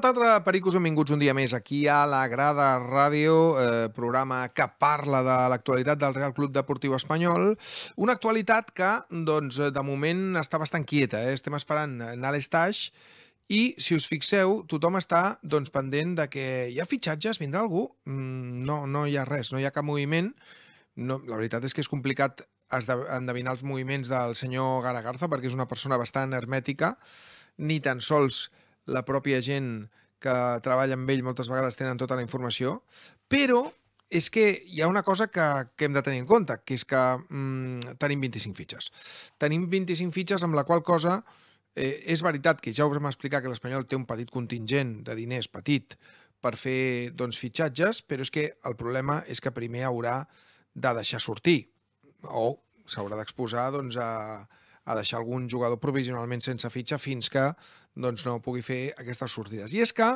tarda, pericos, benvinguts un dia més aquí a la Grada Ràdio, eh, programa que parla de l'actualitat del Real Club Deportiu Espanyol. Una actualitat que, doncs, de moment està bastant quieta, eh? estem esperant anar a l'estaix i, si us fixeu, tothom està doncs, pendent de que hi ha fitxatges, vindrà algú? Mm, no, no hi ha res, no hi ha cap moviment. No, la veritat és que és complicat endevinar els moviments del senyor Garagarza perquè és una persona bastant hermètica, ni tan sols la pròpia gent que treballa amb ell moltes vegades tenen tota la informació, però és que hi ha una cosa que, que hem de tenir en compte, que és que mm, tenim 25 fitxes. Tenim 25 fitxes amb la qual cosa eh, és veritat que ja us vam explicar que l'Espanyol té un petit contingent de diners petit per fer doncs, fitxatges, però és que el problema és que primer haurà de deixar sortir o s'haurà d'exposar doncs, a, a deixar algun jugador provisionalment sense fitxa fins que doncs, no pugui fer aquestes sortides. I és que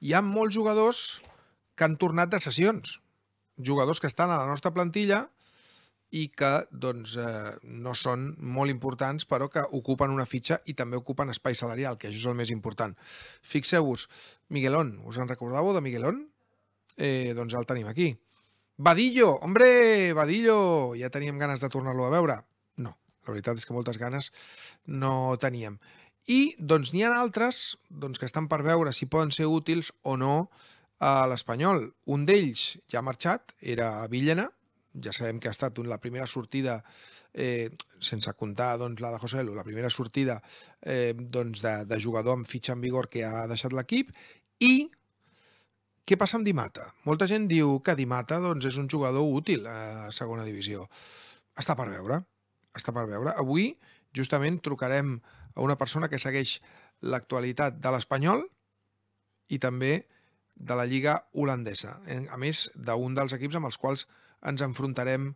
hi ha molts jugadors que han tornat de sessions, jugadors que estan a la nostra plantilla i que doncs, eh, no són molt importants, però que ocupen una fitxa i també ocupen espai salarial, que això és el més important. Fixeu-vos, Miguelón, us en recordàveu de Miguelón? Eh, doncs el tenim aquí. Vadillo, hombre, Vadillo, ja teníem ganes de tornar-lo a veure. La veritat és que moltes ganes no teníem. I doncs n'hi ha altres doncs, que estan per veure si poden ser útils o no a l'Espanyol. Un d'ells ja ha marxat, era Villena, ja sabem que ha estat la primera sortida, eh, sense comptar doncs, la de José Lu, la primera sortida eh, doncs, de, de jugador amb fitxa en vigor que ha deixat l'equip, i què passa amb Dimata? Molta gent diu que Dimata doncs, és un jugador útil a segona divisió. Està per veure està per veure. Avui, justament, trucarem a una persona que segueix l'actualitat de l'Espanyol i també de la Lliga holandesa, a més d'un dels equips amb els quals ens enfrontarem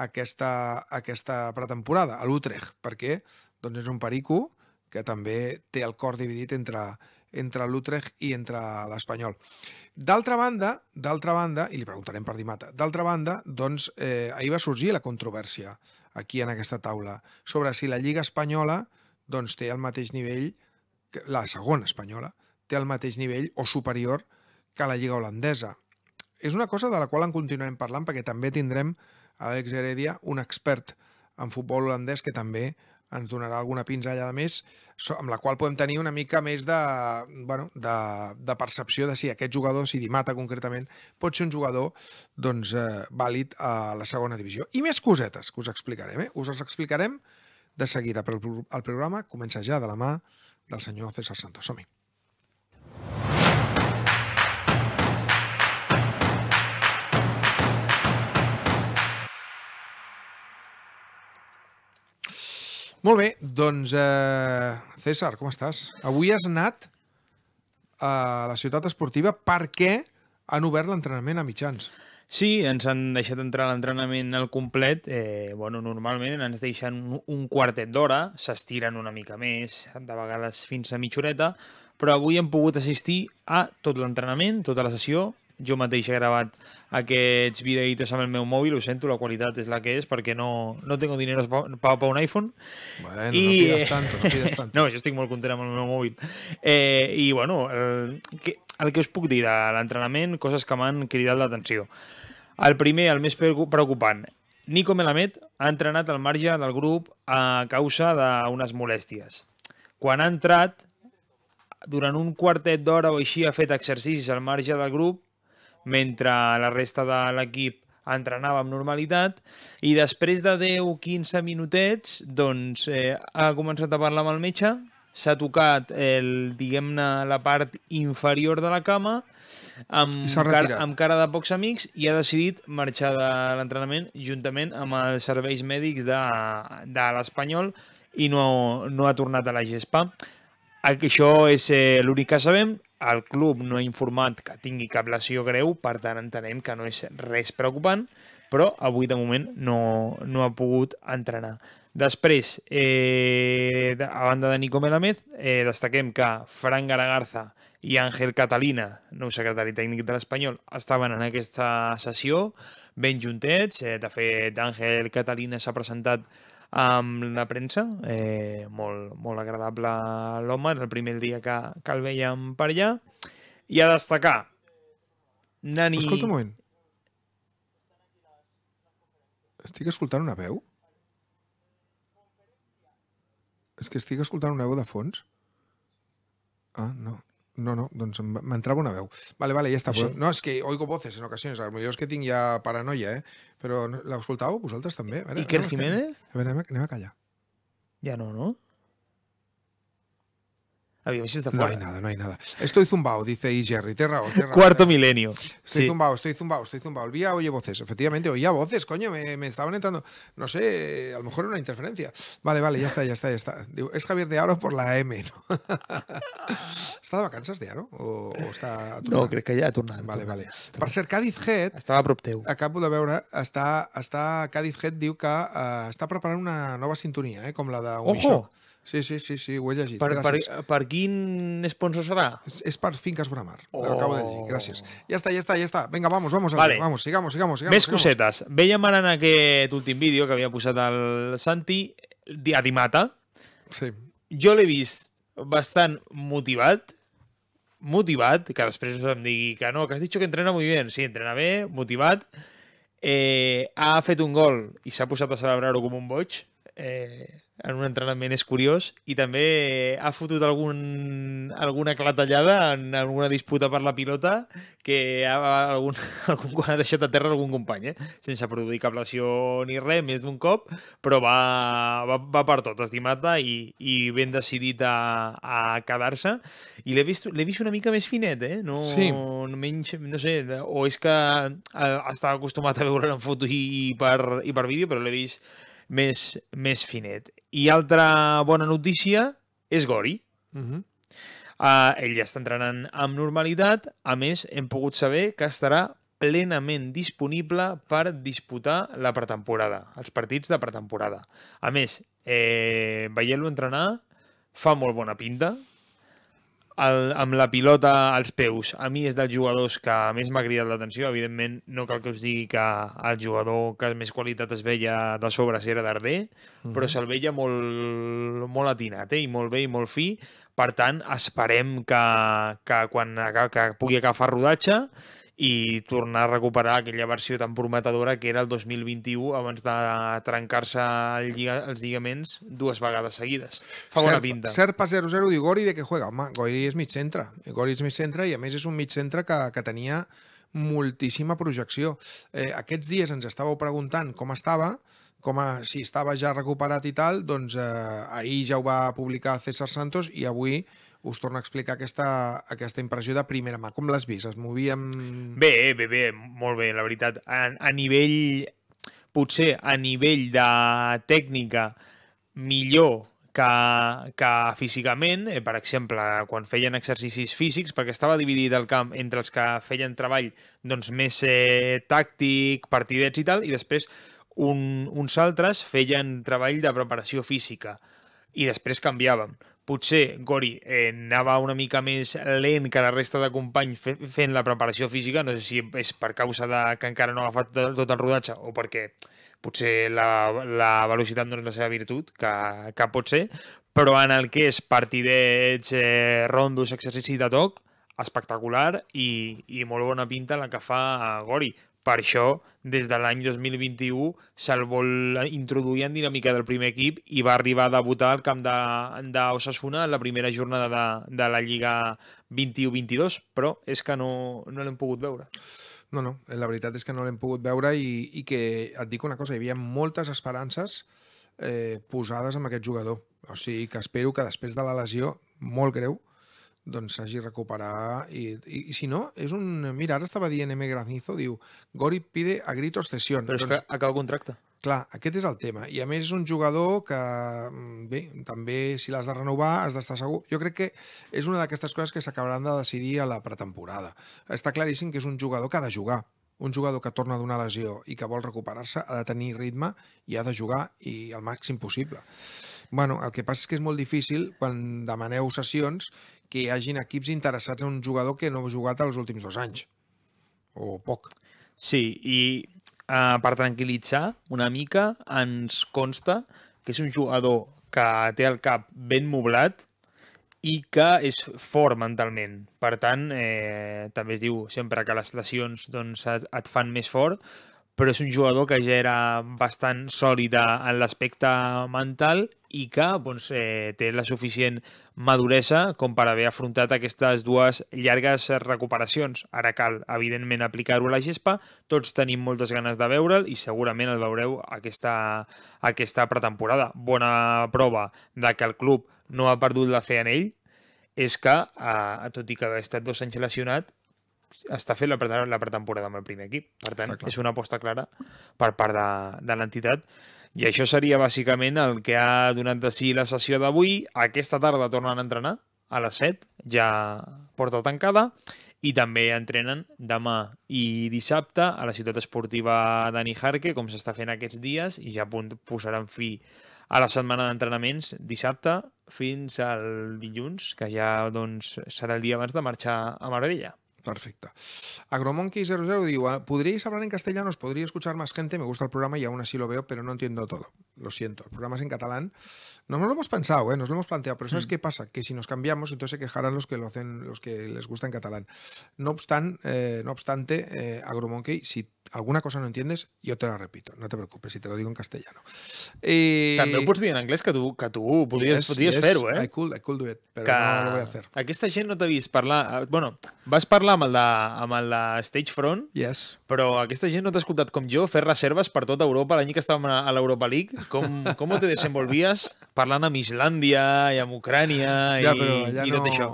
aquesta, aquesta pretemporada, a l'Utrecht, perquè doncs és un perico que també té el cor dividit entre, entre l'Utrecht i entre l'Espanyol. D'altra banda, d'altra banda, i li preguntarem per Dimata, d'altra banda, doncs, eh, ahir va sorgir la controvèrsia aquí en aquesta taula sobre si la Lliga Espanyola doncs, té el mateix nivell, que la segona espanyola, té el mateix nivell o superior que la Lliga holandesa. És una cosa de la qual en continuarem parlant perquè també tindrem a Alex Heredia, un expert en futbol holandès que també ens donarà alguna pinzalla de més amb la qual podem tenir una mica més de, bueno, de, de percepció de si aquest jugador, si Dimata concretament, pot ser un jugador doncs, eh, vàlid a la segona divisió. I més cosetes que us explicarem. Eh? Us els explicarem de seguida, però el programa comença ja de la mà del senyor César Santos. Som-hi. Molt bé, doncs, eh, César, com estàs? Avui has anat a la ciutat esportiva perquè han obert l'entrenament a mitjans. Sí, ens han deixat entrar a l'entrenament al complet. Eh, bueno, normalment ens deixen un quartet d'hora, s'estiren una mica més, de vegades fins a mitja horeta, però avui hem pogut assistir a tot l'entrenament, tota la sessió, jo mateix he gravat aquests videitos amb el meu mòbil, ho sento, la qualitat és la que és perquè no, no tengo dinero para pa un iPhone. Bueno, I... no pides tanto, no pides tanto. no, jo estic molt content amb el meu mòbil. Eh, I bueno, el que, el que us puc dir de l'entrenament, coses que m'han cridat l'atenció. El primer, el més preocupant, Nico Melamed ha entrenat al marge del grup a causa d'unes molèsties. Quan ha entrat, durant un quartet d'hora o així ha fet exercicis al marge del grup mentre la resta de l'equip entrenava amb normalitat i després de 10-15 minutets doncs eh, ha començat a parlar amb el metge s'ha tocat el, diguem-ne, la part inferior de la cama amb, car amb cara de pocs amics i ha decidit marxar de l'entrenament juntament amb els serveis mèdics de, de l'Espanyol i no, no ha tornat a la gespa. Això és eh, l'únic que sabem el club no ha informat que tingui cap lesió greu, per tant entenem que no és res preocupant, però avui de moment no, no ha pogut entrenar. Després, eh, a banda de Nico Melamez, eh, destaquem que Fran Garagarza i Àngel Catalina, nou secretari tècnic de l'Espanyol, estaven en aquesta sessió ben juntets. Eh, de fet, Àngel Catalina s'ha presentat amb la premsa, eh, molt, molt agradable l'home, el primer dia que, que el veiem per allà. I a destacar, Nani... Escolta un moment. Estic escoltant una veu? És que estic escoltant una veu de fons. Ah, no. No, no, doncs m'entrava una veu. Vale, vale, ja està. Això. No, és que oigo voces en lo millor és que tinc ja paranoia, eh? Però l'escoltàveu vosaltres també? A veure, Iker Jiménez? A veure, anem a, anem a callar. Ja no, no? És de No hay nada, no hay nada. Estoy zumbao, dice I Jerry. Té raó. Cuarto milenio. Estoy Sí. zumbao, estoy zumbao, estoy zumbao. El Vía oye voces. Efectivamente, oía voces, coño, me, me estaban entrando. No sé, a lo mejor una interferencia. Vale, vale, ya está, ya está, ya está. Diu, es Javier de Aro por la M, ¿no? ¿Està de vacances de Aro? O, o aturant? No, crec que ja ha tornat. Vale, tornat, vale. tornat. Per cert, Cádiz Head, Estava a prop teu. acabo de veure, està, està Cádiz Head diu que uh, està preparant una nova sintonia, eh, com la de Ojo! Sí, sí, sí, sí, ho he llegit. Per, per, Gràcies. per quin sponsor serà? És, és per Finques Bramar. Oh. Ho acabo de llegir. Gràcies. Ja està, ja està, ja està. Vinga, vamos, vamos. Vale. Vamos, sigamos, sigamos, sigamos. Més sigamos. cosetes. Vèiem ara en aquest últim vídeo que havia posat el Santi a Dimata. Sí. Jo l'he vist bastant motivat, motivat, que després em digui que no, que has dit que entrena molt bé. Sí, entrena bé, motivat. Eh, ha fet un gol i s'ha posat a celebrar-ho com un boig. Eh, en un entrenament és curiós i també ha fotut algun, alguna clatellada en alguna disputa per la pilota que ha, algun, algun, quan ha deixat a terra algun company, eh? sense produir cap lesió ni res, més d'un cop, però va, va, va per tot, estimata, i, i ben decidit a, a quedar-se. I l'he vist, vist una mica més finet, eh? No, Sí. no, menys, no sé, o és que eh, estava acostumat a veure'l en foto i, i, per, i per vídeo, però l'he vist més, més finet. I altra bona notícia és Gori. Uh -huh. Uh, ell ja està entrenant amb normalitat. A més, hem pogut saber que estarà plenament disponible per disputar la pretemporada, els partits de pretemporada. A més, eh, veient-lo entrenar, fa molt bona pinta. El, amb la pilota als peus, a mi és dels jugadors que més m'ha cridat l'atenció. Evidentment, no cal que us digui que el jugador que més qualitat es veia de sobre si era Darder, però se'l veia molt, molt atinat eh? i molt bé i molt fi. Per tant, esperem que, que quan aca- que pugui agafar rodatge i tornar a recuperar aquella versió tan prometedora que era el 2021 abans de trencar-se el lliga, els lligaments dues vegades seguides. Fa bona pinta. Serpa 00 diu Gori de què juega? Home, Gori és mig centre. Gori és mig centre i a més és un mig centre que, que tenia moltíssima projecció. Eh, aquests dies ens estàveu preguntant com estava, com a, si estava ja recuperat i tal, doncs eh, ahir ja ho va publicar César Santos i avui us torno a explicar aquesta, aquesta impressió de primera mà. Com l'has vist? Es movia amb... Bé, bé, bé, molt bé, la veritat. A, a nivell, potser a nivell de tècnica, millor que, que físicament, eh, per exemple, quan feien exercicis físics, perquè estava dividit el camp entre els que feien treball doncs, més eh, tàctic, partidets i tal, i després un, uns altres feien treball de preparació física i després canviàvem. Potser Gori eh, anava una mica més lent que la resta de companys fe, fent la preparació física, no sé si és per causa de que encara no ha agafat tot el rodatge o perquè potser la, la velocitat no és la seva virtut, que, que pot ser, però en el que és partidets, eh, rondos, exercici de toc, espectacular i, i molt bona pinta la que fa Gori. Per això, des de l'any 2021, se'l vol introduir en dinàmica del primer equip i va arribar a debutar al camp d'Osasuna en la primera jornada de, de la Lliga 21-22, però és que no, no l'hem pogut veure. No, no, la veritat és que no l'hem pogut veure i, i que et dic una cosa, hi havia moltes esperances eh, posades amb aquest jugador. O sigui que espero que després de la lesió molt greu doncs s'hagi recuperat i, i, i si no, és un... Mira, ara estava dient M. Granizo, diu Gori pide a gritos cesión. Però és doncs, que acaba el contracte. Clar, aquest és el tema. I a més és un jugador que, mm, bé, també si l'has de renovar has d'estar segur. Jo crec que és una d'aquestes coses que s'acabaran de decidir a la pretemporada. Està claríssim que és un jugador que ha de jugar. Un jugador que torna d'una lesió i que vol recuperar-se ha de tenir ritme i ha de jugar i al màxim possible. Bueno, el que passa és que és molt difícil quan demaneu sessions que hi hagin equips interessats en un jugador que no ha jugat els últims dos anys. O poc. Sí, i uh, per tranquil·litzar una mica ens consta que és un jugador que té el cap ben moblat i que és fort mentalment. Per tant, eh, també es diu sempre que les lesions doncs, et, et fan més fort, però és un jugador que ja era bastant sòlid en l'aspecte mental i que doncs, eh, té la suficient maduresa com per haver afrontat aquestes dues llargues recuperacions. Ara cal, evidentment, aplicar-ho a la gespa. Tots tenim moltes ganes de veure'l i segurament el veureu aquesta, aquesta pretemporada. Bona prova de que el club no ha perdut la fe en ell és que, eh, tot i que ha estat dos anys lesionat, està fent la, la pretemporada amb el primer equip. Per tant, és una aposta clara per part de, de l'entitat. I això seria bàsicament el que ha donat de si la sessió d'avui. Aquesta tarda tornen a entrenar a les 7, ja porta tancada, i també entrenen demà i dissabte a la ciutat esportiva de Nijarque, com s'està fent aquests dies, i ja posaran fi a la setmana d'entrenaments dissabte fins al dilluns, que ja doncs, serà el dia abans de marxar a Marbella. Perfecto. Agromonkey00 digo, ah, ¿podríais hablar en castellano? ¿Os podría escuchar más gente? Me gusta el programa y aún así lo veo, pero no entiendo todo. Lo siento. El programa es en catalán. No nos lo hemos pensado, ¿eh? nos lo hemos planteado, pero ¿sabes mm. qué pasa? Que si nos cambiamos, entonces se quejarán los que lo hacen, los que les gusta en catalán. No obstante, eh, no obstante eh, Agromonkey, si alguna cosa no entiendes, yo te la repito, no te preocupes, si te lo digo en castellano. Eh... També ho pots dir en anglès que tu, que tu podries, yes, podries yes, fer-ho, eh? I could, I could do it, però que no lo voy a hacer. Aquesta gent no t'ha vist parlar... Eh, bueno, vas parlar amb el de, amb el de Stagefront, yes. però aquesta gent no t'ha escoltat com jo fer reserves per tota Europa l'any que estàvem a l'Europa League. Com, com te desenvolvies parlant amb Islàndia i amb Ucrània i, ja, i tot no, això?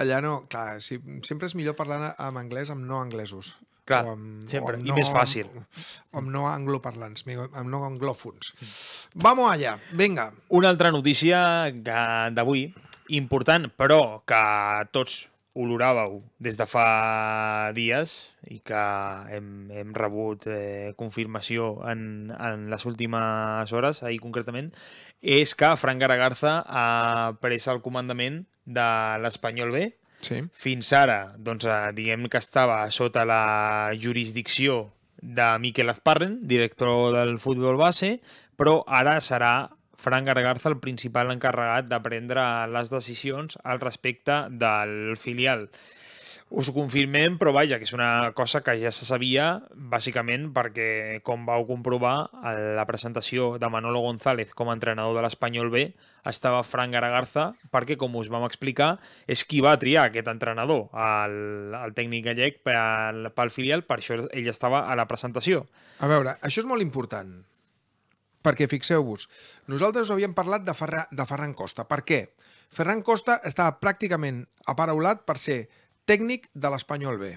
Allà no, clar, sí, sempre és millor parlar amb anglès amb no anglesos. Clar, amb, sempre, amb i no, més fàcil. Amb, amb no angloparlants, amb no anglòfons. Vamos allà, vinga. Una altra notícia d'avui, important, però que tots oloràveu des de fa dies i que hem, hem rebut eh, confirmació en, en les últimes hores, ahir concretament, és que Fran Garagarza ha pres el comandament de l'Espanyol B, Sí. Fins ara, doncs, eh, diguem que estava sota la jurisdicció de Miquel Azparren, director del futbol base, però ara serà Frank Gargarza el principal encarregat de prendre les decisions al respecte del filial us ho confirmem, però vaja, que és una cosa que ja se sabia, bàsicament perquè, com vau comprovar, a la presentació de Manolo González com a entrenador de l'Espanyol B estava Fran Garagarza, perquè, com us vam explicar, és qui va triar aquest entrenador, el, el tècnic gallec pel, pel filial, per això ell estava a la presentació. A veure, això és molt important, perquè fixeu-vos, nosaltres havíem parlat de, Ferra, de Ferran Costa. Per què? Ferran Costa estava pràcticament aparaulat per ser tècnic de l'Espanyol B.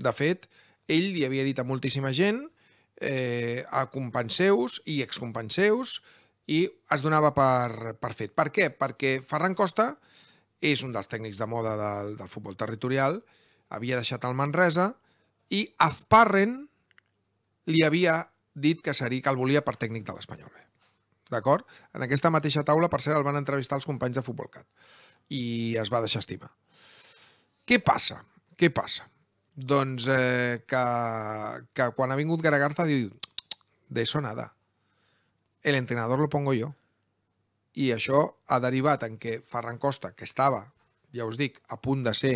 De fet, ell li havia dit a moltíssima gent, eh, a companys seus i excompanys seus, i es donava per, per fet. Per què? Perquè Ferran Costa és un dels tècnics de moda del, del futbol territorial, havia deixat el Manresa, i Azparren li havia dit que seria que el volia per tècnic de l'Espanyol B. D'acord? En aquesta mateixa taula, per cert, el van entrevistar els companys de Futbol Cat i es va deixar estimar. Què passa? Què passa? Doncs eh, que, que quan ha vingut Garagarza diu de eso nada. El entrenador lo pongo yo. I això ha derivat en que Ferran Costa, que estava, ja us dic, a punt de ser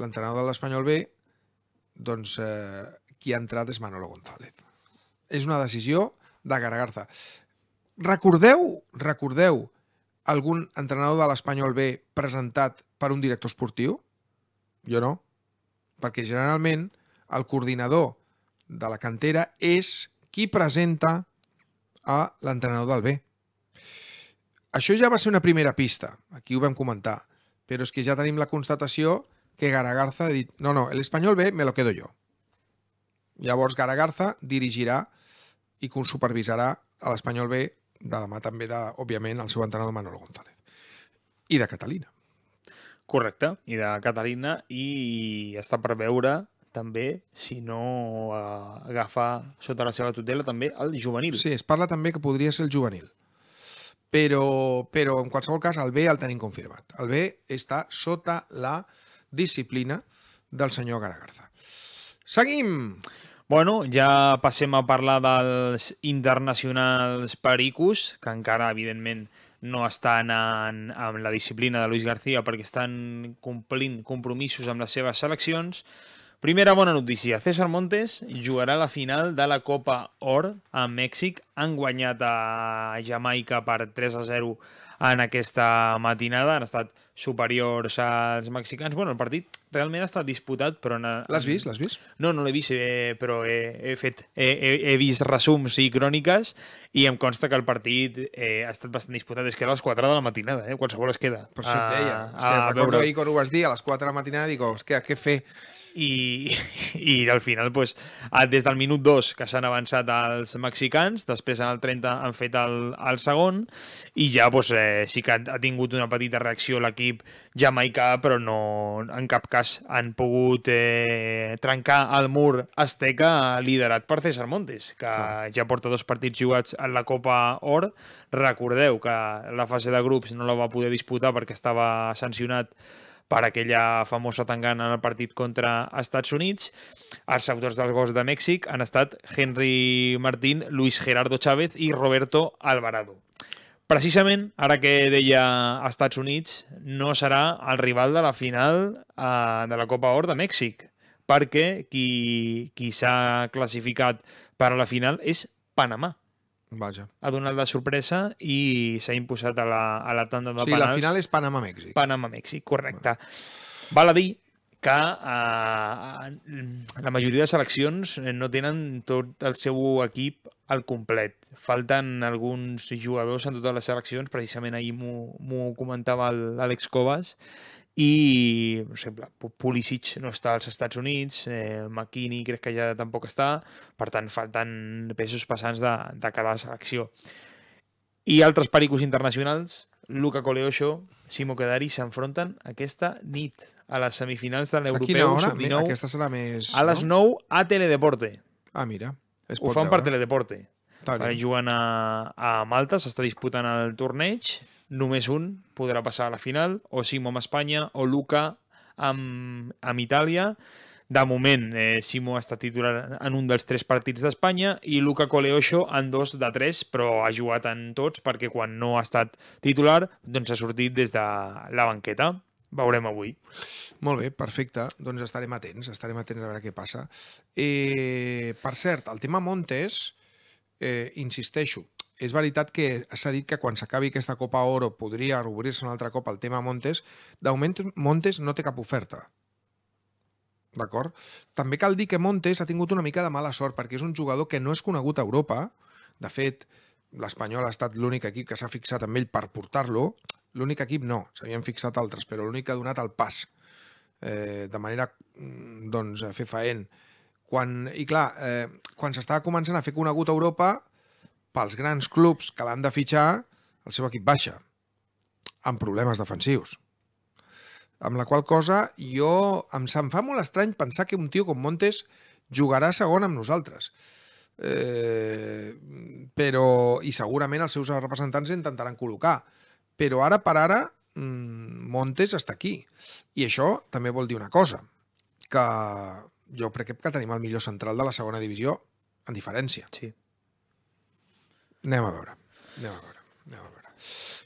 l'entrenador de l'Espanyol B, doncs eh, qui ha entrat és Manolo González. És una decisió de Garagarza. Recordeu, recordeu algun entrenador de l'Espanyol B presentat per un director esportiu? Jo no. Perquè generalment el coordinador de la cantera és qui presenta a l'entrenador del B. Això ja va ser una primera pista, aquí ho vam comentar, però és que ja tenim la constatació que Garagarza ha dit no, no, l'Espanyol B me lo quedo jo. Llavors Garagarza dirigirà i supervisarà a l'Espanyol B de demà també, de, òbviament, el seu entrenador Manolo González. I de Catalina. Correcte, i de Catalina, i està per veure també, si no eh, agafa sota la seva tutela, també el juvenil. Sí, es parla també que podria ser el juvenil. Però, però en qualsevol cas, el B el tenim confirmat. El B està sota la disciplina del senyor Garagarza. Seguim! Bueno, ja passem a parlar dels internacionals pericos, que encara, evidentment, no estan en, en la disciplina de Luis García perquè estan complint compromisos amb les seves seleccions. Primera bona notícia, César Montes jugarà la final de la Copa Or a Mèxic. Han guanyat a Jamaica per 3 a 0 en aquesta matinada, han estat superiors als mexicans. Bueno, el partit realment ha estat disputat, però... L'has vist? L'has vist? No, no l'he vist, eh, però he, he, fet, he, he, he vist resums i cròniques i em consta que el partit eh, ha estat bastant disputat. És que era a les 4 de la matinada, eh? qualsevol es queda. Per això et deia. És que recordo veure... ahir quan ho vas dir, a les 4 de la matinada, dic, hòstia, què fer? I, i al final pues, des del minut 2 que s'han avançat els mexicans, després en el 30 han fet el, el segon i ja pues, eh, sí que ha tingut una petita reacció l'equip jamaicà però no en cap cas han pogut eh, trencar el mur azteca liderat per César Montes que Clar. ja porta dos partits jugats en la Copa Or recordeu que la fase de grups no la va poder disputar perquè estava sancionat per aquella famosa tangana en el partit contra Estats Units. Els autors dels gols de Mèxic han estat Henry Martín, Luis Gerardo Chávez i Roberto Alvarado. Precisament, ara que deia Estats Units, no serà el rival de la final eh, de la Copa Or de Mèxic, perquè qui, qui s'ha classificat per a la final és Panamà. Vaja. Ha donat la sorpresa i s'ha imposat a la, a la tanda de sí, penals. Sí, la final és Panamà-Mèxic. Panamà-Mèxic, correcte. Bueno. Val a dir que eh, la majoria de seleccions no tenen tot el seu equip al complet. Falten alguns jugadors en totes les seleccions, precisament ahir m'ho comentava l'Àlex Covas, i, per exemple, Pulisic no està als Estats Units, eh, McKinney crec que ja tampoc està, per tant, falten pesos passants de, de cada selecció. I altres pericos internacionals, Luca Coleocho, Simo Kedari s'enfronten aquesta nit a les semifinals de l'Europeu Sub-19. Aquesta serà més... A les 9 a Teledeporte. Ah, mira. Es Ho fan veure. per Teledeporte. Juguen a, a Malta, s'està disputant el torneig només un podrà passar a la final, o Simo amb Espanya, o Luca amb, amb Itàlia. De moment, eh, Simo estat titular en un dels tres partits d'Espanya i Luca Coleocho en dos de tres, però ha jugat en tots perquè quan no ha estat titular doncs ha sortit des de la banqueta. Veurem avui. Molt bé, perfecte. Doncs estarem atents, estarem atents a veure què passa. Eh, per cert, el tema Montes, eh, insisteixo, és veritat que s'ha dit que quan s'acabi aquesta Copa Oro podria obrir-se un altre cop el tema Montes. De moment, Montes no té cap oferta. D'acord? També cal dir que Montes ha tingut una mica de mala sort perquè és un jugador que no és conegut a Europa. De fet, l'Espanyol ha estat l'únic equip que s'ha fixat amb ell per portar-lo. L'únic equip no, s'havien fixat altres, però l'únic que ha donat el pas eh, de manera mm, doncs, fefaent. Quan, I clar, eh, quan s'estava començant a fer conegut a Europa, pels grans clubs que l'han de fitxar, el seu equip baixa, amb problemes defensius. Amb la qual cosa jo em se'm fa molt estrany pensar que un tio com Montes jugarà segon amb nosaltres. Eh, però, i segurament els seus representants intentaran col·locar. Però ara per ara mm, Montes està aquí. I això també vol dir una cosa, que jo crec que tenim el millor central de la segona divisió en diferència. Sí. Anem a veure. Anem a veure. Anem a veure.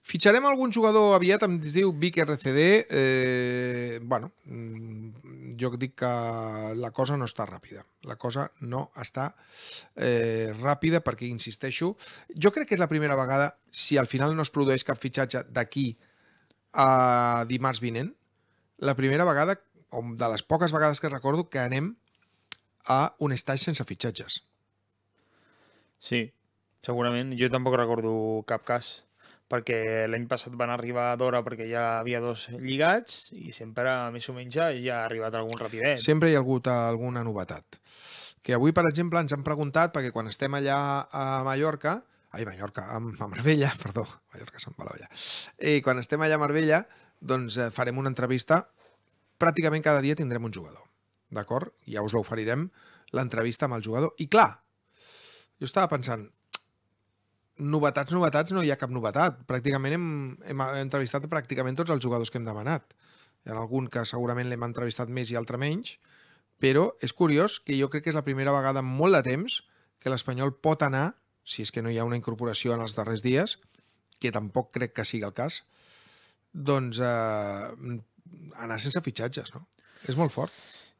Fitxarem algun jugador aviat, em diu Vic RCD. Eh, bueno, mm, jo dic que la cosa no està ràpida. La cosa no està eh, ràpida perquè, insisteixo, jo crec que és la primera vegada, si al final no es produeix cap fitxatge d'aquí a dimarts vinent, la primera vegada, o de les poques vegades que recordo, que anem a un estatge sense fitxatges. Sí, Segurament, jo tampoc recordo cap cas, perquè l'any passat van arribar d'hora perquè ja havia dos lligats i sempre, més o menys, ja, ha arribat algun rapidet. Sempre hi ha hagut alguna novetat. Que avui, per exemple, ens han preguntat, perquè quan estem allà a Mallorca, ai, Mallorca, a Marbella, perdó, Mallorca, Sant Palau, ja. I quan estem allà a Marbella, doncs eh, farem una entrevista, pràcticament cada dia tindrem un jugador, d'acord? Ja us l'oferirem, l'entrevista amb el jugador. I clar, jo estava pensant, novetats, novetats, no hi ha cap novetat. Pràcticament hem, hem entrevistat pràcticament tots els jugadors que hem demanat. Hi ha algun que segurament l'hem entrevistat més i altre menys, però és curiós que jo crec que és la primera vegada en molt de temps que l'Espanyol pot anar, si és que no hi ha una incorporació en els darrers dies, que tampoc crec que sigui el cas, doncs eh, anar sense fitxatges, no? És molt fort.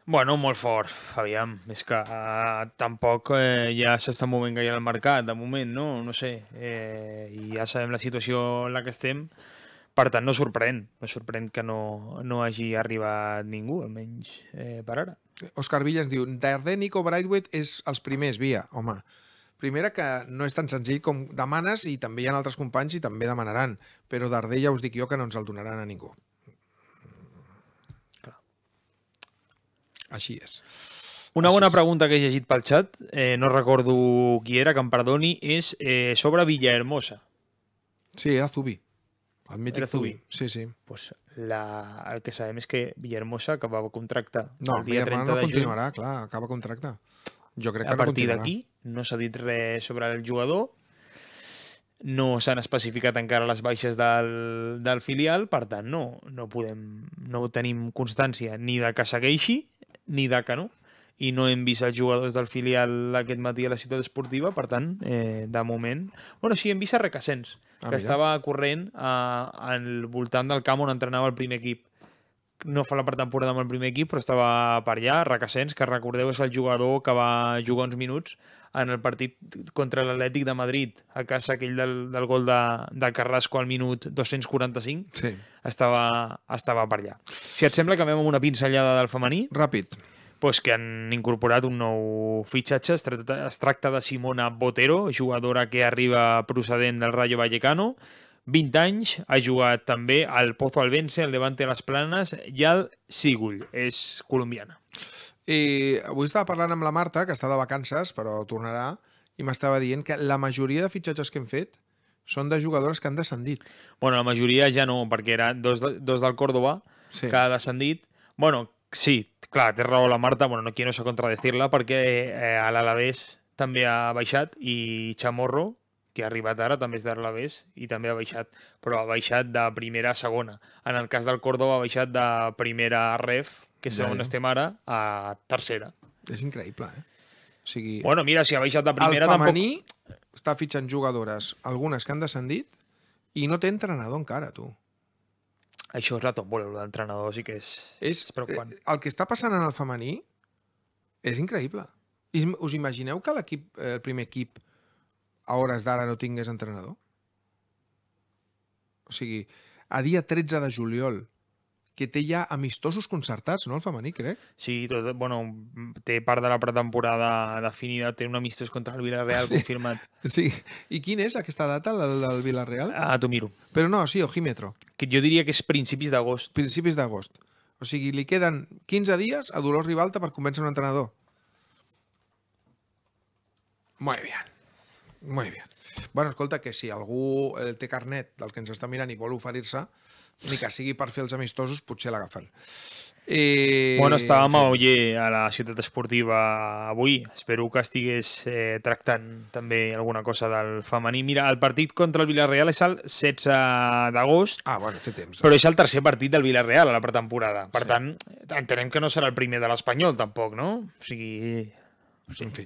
Bueno, molt fort, aviam. És que uh, tampoc eh, ja s'està movent gaire el mercat, de moment, no? No sé. Eh, I ja sabem la situació en la que estem. Per tant, no sorprèn. No sorprèn que no, no hagi arribat ningú, almenys eh, per ara. Òscar Villa ens diu Darder, Nico Brightweight és els primers, via. Home, primera que no és tan senzill com demanes i també hi ha altres companys i també demanaran, però Darder ja us dic jo que no ens el donaran a ningú. Així és. Una Així bona és. pregunta que he llegit pel xat, eh, no recordo qui era, que em perdoni, és eh, sobre Villahermosa. Sí, era Zubi. El mític Era Zubi. Zubi. Sí, sí. Pues la, el que sabem és que Villahermosa acabava contracte No, el dia Villarreal 30 no de juny. continuarà, clar, acaba contracte. Jo crec que A no partir continuarà. d'aquí no s'ha dit res sobre el jugador, no s'han especificat encara les baixes del, del filial, per tant no, no podem, no tenim constància ni de que segueixi ni no i no hem vist els jugadors del filial aquest matí a la ciutat esportiva, per tant, eh, de moment... Bueno, sí, hem vist a Recassens, Ah, que mira. estava corrent a, al voltant del camp on entrenava el primer equip. No fa la pretemporada amb el primer equip, però estava per allà, Recassens, que recordeu és el jugador que va jugar uns minuts en el partit contra l'Atlètic de Madrid, a casa aquell del, del gol de, de Carrasco al minut 245, Sí. estava, estava per allà. Si et sembla, acabem amb una pinzellada del femení, Ràpid. doncs que han incorporat un nou fitxatge. Es tracta, es tracta de Simona Botero, jugadora que arriba procedent del Rayo Vallecano. 20 anys, ha jugat també al Pozo Albense, al Levante a les Planes i al Sigull. És colombiana. I avui estava parlant amb la Marta, que està de vacances, però tornarà, i m'estava dient que la majoria de fitxatges que hem fet són de jugadores que han descendit. Bueno, la majoria ja no, perquè eren dos, de, dos del Córdoba, Sí. que ha descendit. Bueno, sí, clar, té raó la Marta, bueno, no quiero contradecir-la, perquè eh, a l'Alavés també ha baixat i Chamorro, que ha arribat ara, també és de l'Alavés i també ha baixat, però ha baixat de primera a segona. En el cas del Córdoba ha baixat de primera a ref, que és Ja, on ja. estem ara, a tercera. És increïble, eh? O sigui, Bueno, mira, si ha baixat de primera el tampoc... femení està fitxant jugadores, algunes que han descendit, i no té entrenador encara, tu. Això és la tombola, el d'entrenador sí que és, És, és preocupant. eh, el que està passant en el femení és increïble. I us imagineu que l'equip, eh, el primer equip, a hores d'ara no tingués entrenador? O sigui, a dia 13 de juliol, que té ja amistosos concertats, no, el femení, crec? Sí, tot, bueno, té part de la pretemporada definida, té un amistós contra el Villarreal Sí. confirmat. Sí. I quin és aquesta data, el del Villarreal? Ah, t'ho miro. Però no, sí, ojímetro. Que jo diria que és principis d'agost. Principis d'agost. O sigui, li queden 15 dies a Dolors Ribalta per convèncer un entrenador. Muy bien. Muy bien. Bueno, escolta, que si algú eh, té carnet del que ens està mirant i vol oferir-se, ni que sigui per fer els amistosos, potser l'agafen. Eh, Bueno, estàvem a. Oller, a la ciutat esportiva avui. Espero que estigués eh, tractant també alguna cosa del femení. Mira, el partit contra el Villarreal és el 16 d'agost, Ah, bueno, té temps. però és el tercer partit del Villarreal a la pretemporada. Per Sí. tant, entenem que no serà el primer de l'Espanyol, tampoc, no? O sigui... En fi.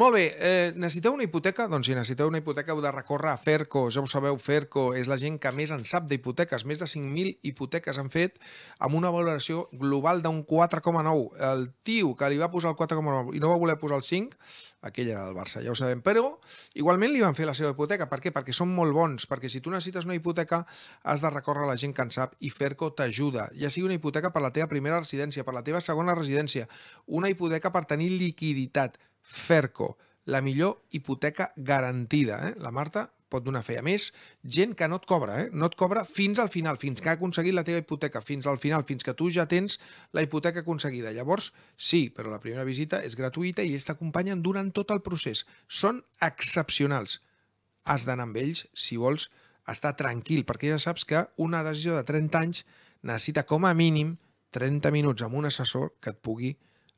Molt bé, eh, necessiteu una hipoteca? Doncs si necessiteu una hipoteca heu de recórrer a Ferco. Ja ho sabeu, Ferco és la gent que més en sap d'hipoteques. Més de 5.000 hipoteques han fet amb una valoració global d'un 4,9. El tio que li va posar el 4,9 i no va voler posar el 5, aquell era del Barça, ja ho sabem. Però igualment li van fer la seva hipoteca. Per què? Perquè són molt bons. Perquè si tu necessites una hipoteca has de recórrer a la gent que en sap i Ferco t'ajuda. Ja sigui una hipoteca per la teva primera residència, per la teva segona residència, una hipoteca per tenir liquiditat. Ferco, la millor hipoteca garantida. Eh? La Marta pot donar fe. A més, gent que no et cobra, eh? no et cobra fins al final, fins que ha aconseguit la teva hipoteca, fins al final, fins que tu ja tens la hipoteca aconseguida. Llavors, sí, però la primera visita és gratuïta i ells t'acompanyen durant tot el procés. Són excepcionals. Has d'anar amb ells si vols estar tranquil, perquè ja saps que una decisió de 30 anys necessita com a mínim 30 minuts amb un assessor que et pugui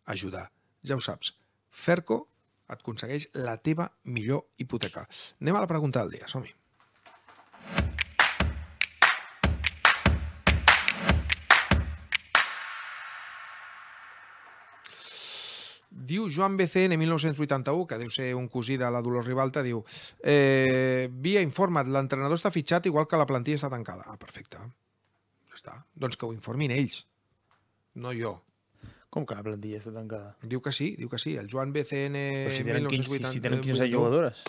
ajudar. Ja ho saps. Ferco et aconsegueix la teva millor hipoteca. Anem a la pregunta del dia, som-hi. Diu Joan BCN 1981, que deu ser un cosí de la Dolors Ribalta, diu eh, via informat, l'entrenador està fitxat igual que la plantilla està tancada. Ah, perfecte. Ja està. Doncs que ho informin ells, no jo. Com que la plantilla està tancada? Diu que sí, diu que sí. El Joan BCN Però si tenen, 15, 1980... si tenen 15 jugadores.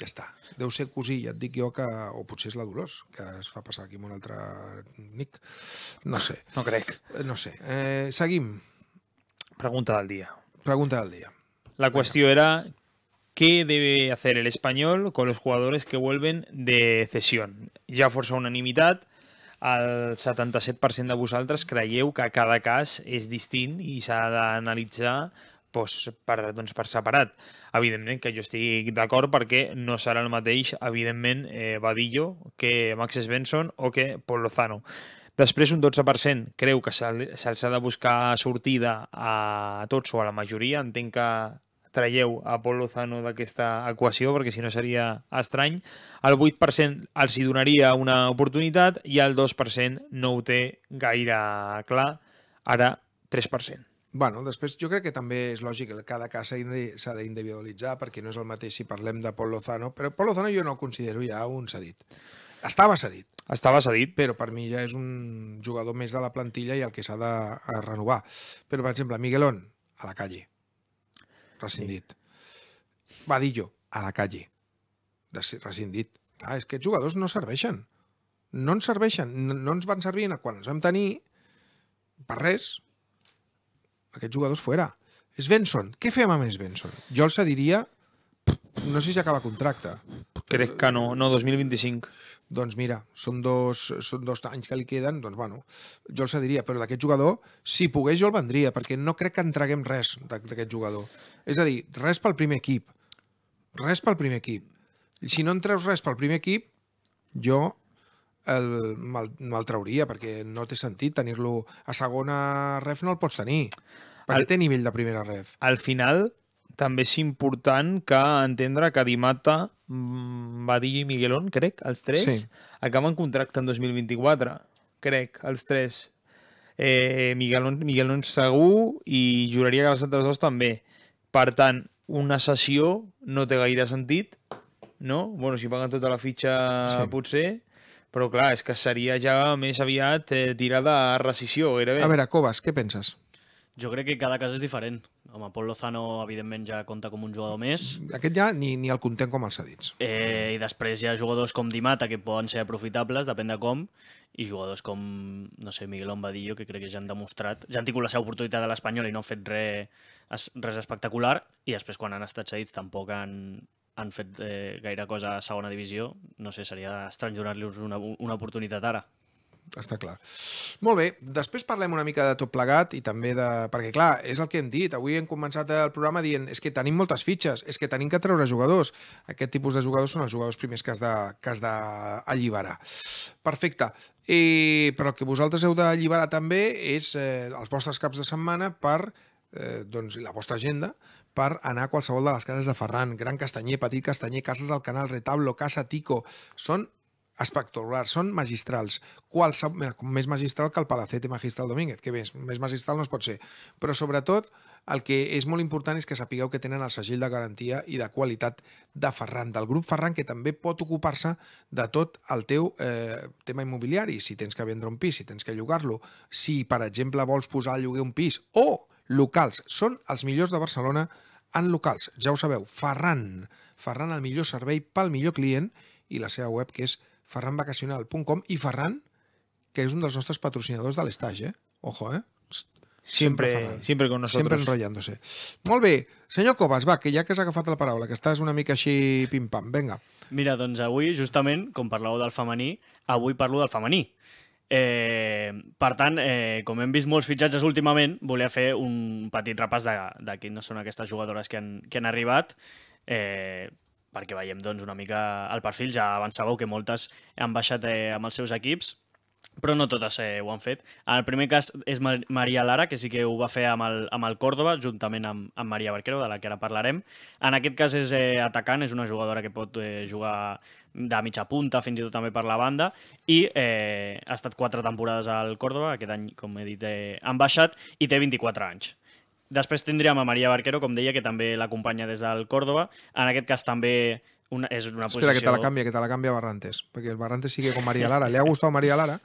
Ja està. Deu ser cosí, ja et dic jo que... O potser és la Dolors, que es fa passar aquí amb un altre nick. No sé. No crec. Eh, No sé. Eh, seguim. Pregunta del día. Pregunta del dia. La cuestión era ¿qué debe hacer el español con los jugadores que vuelven de cesión? Ja força unanimitat, el 77% de vosaltres creieu que cada cas és distint i s'ha d'analitzar doncs, per, doncs, per separat. Evidentment que jo estic d'acord perquè no serà el mateix, evidentment, eh, Badillo que Max Svensson o que Paul Lozano. Després, un 12% creu que se'l- se'ls ha de buscar sortida a tots o a la majoria. Entenc que traieu a Paul Lozano d'aquesta equació, perquè si no seria estrany. El 8% els hi donaria una oportunitat i el 2% no ho té gaire clar. Ara, 3%. Bueno, després jo crec que també és lògic que cada cas s'ha indi- s'ha d'individualitzar perquè no és el mateix si parlem de Pol Lozano, però Pol Lozano jo no el considero ja un cedit. Estava cedit, Estava cedit. però per mi ja és un jugador més de la plantilla i el que s'ha de renovar. Però, per exemple, Miguelón, a la calle, rescindit. Vadillo, a la calle, rescindit. Clar, és que aquests jugadors no serveixen. No ens serveixen, no, no ens van servir quan els vam tenir per res. Aquests jugadors fora. Svensson, què fem amb Svensson? Jo els diria, no sé si acaba contracte. Crec que no, no 2025. Doncs mira, són dos, són dos anys que li queden, doncs bueno, jo els diria, però d'aquest jugador, si pogués jo el vendria, perquè no crec que en traguem res d'a- d'aquest jugador. És a dir, res pel primer equip. Res pel primer equip. Si no en treus res pel primer equip, jo el, me'l me trauria, perquè no té sentit tenir-lo a segona ref no el pots tenir. Perquè El- té nivell de primera ref. Al final, també és important que entendre que Dimata, mm, Badillo i Miguelón, crec, els tres, Sí. acaben contracte en 2024. Crec, els tres. Eh, Miguelón, Miguelón segur i juraria que els altres dos també. Per tant, una sessió no té gaire sentit, no? Bueno, si paguen tota la fitxa Sí. potser, però clar, és que seria ja més aviat eh, tirar de rescisió, gairebé. A veure, Cobas, què penses? Jo crec que cada cas és diferent. Home, Pol Lozano, evidentment, ja compta com un jugador més. Aquest ja ni, ni el contem com els cedits. Eh, I després hi ha jugadors com Dimata que poden ser aprofitables, depèn de com, i jugadors com, no sé, Miguel Ombadillo, que crec que ja han demostrat, ja han tingut la seva oportunitat a l'Espanyol i no han fet res, es- res espectacular, i després quan han estat cedits tampoc han, han fet eh, gaire cosa a segona divisió. No sé, seria estrany donar-los una, una oportunitat ara. Està clar. Molt bé, després parlem una mica de tot plegat i també de... Perquè, clar, és el que hem dit. Avui hem començat el programa dient és que tenim moltes fitxes, és que tenim que treure jugadors. Aquest tipus de jugadors són els jugadors primers que has de- d'alliberar. Perfecte. I, però el que vosaltres heu d'alliberar també és eh, els vostres caps de setmana per eh, doncs, la vostra agenda per anar a qualsevol de les cases de Ferran, Gran Castanyer, Petit Castanyer, Cases del Canal, Retablo, Casa Tico, són espectaculars, són magistrals. Qualsevol, més magistral que el Palacete Magistral Domínguez, que més, més magistral no es pot ser. Però sobretot el que és molt important és que sapigueu que tenen el segell de garantia i de qualitat de Ferran, del grup Ferran, que també pot ocupar-se de tot el teu eh, tema immobiliari, si tens que vendre un pis, si tens que llogar-lo, si, per exemple, vols posar a lloguer un pis, o locals. Són els millors de Barcelona en locals. Ja ho sabeu, Ferran. Ferran, el millor servei pel millor client i la seva web, que és ferranvacacional.com i Ferran, que és un dels nostres patrocinadors de l'estage, eh? Ojo, eh? Siempre, Ferran. siempre con nosotros. Sempre enrotllant-se. Molt bé. Senyor Cobas, va, que ja que has agafat la paraula, que estàs una mica així pim-pam, vinga. Mira, doncs avui, justament, com parlàveu del femení, avui parlo del femení. Eh, per tant, eh, com hem vist molts fitxatges últimament, volia fer un petit repàs de, de quines són aquestes jugadores que han, que han arribat, eh, perquè veiem doncs, una mica el perfil. Ja abans sabeu que moltes han baixat eh, amb els seus equips, però no totes eh, ho han fet. En el primer cas és Mar Maria Lara, que sí que ho va fer amb el, amb el Córdoba, juntament amb, amb Maria Barquero, de la que ara parlarem. En aquest cas és eh, atacant, és una jugadora que pot eh, jugar de mitja punta, fins i tot també per la banda, i eh, ha estat quatre temporades al Córdoba, aquest any, com he dit, eh, han baixat, i té 24 anys. Després tindríem a Maria Barquero, com deia, que també l'acompanya des del Córdoba. En aquest cas també una, és una Espera, que te posició... la cambia, que te la cambia Barrantes. Porque el Barrantes sigue con María Lara. Le ha gustado María Lara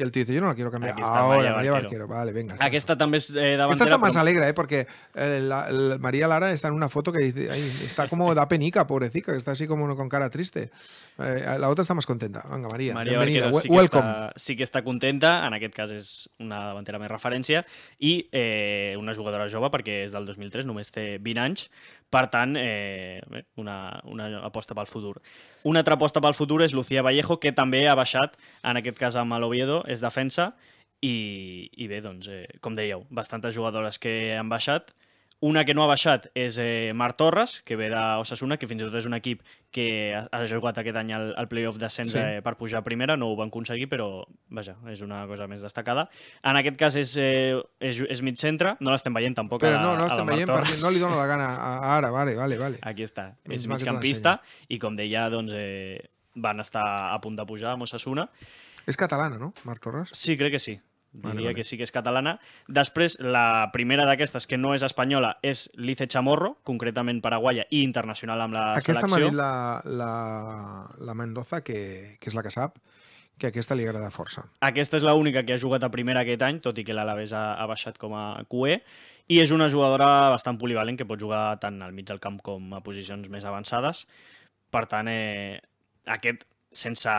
y el tío dice, yo no la quiero cambiar. Aquí está Ahora, María María, Barquero. Barquero. Vale, venga. está Aquesta també és eh, Esta está más però- alegre, ¿eh? porque eh, la- María Lara está en una foto que dice, ahí, está como da penica, pobrecita, que está así como con cara triste. Eh, la otra está más contenta. Venga, María, bienvenida. Barquero sí que, Welcome. està, sí que està contenta, en aquest cas és una davantera més referència, i eh, una jugadora jove perquè és del 2003, només té 20 anys, per tant, eh, una, una aposta pel futur. Una altra aposta pel futur és Lucía Vallejo, que també ha baixat, en aquest cas amb l'Oviedo, és defensa, i, i bé, doncs, eh, com dèieu, bastantes jugadores que han baixat, una que no ha baixat és eh, Marc Torres, que ve d'Osasuna, que fins i tot és un equip que ha, ha jugat aquest any al, al playoff d'ascens Sí. eh, per pujar a primera, no ho van aconseguir, però vaja, és una cosa més destacada. En aquest cas és, eh, és, és mig centre, no l'estem veient tampoc Però a, no, no a la estem veient, Torres. perquè no li dona la gana a- ara, vale, vale, vale. Aquí està, és migcampista i com deia, doncs, eh, van estar a punt de pujar amb Osasuna. És catalana, no, Marc Torres? Sí, crec que sí. Vale, Diria vale. que sí que és catalana. Després, la primera d'aquestes, que no és espanyola, és Lice Chamorro, concretament paraguaia i internacional amb la Aquesta m'ha selecció. dit la, la, la Mendoza, que, que és la que sap, que aquesta li agrada força. Aquesta és l'única que ha jugat a primera aquest any, tot i que l'Alavés ha, ha baixat com a QE, i és una jugadora bastant polivalent que pot jugar tant al mig del camp com a posicions més avançades. Per tant, eh, aquest, sense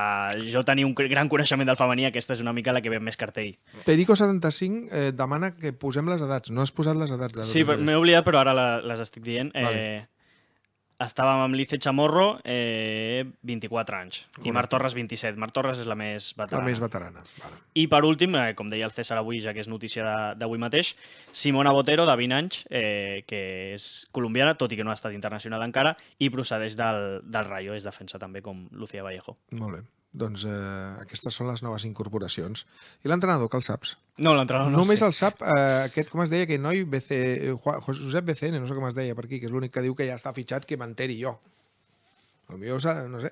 jo tenir un gran coneixement del femení, aquesta és una mica la que ve més cartell. Perico75 eh, demana que posem les edats. No has posat les edats. De Sí, m'he oblidat, però ara la- les estic dient. Vale. Estàvem amb Lice Chamorro, eh, 24 anys, Correcte. i Marc Torres, 27. Marc Torres és la més La veterana. més veterana. Vale. I per últim, eh, com deia el César avui, ja que és notícia d'avui mateix, Simona Botero, de 20 anys, eh, que és colombiana, tot i que no ha estat internacional encara, i procedeix del, del Rayo, és defensa també com Lucía Vallejo. Molt bé. Doncs eh, aquestes són les noves incorporacions. I l'entrenador, que el saps? No, l'entrenador no Només sé. el sap eh, aquest, com es deia, aquest noi, BC, eh, Juan- Josep BCN, no sé com es deia per aquí, que és l'únic que diu que ja està fitxat, que m'enteri jo. El millor, s'ha- no sé,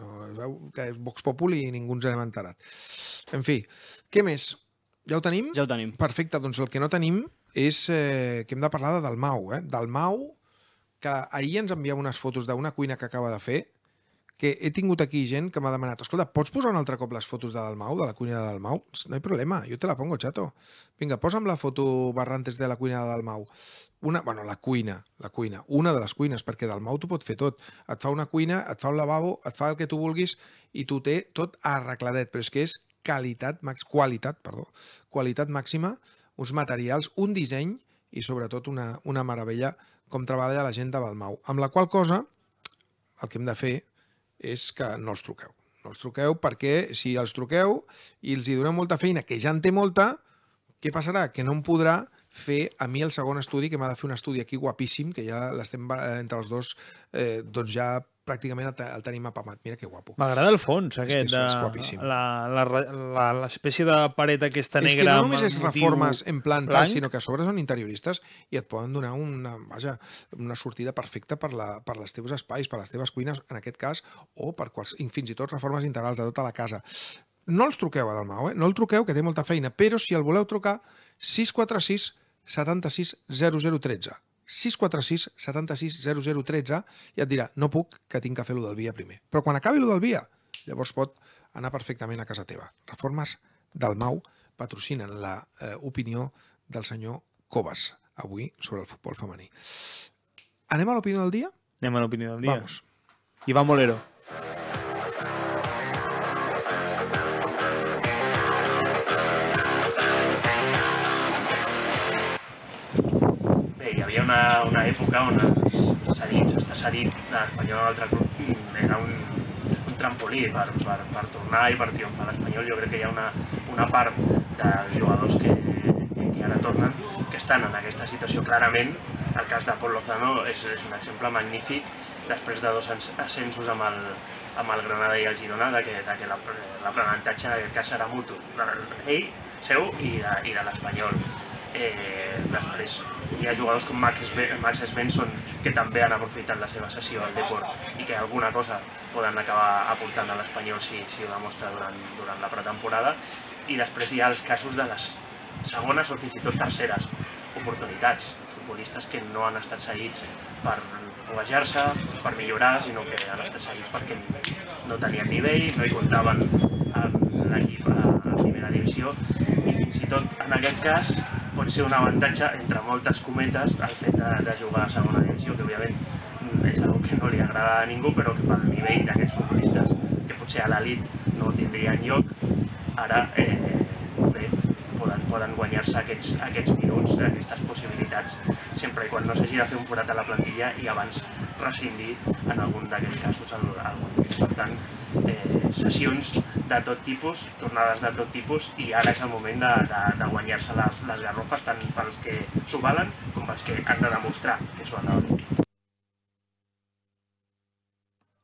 no, veu que és Vox Populi i ningú ens n'hem enterat. En fi, què més? Ja ho tenim? Ja ho tenim. Perfecte, doncs el que no tenim és eh, que hem de parlar de Dalmau, eh? Dalmau, que ahir ens enviava unes fotos d'una cuina que acaba de fer, que he tingut aquí gent que m'ha demanat escolta, pots posar un altre cop les fotos de Dalmau, de la cuina de Dalmau? No hi problema, jo te la pongo, chato. Vinga, posa'm la foto Barrantes de la cuina de Dalmau. Una, bueno, la cuina, la cuina, una de les cuines, perquè Dalmau t'ho pot fer tot. Et fa una cuina, et fa un lavabo, et fa el que tu vulguis i t'ho té tot arregladet, però és que és qualitat, qualitat, perdó, qualitat màxima, uns materials, un disseny i sobretot una, una meravella com treballa la gent de Dalmau. Amb la qual cosa, el que hem de fer és que no els truqueu. No els truqueu perquè si els truqueu i els hi doneu molta feina, que ja en té molta, què passarà? Que no em podrà fer a mi el segon estudi, que m'ha de fer un estudi aquí guapíssim, que ja l'estem eh, entre els dos, eh, doncs ja pràcticament el, el tenim apamat. Mira que guapo. M'agrada el fons, que aquest. és- és de- guapíssim. L'espècie de paret aquesta és que negra no només és reformes en planta, blanc. sinó que a sobre són interioristes i et poden donar una, vaja, una sortida perfecta per, la, per les teus espais, per les teves cuines, en aquest cas, o per quals, fins i tot reformes integrals de tota la casa. No els truqueu a Dalmau, eh? no el truqueu, que té molta feina, però si el voleu trucar, 646 76 0013. 646 76 0013 i et dirà, no puc, que tinc que fer lo del via primer. Però quan acabi lo del via, llavors pot anar perfectament a casa teva. Reformes del Mau patrocinen la eh, opinió del senyor Covas avui sobre el futbol femení. Anem a l'opinió del dia? Anem a l'opinió del dia. Vamos. Iván Molero. Havia una, una època on els cedits, estar cedit l'Espanyol a l'altre club era un, un trampolí per, per, per tornar i per triomfar l'Espanyol. Jo crec que hi ha una, una part de jugadors que, que, ara tornen que estan en aquesta situació clarament. El cas de Pol Lozano és, és un exemple magnífic després de dos asc- ascensos amb el, amb el Granada i el Girona, de que, de que l'ap- l'aprenentatge en aquest cas serà mutu. Ell, seu i de, de l'Espanyol. Eh, després hi ha jugadors com Max, Max Svensson que també han aprofitat la seva sessió al Deport i que alguna cosa poden acabar aportant a l'Espanyol si, si ho demostra durant, durant la pretemporada. I després hi ha els casos de les segones o fins i tot terceres oportunitats. Futbolistes que no han estat seguits per foguejar-se, per millorar, sinó que han estat seguits perquè no tenien nivell, no hi comptaven l'equip a la primera divisió i tot en aquest cas pot ser un avantatge entre moltes cometes el fet de, de jugar a segona divisió, que òbviament és una que no li agrada a ningú, però que pel nivell d'aquests futbolistes que potser a l'elit no tindrien lloc, ara eh, bé, poden, poden guanyar-se aquests, aquests minuts, aquestes possibilitats, sempre i quan no s'hagi de fer un forat a la plantilla i abans rescindir en algun d'aquests casos el, Per tant, eh, sessions de tot tipus, tornades de tot tipus i ara és el moment de, de, de guanyar-se les, les garrofes tant pels que s'ho valen com pels que han de demostrar que s'ho han de valer.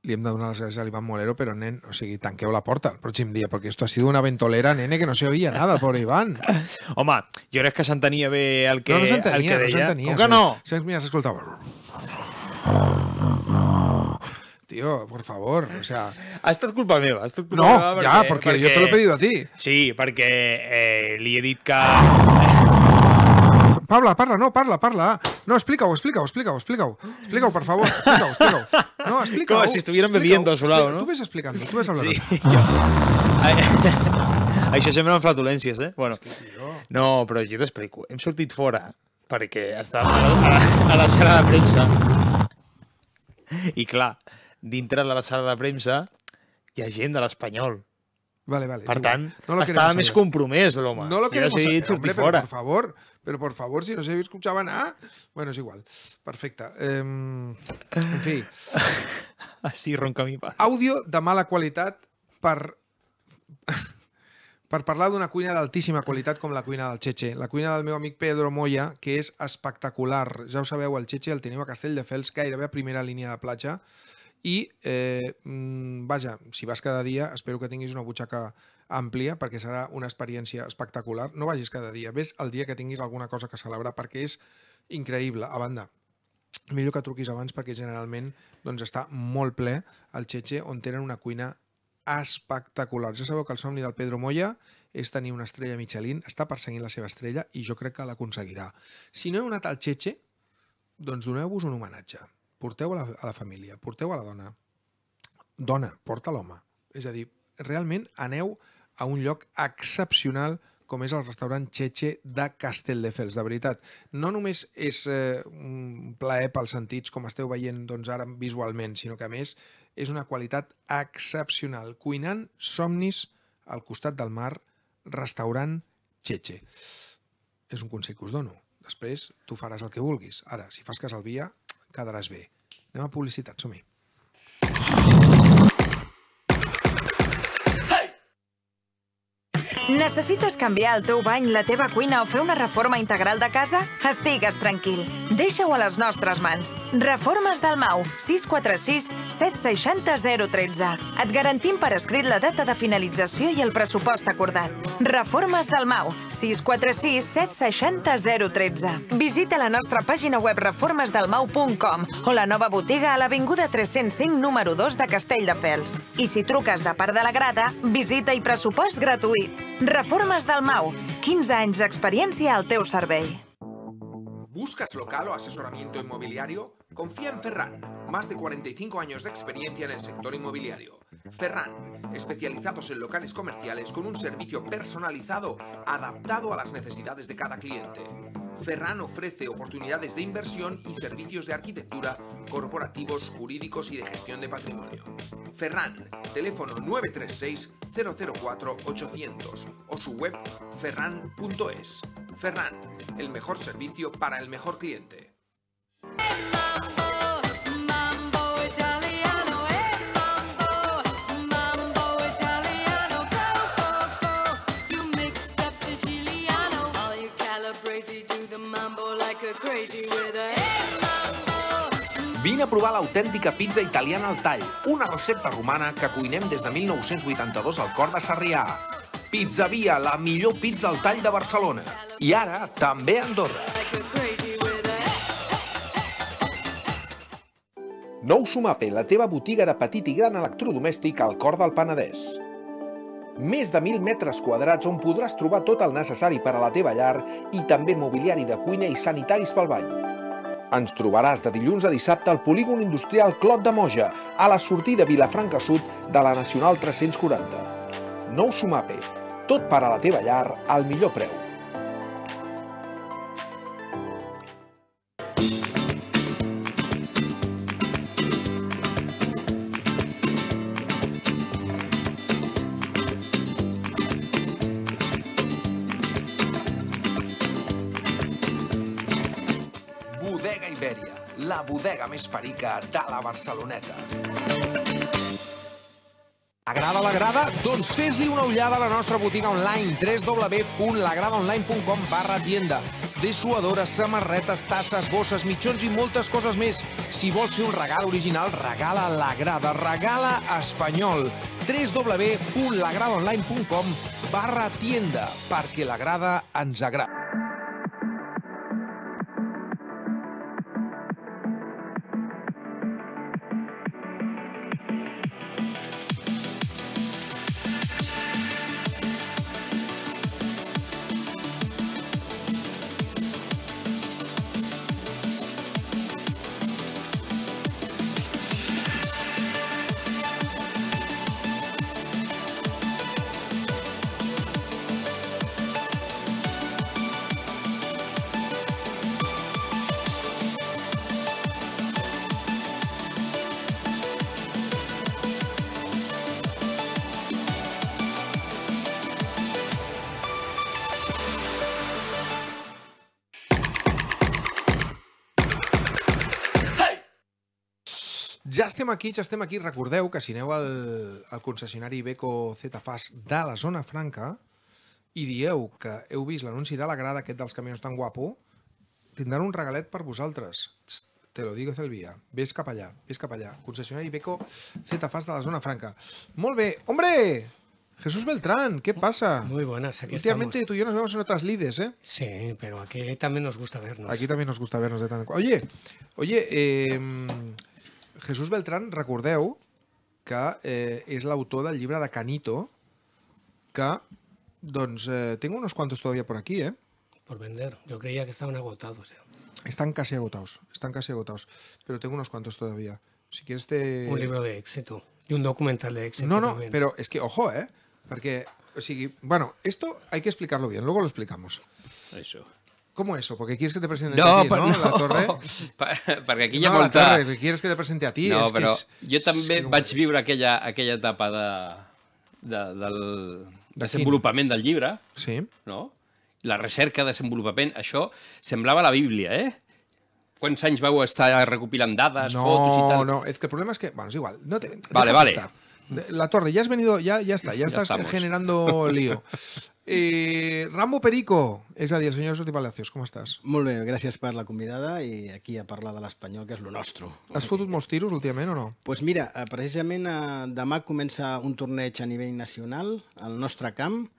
li hem de donar les gràcies a l'Ivan Molero, però, nen, o sigui, tanqueu la porta el pròxim dia, perquè esto ha sido una ventolera, nene, que no se oía nada, el pobre Iván. Home, jo crec que s'entenia bé el que, no, no el que s'entenia, no deia. s'entenia. Com que no? Se, mira, s'escoltava. Tío, por favor, o sea... Ha estat culpa meva. Ha estat culpa No, meva ja, perquè, jo te lo he pedido a ti. Sí, perquè eh, li he dit que... Pabla, parla, no, parla, parla. No, explica-ho, explica-ho, explica-ho, explica-ho. Explica-ho, por favor, explica-ho, explica-ho. No, explica-ho. Como si estuvieran bebiendo a su lado, ¿no? Tú ves explicando, tú ves hablando. Sí, jo... Ai, Això sembla flatulències, eh? Bueno, no, però jo t'explico. Hem sortit fora perquè estàvem a a la, a la sala de premsa i, clar, dintre de la sala de premsa hi ha gent de l'Espanyol. Vale, vale. Per tant. No lo estava queremos més saber. compromès, l'home. No lo queremos saber, hombre, pero fora. por favor, pero por favor, si no se escuchaba nada... Bueno, es igual. Perfecte. Eh, en fi, Així ronca mi pare. àudio de mala qualitat per per parlar d'una cuina d'altíssima qualitat com la cuina del Cheche. La cuina del meu amic Pedro Moya, que és espectacular. Ja ho sabeu, el Cheche el teniu a Castelldefels, gairebé a primera línia de platja. I, eh, mm, vaja, si vas cada dia, espero que tinguis una butxaca àmplia, perquè serà una experiència espectacular. No vagis cada dia, ves el dia que tinguis alguna cosa que celebrar, perquè és increïble. A banda, millor que truquis abans perquè generalment doncs, està molt ple el Cheche on tenen una cuina espectacular. Ja sabeu que el somni del Pedro Moya és tenir una estrella Michelin, està perseguint la seva estrella i jo crec que l'aconseguirà. Si no heu anat al Cheche, doncs doneu-vos un homenatge. Porteu a la, a la família, porteu a la dona. Dona, porta l'home. És a dir, realment aneu a un lloc excepcional com és el restaurant Cheche de Castelldefels, de veritat. No només és eh, un plaer pels sentits, com esteu veient doncs, ara visualment, sinó que a més és una qualitat excepcional. Cuinant somnis al costat del mar, restaurant Cheche. És un consell que us dono. Després tu faràs el que vulguis. Ara, si fas cas al via, quedaràs bé. Anem a publicitat, som-hi. Necessites canviar el teu bany, la teva cuina o fer una reforma integral de casa? Estigues tranquil. Deixa-ho a les nostres mans. Reformes del Mau, 646 760 013. Et garantim per escrit la data de finalització i el pressupost acordat. Reformes del Mau, 646 760 013. Visita la nostra pàgina web reformesdelmau.com o la nova botiga a l'Avinguda 305 número 2 de Castelldefels. I si truques de part de la grada, visita i pressupost gratuït. Reformes del Mau, 15 anys d'experiència al teu servei. ¿Buscas local o asesoramiento inmobiliario? Confía en Ferran, más de 45 años de experiencia en el sector inmobiliario. Ferran, especializados en locales comerciales con un servicio personalizado adaptado a las necesidades de cada cliente. Ferran ofrece oportunidades de inversión y servicios de arquitectura, corporativos, jurídicos y de gestión de patrimonio. Ferran, teléfono 936 004-800 o su web ferran.es. Ferran, el mejor servicio para el mejor cliente. crazy Vine a provar l'autèntica pizza italiana al tall, una recepta romana que cuinem des de 1982 al cor de Sarrià. Pizza Via, la millor pizza al tall de Barcelona. I ara, també a Andorra. Nou Sumape, la teva botiga de petit i gran electrodomèstic al cor del Penedès. Més de 1.000 metres quadrats on podràs trobar tot el necessari per a la teva llar i també mobiliari de cuina i sanitaris pel bany. Ens trobaràs de dilluns a dissabte al polígon industrial Clot de Moja, a la sortida Vilafranca Sud de la Nacional 340. Nou Sumape. Tot per a la teva llar al millor preu. La bodega més perica de la Barceloneta. Agrada la grada? Doncs fes-li una ullada a la nostra botiga online www.lagradaonline.com barra tienda. Dessuadores, samarretes, tasses, bosses, mitjons i moltes coses més. Si vols fer un regal original, regala la grada, regala espanyol. www.lagradaonline.com barra tienda, perquè la grada ens agrada. Estem aquí, ja estem aquí. Recordeu que si aneu al, al concessionari Iveco ZFAS de la zona franca i dieu que heu vist l'anunci de la grada aquest dels camions tan guapo, tindran un regalet per vosaltres. Tst, te lo digo, Celvia. Ves cap allà, ves cap allà. Concessionari Iveco ZFAS de la zona franca. Molt bé. ¡Hombre! Jesús Beltrán, ¿qué pasa? Muy buenas, aquí Últimamente estamos. tú y yo nos vemos en otras lides, ¿eh? Sí, pero aquí también nos gusta vernos. Aquí también nos gusta vernos de quant. Oye, oye, eh, Jesús Beltrán, recordeu que eh, és l'autor del llibre de Canito, que, doncs, eh, tengo unos cuantos todavía por aquí, ¿eh? Por vender. Yo creía que estaban agotados ya. Están casi agotados, están casi agotados, pero tengo unos cuantos todavía. Si quieres te... Un libro de éxito. Y un documental de éxito. No, no, también. pero es que, ojo, ¿eh? Porque, o sigui, bueno, esto hay que explicarlo bien, luego lo explicamos. Això. ¿Cómo eso? Porque quieres que te presente No, a ti, per- ¿no? La torre. Per- perquè aquí hi ha no, molta... la torre, que quieres que te presente a ti. no, és que però és- jo també és no vaig viure aquella, aquella etapa de, de, del De desenvolupament del llibre, Sí. no? La recerca, desenvolupament, això semblava la Bíblia, eh? Quants anys vau estar recopilant dades, No, fotos i tal? no, es que el problema es que, bueno, es igual. No te, Vale, vale. estar. La torre, ya has venido, ya, ya está, ya, Ya estás estamos. generando lío. Eh, Rambo Perico, és a dir, el senyor Jordi Palacios, com estàs? Molt bé, gràcies per la convidada i aquí a parlar de l'espanyol, que és lo nostre. Has fotut molts tiros últimament o no? pues mira, eh, precisament eh, demà comença un torneig a nivell nacional al nostre camp,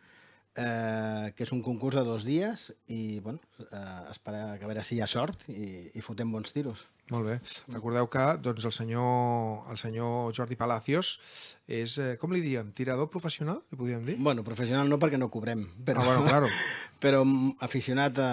eh, que és un concurs de dos dies i bueno, eh, esperar que a veure si hi ha sort i, i fotem bons tiros. Molt bé. Recordeu que doncs, el, senyor, el senyor Jordi Palacios és, eh, com li diem, tirador professional, li podríem dir? Bueno, professional no perquè no cobrem, però, Ah, bueno, claro. però mm, aficionat a,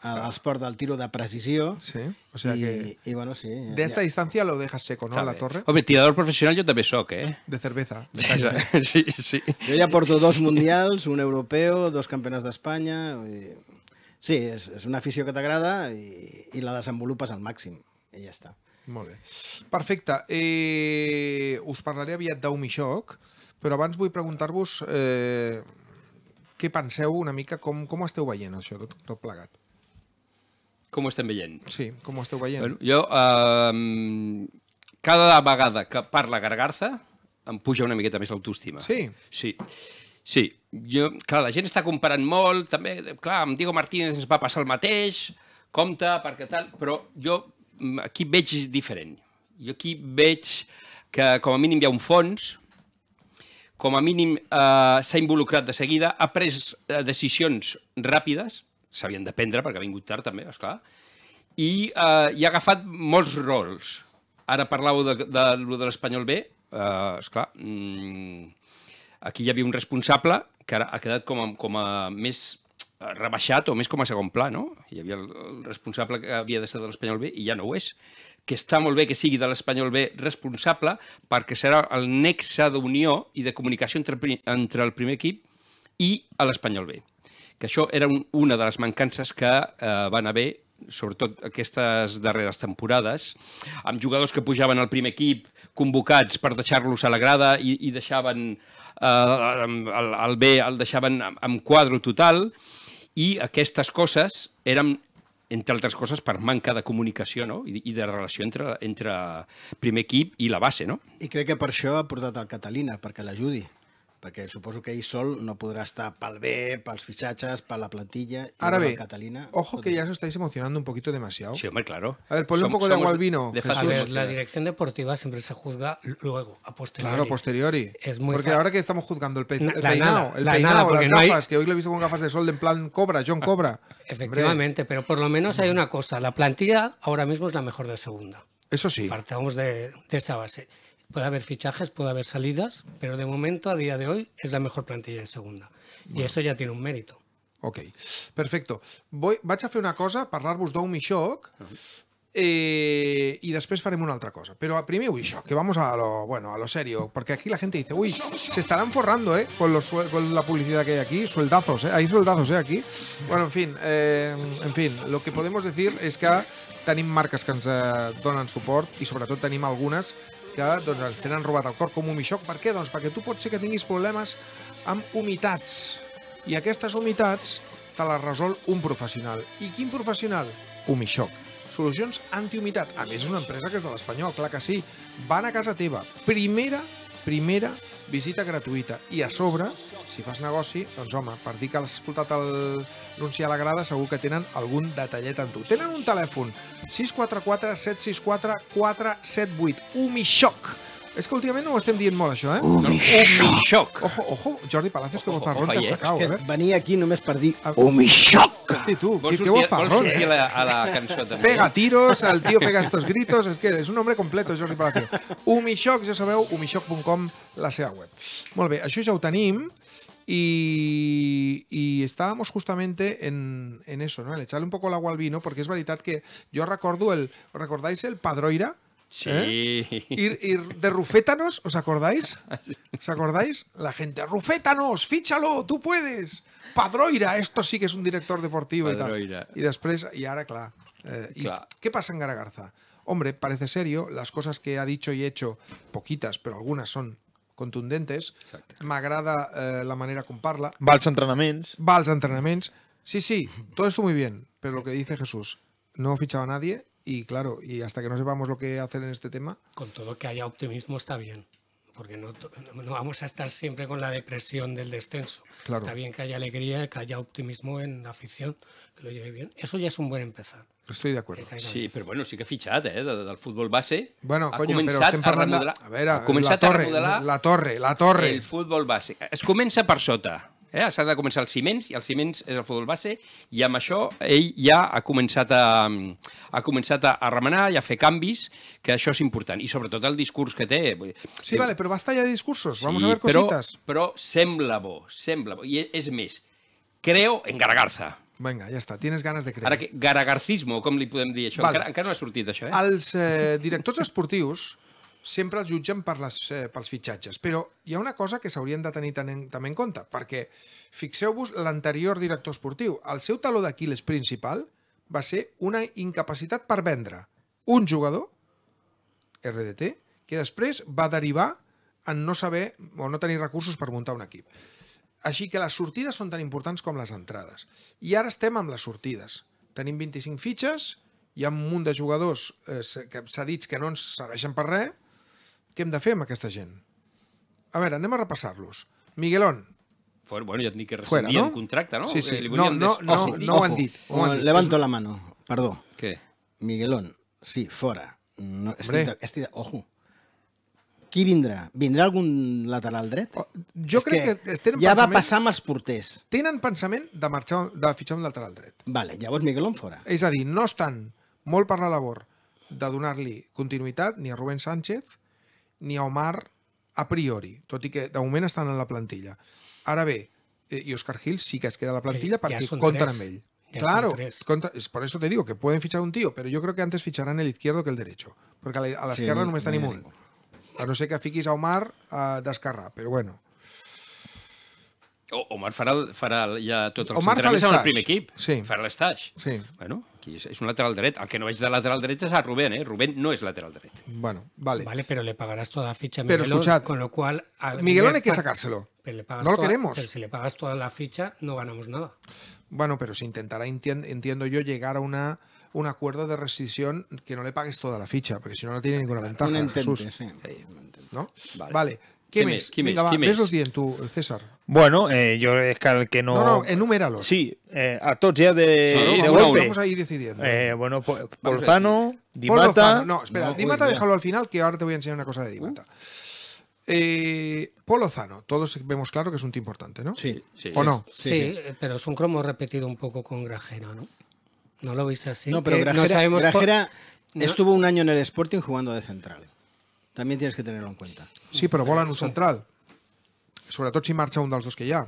a, a l'esport del tiro de precisió Sí, o sea i, que i bueno, sí. de esta distancia lo dejas seco, ¿no? Està La torre. Home, tirador professional jo també sóc, eh? De cerveza. Sí, sí. Jo ja porto dos mundials, un europeu, dos campionats d'Espanya... dir, Sí, és, és una afició que t'agrada i, i la desenvolupes al màxim. I ja està. Molt bé. Perfecte. Eh, us parlaré aviat d'Umishock, però abans vull preguntar-vos eh, què penseu una mica, com, com esteu veient això, tot, tot plegat? Com ho estem veient? Sí, com ho esteu veient? Bueno, jo, eh, cada vegada que parla Gargarza, em puja una miqueta més l'autoestima. Sí? Sí. Sí. Jo, clar, la gent està comparant molt, també, clar, amb Diego Martínez ens va passar el mateix, compte, perquè tal, però jo aquí veig diferent. Jo aquí veig que com a mínim hi ha un fons, com a mínim eh, s'ha involucrat de seguida, ha pres eh, decisions ràpides, s'havien de prendre perquè ha vingut tard també, esclar, i eh, hi ha agafat molts rols. Ara parlàveu de, de, de, de l'Espanyol B, eh, esclar, mm, aquí hi havia un responsable que ara ha quedat com a, com a més rebaixat o més com a segon pla, no? Hi havia el, el responsable que havia de ser de l'Espanyol B i ja no ho és. Que està molt bé que sigui de l'Espanyol B responsable perquè serà el nexe d'unió i de comunicació entre, entre el primer equip i l'Espanyol B. Que això era un, una de les mancances que eh, van haver sobretot aquestes darreres temporades, amb jugadors que pujaven al primer equip convocats per deixar-los a la grada i, i deixaven eh, el, el B el deixaven amb quadro total i aquestes coses eren entre altres coses per manca de comunicació no? I, i de relació entre, entre primer equip i la base, no? I crec que per això ha portat el Catalina, perquè l'ajudi. Perquè suposo que ell sol no podrà estar pel B, pels fitxatges, per la plantilla. i Ahora ve, Catalina, ojo que ya os estáis emocionando un poquito demasiado. Sí, hombre, claro. A ver, ponle un poco de agua al vino, de Jesús. A ver, la dirección deportiva siempre se juzga luego, a posteriori. Claro, posteriori. Es muy porque ahora que estamos juzgando el, pe- Na- el la peinado, nada, el la peinado, nada, las porque no hay- gafas, que hoy lo he visto con gafas de sol de en plan Cobra, John Cobra. Efectivamente, pero por lo menos hay una cosa. La plantilla ahora mismo es la mejor de segunda. Eso sí. Partamos de, de esa base. Puede haber fichajes, puede haber salidas, pero de momento, a día de hoy, es la mejor plantilla de segunda. Y eso ya tiene un mérito. Ok, perfecto. Voy, vaig a fer una cosa, parlar-vos d'un Mixoc, eh, y després farem una altra cosa. Pero primer Wishok, que vamos a lo, bueno, a lo serio, porque aquí la gente dice, uy, se estarán forrando, ¿eh? Con, los, sue- con la publicidad que hay aquí, sueldazos, ¿eh? Hay sueldazos, ¿eh? Aquí. Bueno, en fin, eh, en fin, lo que podemos decir és que tenim marques que ens eh, donen suport i sobretot tenim algunes que doncs, ens tenen robat el cor com un Mixoc. Per què? Doncs perquè tu pots ser que tinguis problemes amb humitats. I aquestes humitats te les resol un professional. I quin professional? Humixoc. Solucions antihumitat. A més, és una empresa que és de l'Espanyol, clar que sí. Van a casa teva. Primera, primera visita gratuïta. I a sobre, si fas negoci, doncs home, per dir que has escoltat l'anunci a la grada, segur que tenen algun detallet amb tu. Tenen un telèfon, 644 764 478. Humixoc. És que últimament no ho estem dient molt, això, eh? Humixoc. Ojo, ojo, Jordi Palacios, que bozarrón te has eh? que venia aquí només per dir Humixoc! Hosti, tu, sortir, vols bozarrón, sortir a eh? la, a la cançó també? Pega tiros, el tío pega estos gritos, es que es un nombre completo, Jordi Palacio. Humixoc, ja sabeu, humixoc.com, la seva web. Molt bé, això ja ho tenim y, y estábamos justamente en, en eso, ¿no? En echarle un poco el agua al vino, porque es verdad que yo recuerdo el, ¿recordáis el Padroira? Sí. Ir, ir de Rufétanos, ¿os acordáis? ¿Os acordáis? La gente, Rufétanos, fíchalo, tú puedes. Padroira, esto sí que es un director deportivo Padroira. y tal. Y después, y ahora, claro. eh, y. ¿Qué pasa en Garagarza? Hombre, parece serio, las cosas que ha dicho y hecho, poquitas, pero algunas son contundentes. M'agrada eh, la manera com parla. Va als entrenaments. Va als entrenamientos. Sí, sí, todo esto muy bien, pero lo que dice Jesús, no ha fichado a nadie y claro, y hasta que no sepamos lo que hacer en este tema, Con todo que haya optimismo está bien. Porque no, no vamos a estar siempre con la depresión del descenso. Claro. Está bien que haya alegría, que haya optimismo en la afición, que lo lleve bien. Eso ya es un buen empezar. estoy de acuerdo. Sí, però bueno, sí que ha fitxat, eh, de, del futbol base. Bueno, ha coño, però estem parlant de... A veure, la torre, a la torre, la torre. el futbol base. Es comença per sota. Eh? S'ha de començar els ciments, i els ciments és el futbol base, i amb això ell ja ha començat a, ha començat a, remenar i a fer canvis, que això és important. I sobretot el discurs que té. Vull dir, Sí, vale, pero basta ya de discursos. Vamos Sí, a ver però, cositas. Però sembla bo, sembla bo. I és més, creo en Garagarza. Venga, ya está. Tienes ganas de creer. Ara, que, garagarcismo, com li podem dir això? Vale. Encara, encara no ha sortit això, eh? Els eh, directors esportius sempre els jutgen per les, eh, pels fitxatges, però hi ha una cosa que s'haurien de tenir ten- també en compte, perquè fixeu-vos l'anterior director esportiu. El seu taló d'Aquiles principal va ser una incapacitat per vendre un jugador, RDT, que després va derivar en no saber o no tenir recursos per muntar un equip. Així que les sortides són tan importants com les entrades. I ara estem amb les sortides. Tenim 25 fitxes, hi ha un munt de jugadors eh, dit que no ens serveixen per res. Què hem de fer amb aquesta gent? A veure, anem a repassar-los. Miguelón, Fuera, bueno, ja et dic que Fuera, rescindia no? el contracte, no? Sí, sí. Eh, li No, no, des- no, Ojo, no ho han dit. Ho han dit. levanto la mano, perdó. Què? Miguelón, sí, fora. No, estic, de- estic de, ojo. Qui vindrà? Vindrà algun lateral dret? Oh, jo És crec que tenen ja va passar amb els porters. tenen pensament de marxar de fitxar un lateral dret. Vale, llavors Miguelón fora. És a dir, no estan molt per la labor de donar-li continuïtat ni a Rubén Sánchez, ni a Omar, a priori, tot i que de moment estan en la plantilla. Ara bé, eh, i Oscar Gil sí que es queda a la plantilla Que perquè tres. amb ell. Ya claro, es por eso te digo que pueden fichar un tío, pero yo creo que antes ficharán el izquierdo que el derecho, perquè a la- a l'esquerra no- només no tenim ha un. ningú. A no ser que fiquis a Omar uh, d'esquerra, però bueno. Omar farà, el, farà el- ja tots els Omar entrenaments amb el primer equip. Sí. Farà l'estage. Sí. Bueno, aquí és, és un lateral dret. El que no veig de lateral dret és a Rubén, eh? Rubén no és lateral dret. Bueno, vale. Vale, pero le pagarás toda la ficha a Pero Miguelón, escuchad, con lo cual... a Miguelón Miguel hay que sacárselo. pero le pagas No lo toda- queremos. Pero si le pagas toda la ficha, no ganamos nada. Bueno, pero se intentará, entien- entiendo yo, llegar a una un acuerdo de rescisión que no le pagues toda la ficha, porque si no, no tiene ninguna ventaja. Un entente, Jesús, sí. Sí. ¿no? Vale. Vale. ¿Qué mes? va, Qui més? ves-los dient tu, César. Bueno, eh, jo és que el que no... No, no, enuméralos. Sí, eh, a tots ja de, Sí, de vamos, golpe. Vamos a ir decidiendo. Eh, bueno, a Polzano, Dimata... Lozano. No, espera, No, Dimata uy, déjalo al final, que ahora te voy a enseñar una cosa de Dimata. Eh, Paul Lozano, todos vemos claro que es un tío importante, ¿no? Sí. Sí. ¿O no? Sí, Sí, eh, pero es un cromo repetido un poco con Grajera, ¿no? ¿No lo veis así? no, pero Grajera, sabemos por- Grajera no- estuvo un año en el Sporting jugando de central. También tienes que tenerlo en cuenta. Sí, però volen un central. Sobretot si marxa un dels dos que hi ha.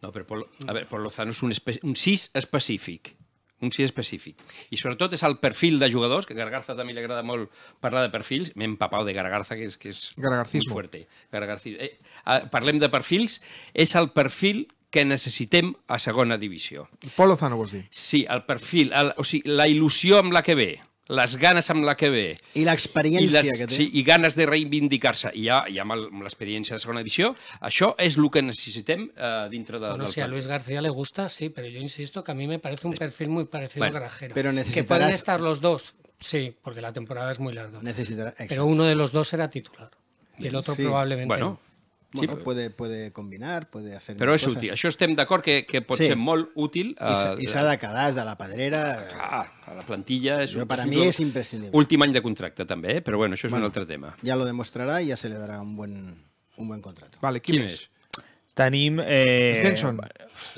No, però Pol, a veure, Pol Lozano és un, espe un sis específic. Un sis específic. I sobretot és el perfil de jugadors, que a Gargarza també li agrada molt parlar de perfils. M'he empapat de Gargarza, que és, que és Gargarcismo. muy fuerte. Gargarcismo. Eh, ah, parlem de perfils. És el perfil que necessitem a segona divisió. Paul Lozano vols dir? Sí, el perfil, el, o sigui, la il·lusió amb la que ve, les ganes amb la que ve, I l'experiència que té. sí, i ganes de reivindicar-se, i ja, ja amb l'experiència de segona divisió, això és el que necessitem eh, dintre de, Bueno, del si a. Luis García le gusta, sí, pero yo insisto que a mí me parece un perfil muy parecido Bueno, a Grajera. pero Que necesitarás- pueden estar los dos, sí, porque la temporada es muy larga. Necesitarà... Pero uno de los dos será titular y el otro Sí. probablemente Bueno, no. Bueno, puede, puede combinar, puede hacer Però és coses. útil. Això estem d'acord que, que pot Sí. ser molt útil. I s'ha- eh, I s'ha de quedar, és de la pedrera. clar, a la plantilla. És, Jo, per a mi és imprescindible. Últim any de contracte, també, eh? però bueno, això és Bueno. un altre tema. Ya lo demostrará y ya se le dará un buen, un buen contrato. Vale, qui, Qui més? més? Tenim... Eh, Svensson.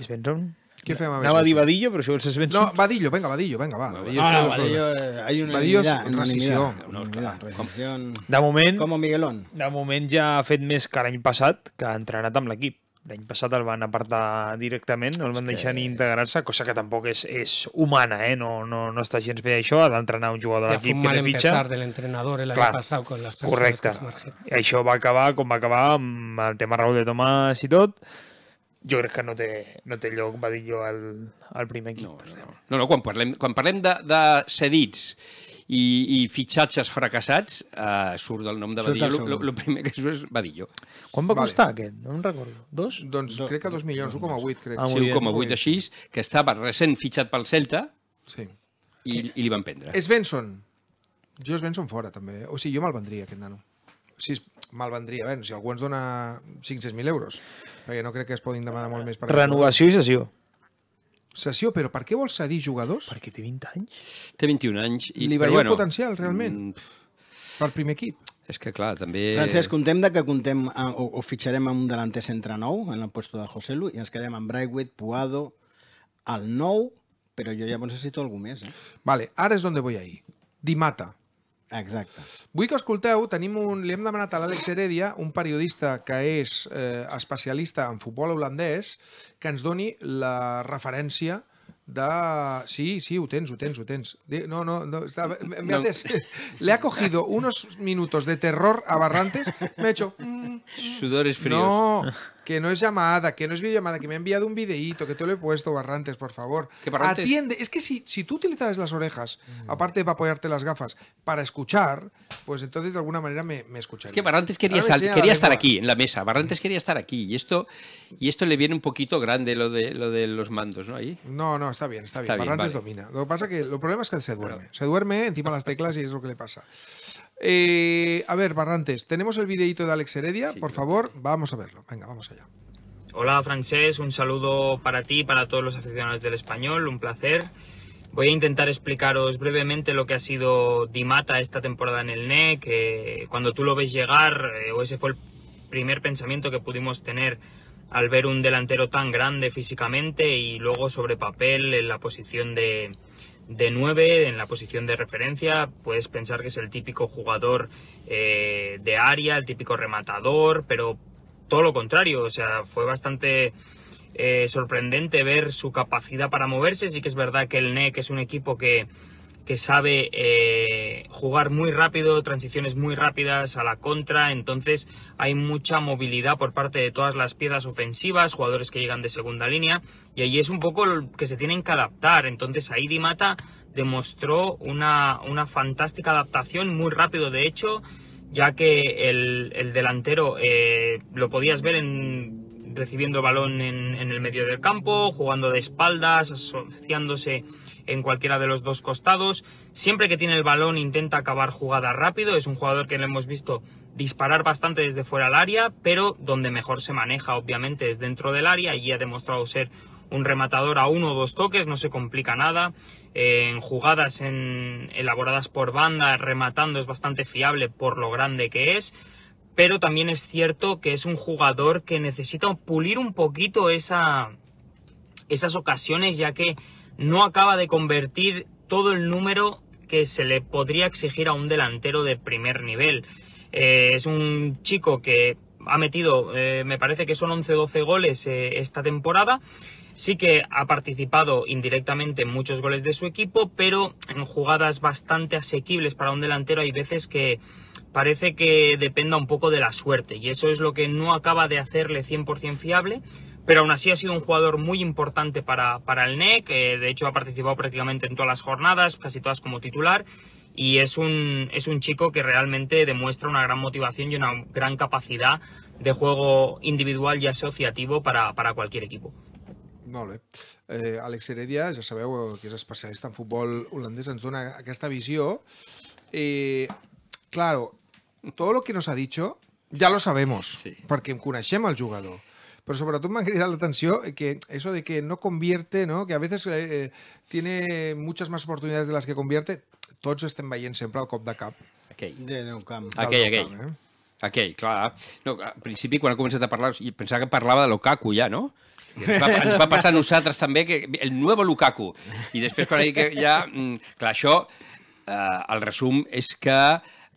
Svensson? Què fem amb Anava a dir Svensson? Vadillo, però si vols Svensson... No, Vadillo, venga, Vadillo, venga, va. Vadillo, No, no, Vadillo, eh, hay una Vadillo és rescisió. No, rescisión. De moment, Como Miguelón. de moment ja ha fet més que l'any passat que ha entrenat amb l'equip. L'any passat el van apartar directament, no el van deixar ni integrar-se, cosa que tampoc és, és humana, eh? no, no, no està gens bé això, ha d'entrenar un jugador de fue l'equip que mal té fitxa. empezar del entrenador el año Clar, pasado con las personas Correcte. que això va acabar com va acabar amb el tema Raúl de Tomàs i tot. Jo crec que no té, no té lloc Vadillo al, al primer equip. No, no, no, no quan parlem, quan parlem de, de cedits i, i fitxatges fracassats, eh, surt el nom de el Badillo. seu El nom. primer que surt és Badillo. Quan va Vale. costar aquest? No em recordo. Dos? Doncs crec que 2 milions, 1,8 crec. Ah, Sí, molt bé. 1,8 així, que estava recent fitxat pel Celta Sí. i, i li van prendre. Svensson. Jo Svensson fora, també. O sigui, jo me'l vendria, aquest nano. Si es, me'l vendria. Veure, si algú ens dona 500.000 euros, perquè no crec que es puguin demanar molt més per aquest Renovació i sessió. Sessió, però per què vols cedir jugadors? Perquè té 20 anys. Té 21 anys. I, Li veieu bueno, potencial, realment? mm, Per primer equip? És que clar, també... Francesc, contem de que contem a, o, o fitxarem amb un delanter centre nou en el puesto de José Lu i ens quedem amb Braithwaite, Puado, el nou, però jo ja necessito algú més. Eh? Vale, ara és on voy a ir. Dimata. Exacte. Vull que escolteu, tenim un, li hem demanat a l'Àlex Heredia, un periodista que és eh, especialista en futbol holandès, que ens doni la referència de... Sí, sí, ho tens, ho tens, ho tens. No, no, no, está... me, me No. haces- Le ha cogido unos minutos de terror a Barrantes, me ha hecho... mm, Sudores fríos. No, que no es llamada, que no es videollamada, que me ha enviado un videíto, que te lo he puesto, Barrantes, por favor. Barrantes- Atiende. Es que si, si tú utilizas las orejas, aparte de apoyarte las gafas, para escuchar, pues entonces de alguna manera me, me escucharía. Es que Barrantes quería, sal- quería estar aquí, en la mesa. Barrantes quería estar aquí. Y esto, y esto le viene un poquito grande lo de, lo de los mandos, ¿no? Ahí. No, no, está bien, está bien. Está bien, Barrantes vale. domina. Lo que pasa que el problema es que se duerme. Se duerme encima de las teclas y es lo que le pasa. Eh, a ver, Barrantes, tenemos el videíto de Alex Heredia, Sí, por favor, vamos a verlo. Venga, vamos allá. Hola Francés, un saludo para ti y para todos los aficionados del español, un placer. Voy a intentar explicaros brevemente lo que ha sido Dimata esta temporada en el NE, que cuando tú lo ves llegar, eh, o ese fue el primer pensamiento que pudimos tener al ver un delantero tan grande físicamente y luego sobre papel en la posición de, de 9 en la posición de referencia. Puedes pensar que es el típico jugador eh, de área, el típico rematador, pero todo lo contrario. O sea, fue bastante eh, sorprendente ver su capacidad para moverse. Sí que es verdad que el NEC es un equipo que, que sabe eh, jugar muy rápido, transiciones muy rápidas a la contra, entonces hay mucha movilidad por parte de todas las piezas ofensivas, jugadores que llegan de segunda línea, y ahí es un poco el que se tienen que adaptar. Entonces ahí Di Mata demostró una, una fantástica adaptación, muy rápido de hecho, ya que el, el delantero eh, lo podías ver en, recibiendo balón en el medio del campo, jugando de espaldas, asociándose en cualquiera de los dos costados. Siempre que tiene el balón intenta acabar jugada rápido. Es un jugador que le hemos visto disparar bastante desde fuera del área, pero donde mejor se maneja obviamente es dentro del área y ha demostrado ser un rematador a uno o dos toques, no se complica nada. En jugadas en, elaboradas por banda, rematando es bastante fiable por lo grande que es. Pero también es cierto que es un jugador que necesita pulir un poquito esa, esas ocasiones, ya que no acaba de convertir todo el número que se le podría exigir a un delantero de primer nivel. Eh, es un chico que ha metido, eh, me parece que son 11-12 goles eh, esta temporada. Sí que ha participado indirectamente en muchos goles de su equipo, pero en jugadas bastante asequibles para un delantero hay veces que parece que dependa un poco de la suerte y eso es lo que no acaba de hacerle 100% fiable pero aún así ha sido un jugador muy importante para, para el NEC, eh, de hecho ha participado prácticamente en todas las jornadas, casi todas como titular, y es un, es un chico que realmente demuestra una gran motivación y una gran capacidad de juego individual y asociativo para, para cualquier equipo. Molt bé. Eh, Àlex Heredia, ja sabeu que és especialista en futbol holandès, ens dona aquesta visió. Eh, claro, todo lo que nos ha dicho ya lo sabemos, Sí. perquè coneixem el jugador. Pero sobre todo me ha cridat l'atenció que eso de que no convierte, ¿no? que a veces eh, eh, tiene muchas más oportunidades de las que convierte, tots estem veient sempre el cop de cap. Aquell. De Camp. Aquell, aquell. Camp, eh? Aquell, clar. No, al principi, quan ha començat a parlar, pensava que parlava de Lukaku ja, no? Ens va, ens va passar a nosaltres també que el nuevo Lukaku. I després quan ha dit que ja... mm, Clar, això, eh, el resum és que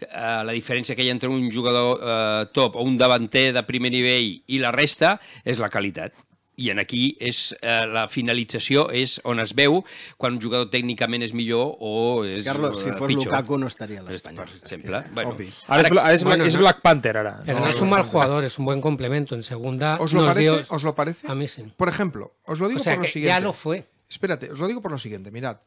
eh, la diferència que hi ha entre un jugador eh, top o un davanter de primer nivell i la resta és la qualitat. I en aquí és, eh, la finalització és on es veu quan un jugador tècnicament és millor o és Carlos, si eh, fos pitjor. Lukaku no estaria a Per l'Espanyol. exemple. Bueno, Obvi. Ara és, Bla- és, Bla- Bueno, és no. Black Panther, ara. Pero no es un mal jugador, es un buen complemento. En segunda ¿Os lo, nos parece? dio... ¿Os lo parece? A mí sí. Por ejemplo, os lo digo O sea por lo que siguiente. ya lo fue. Espérate, os lo digo por lo siguiente, mirad.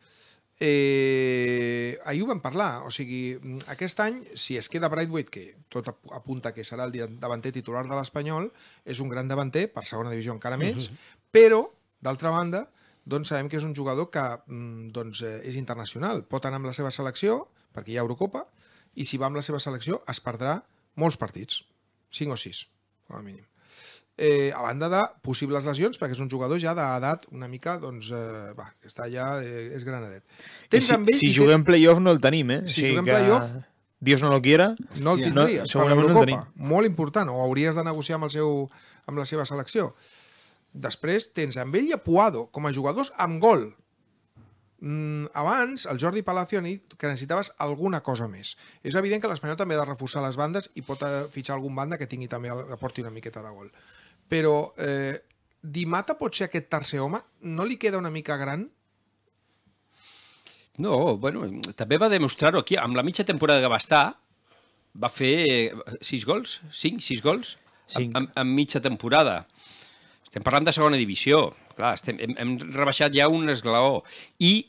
Eh, ahir ho vam parlar, o sigui, mm, aquest any, si es queda Brightweight, que tot ap- apunta que serà el davanter titular de l'Espanyol, és un gran davanter, per segona divisió encara més, però, d'altra banda, doncs sabem que és un jugador que mm, doncs, eh, és internacional, pot anar amb la seva selecció, perquè hi ha Eurocopa, i si va amb la seva selecció es perdrà molts partits, 5 o 6, com a mínim eh, a banda de possibles lesions, perquè és un jugador ja d'edat una mica, doncs, eh, va, que està ja, eh, és granadet. I Tens si, amb ell si juguem playoff no el tenim, eh? Si sigui juguem que playoff- Dios no lo quiera. no el tindries, no, per segurament no l'Eurocopa. Molt important, o hauries de negociar amb, el seu, amb la seva selecció. Després tens amb ell i a Puado, com a jugadors amb gol. Mm, abans, el Jordi Palacio ha dit que necessitaves alguna cosa més. És evident que l'Espanyol també ha de reforçar les bandes i pot eh, fitxar algun banda que tingui també el- que aporti una miqueta de gol. Però eh, Di Mata pot ser aquest tercer home? No li queda una mica gran? No, bueno, també va demostrar-ho aquí. Amb la mitja temporada que va estar, va fer eh, sis gols, cinc, sis gols, Cinc. En, en, en mitja temporada. Estem parlant de segona divisió. Clar, estem, hem, hem rebaixat ja un esglaó. I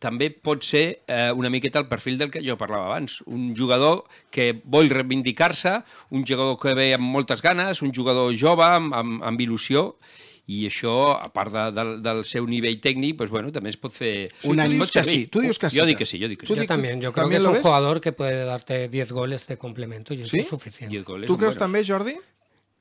també pot ser eh, una miqueta el perfil del que jo parlava abans. Un jugador que vol reivindicar-se, un jugador que ve amb moltes ganes, un jugador jove, amb, amb, amb il·lusió, i això, a part de, del, del seu nivell tècnic, pues, bueno, també es pot fer... Sí, dius pot que servir. sí, tú dius que sí. Jo dic que sí, jo dic que sí. Yo también, yo creo que ¿También es lo un ves? jugador que puede darte 10 goles de complemento y eso ¿Sí? es suficiente. 10 goles Tu creus buenos. també, Jordi?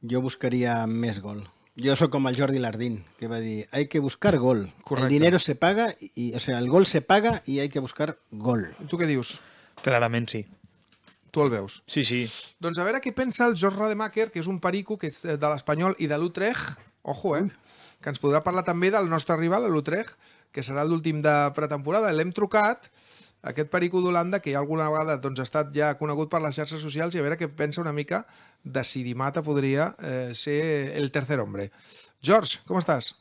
Jo buscaria més gol. Jo sóc com el Jordi Lardín, que va dir, hay que buscar gol. Correcte. El dinero se paga, y, o sea, el gol se paga y hay que buscar gol. Tu què dius? Clarament sí. Tu el veus. Sí, sí. Doncs a veure què pensa el George Rademacher, que és un perico que és de l'Espanyol i de l'Utrecht, ojo, eh? que ens podrà parlar també del nostre rival, l'Utrecht, que serà l'últim de pretemporada. L'hem trucat, aquest perico d'Holanda, que ja alguna vegada doncs, ha estat ja conegut per les xarxes socials, i a veure què pensa una mica de si Dimata podria eh, ser el tercer hombre. George, ¿cómo estás?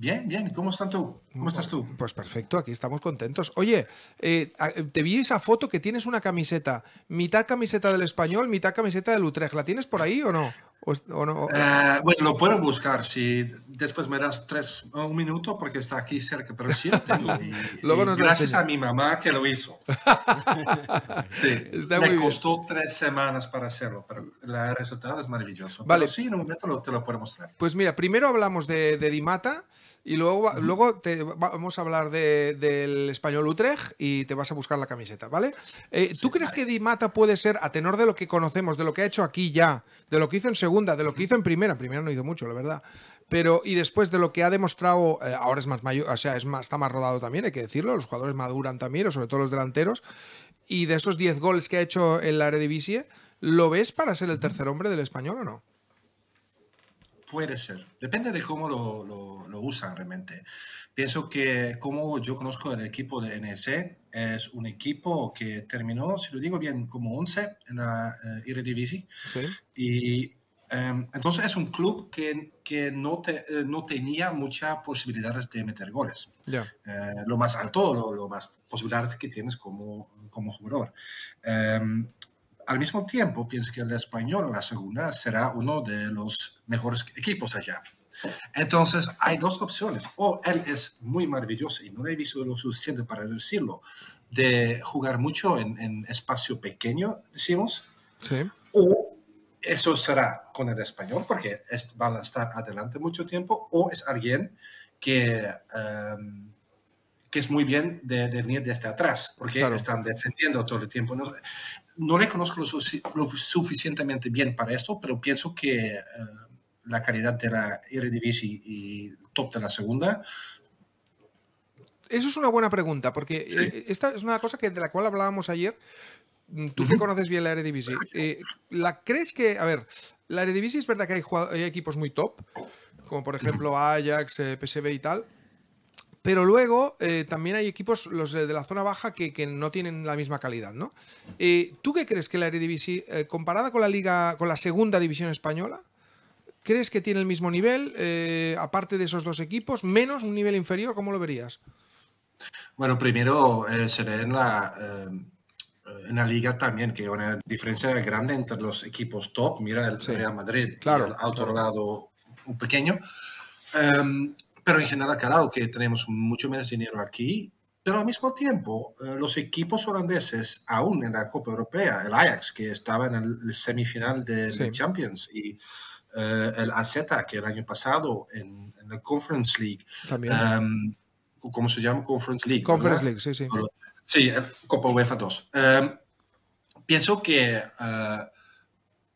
Bien, bien. ¿Cómo estás tú? ¿Cómo estás tú? Pues perfecto, aquí estamos contentos. Oye, eh, te vi esa foto que tienes una camiseta, mitad camiseta del español, mitad camiseta del Utrecht. ¿La tienes por ahí o no? O, o no? Eh, bueno, lo puedo buscar si después me das tres, un minuto porque está aquí cerca, pero sí lo tengo. Y, Luego nos gracias a mi mamá que lo hizo. Sí, Está me muy bien. costó tres semanas para hacerlo, pero el resultado es maravilloso. Vale. Pero sí, en un momento lo- te lo puedo mostrar. Pues mira, primero hablamos de, de Dimata y luego, luego te, vamos a hablar de- del español Utrecht y te vas a buscar la camiseta, ¿vale? Eh, ¿Tú crees que Dimata puede ser, a tenor de lo que conocemos, de lo que ha hecho aquí ya, de lo que hizo en segunda, de lo que hizo en primera, en primera no hizo mucho, la verdad, pero y después de lo que ha demostrado, eh, ahora es más mayor, o sea, es más, está más rodado también, hay que decirlo, los jugadores maduran también, o sobre todo los delanteros, y de esos 10 goles que ha hecho en la Eredivisie, ¿lo ves para ser el tercer hombre del español o no? Puede ser. Depende de cómo lo, lo- lo usan realmente. Pienso que como yo conozco el equipo de NEC, es un equipo que terminó, si lo digo bien, como 11 en la eh, Eredivisie. Sí. Y em, entonces es un club que, que no, te- eh, no tenía muchas posibilidades de meter goles. Ya. Eh, lo más alto, lo, lo más posibilidades que tienes como, como jugador. Em, al mismo tiempo, pienso que el español la segunda será uno de los mejores equipos allá. Entonces, hay dos opciones. O él es muy maravilloso y no he visto lo suficiente para decirlo, de jugar mucho en, en espacio pequeño, decimos, Sí. o eso será con el español, porque es- van a estar adelante mucho tiempo, o es alguien que, em, que es muy bien de, de venir desde atrás, porque Claro. están defendiendo todo el tiempo. No, le conozco lo, sufici- lo suficientemente bien para esto, pero pienso que eh, la calidad de la Eredivisie y top de la segunda. Eso es una buena pregunta, porque eh, esta es una cosa que, de la cual hablábamos ayer. Mm, Tú que conoces bien la Eredivisie, eh, ¿la crees que, a ver, la Eredivisie es verdad que hay equipos muy top, como por ejemplo Ajax, eh, PSV y tal, pero luego eh, también hay equipos, los de, de la zona baja, que, que no tienen la misma calidad, ¿no? Eh, ¿Tú qué crees que la Eredivisie, eh, comparada con la liga, con la segunda división española, crees que tiene el mismo nivel, eh, aparte de esos dos equipos, menos un nivel inferior? ¿Cómo lo verías? Bueno, primero eh, se ve en la, eh, en la liga también que hay una diferencia grande entre los equipos top. Mira el Real Madrid, claro, el otro lado un pequeño. Em, pero en general, claro que tenemos mucho menos dinero aquí. Pero al mismo tiempo, eh, los equipos holandeses, aún en la Copa Europea, el Ajax, que estaba en el, semifinal de, Sí. de Champions, y eh, el AZ, que el año pasado en, en la Conference League, También. em, ¿cómo se llama? Conference League. Conference ¿verdad? League, sí, sí. Sí, eh, Copa UEFA 2. Eh, pienso que eh,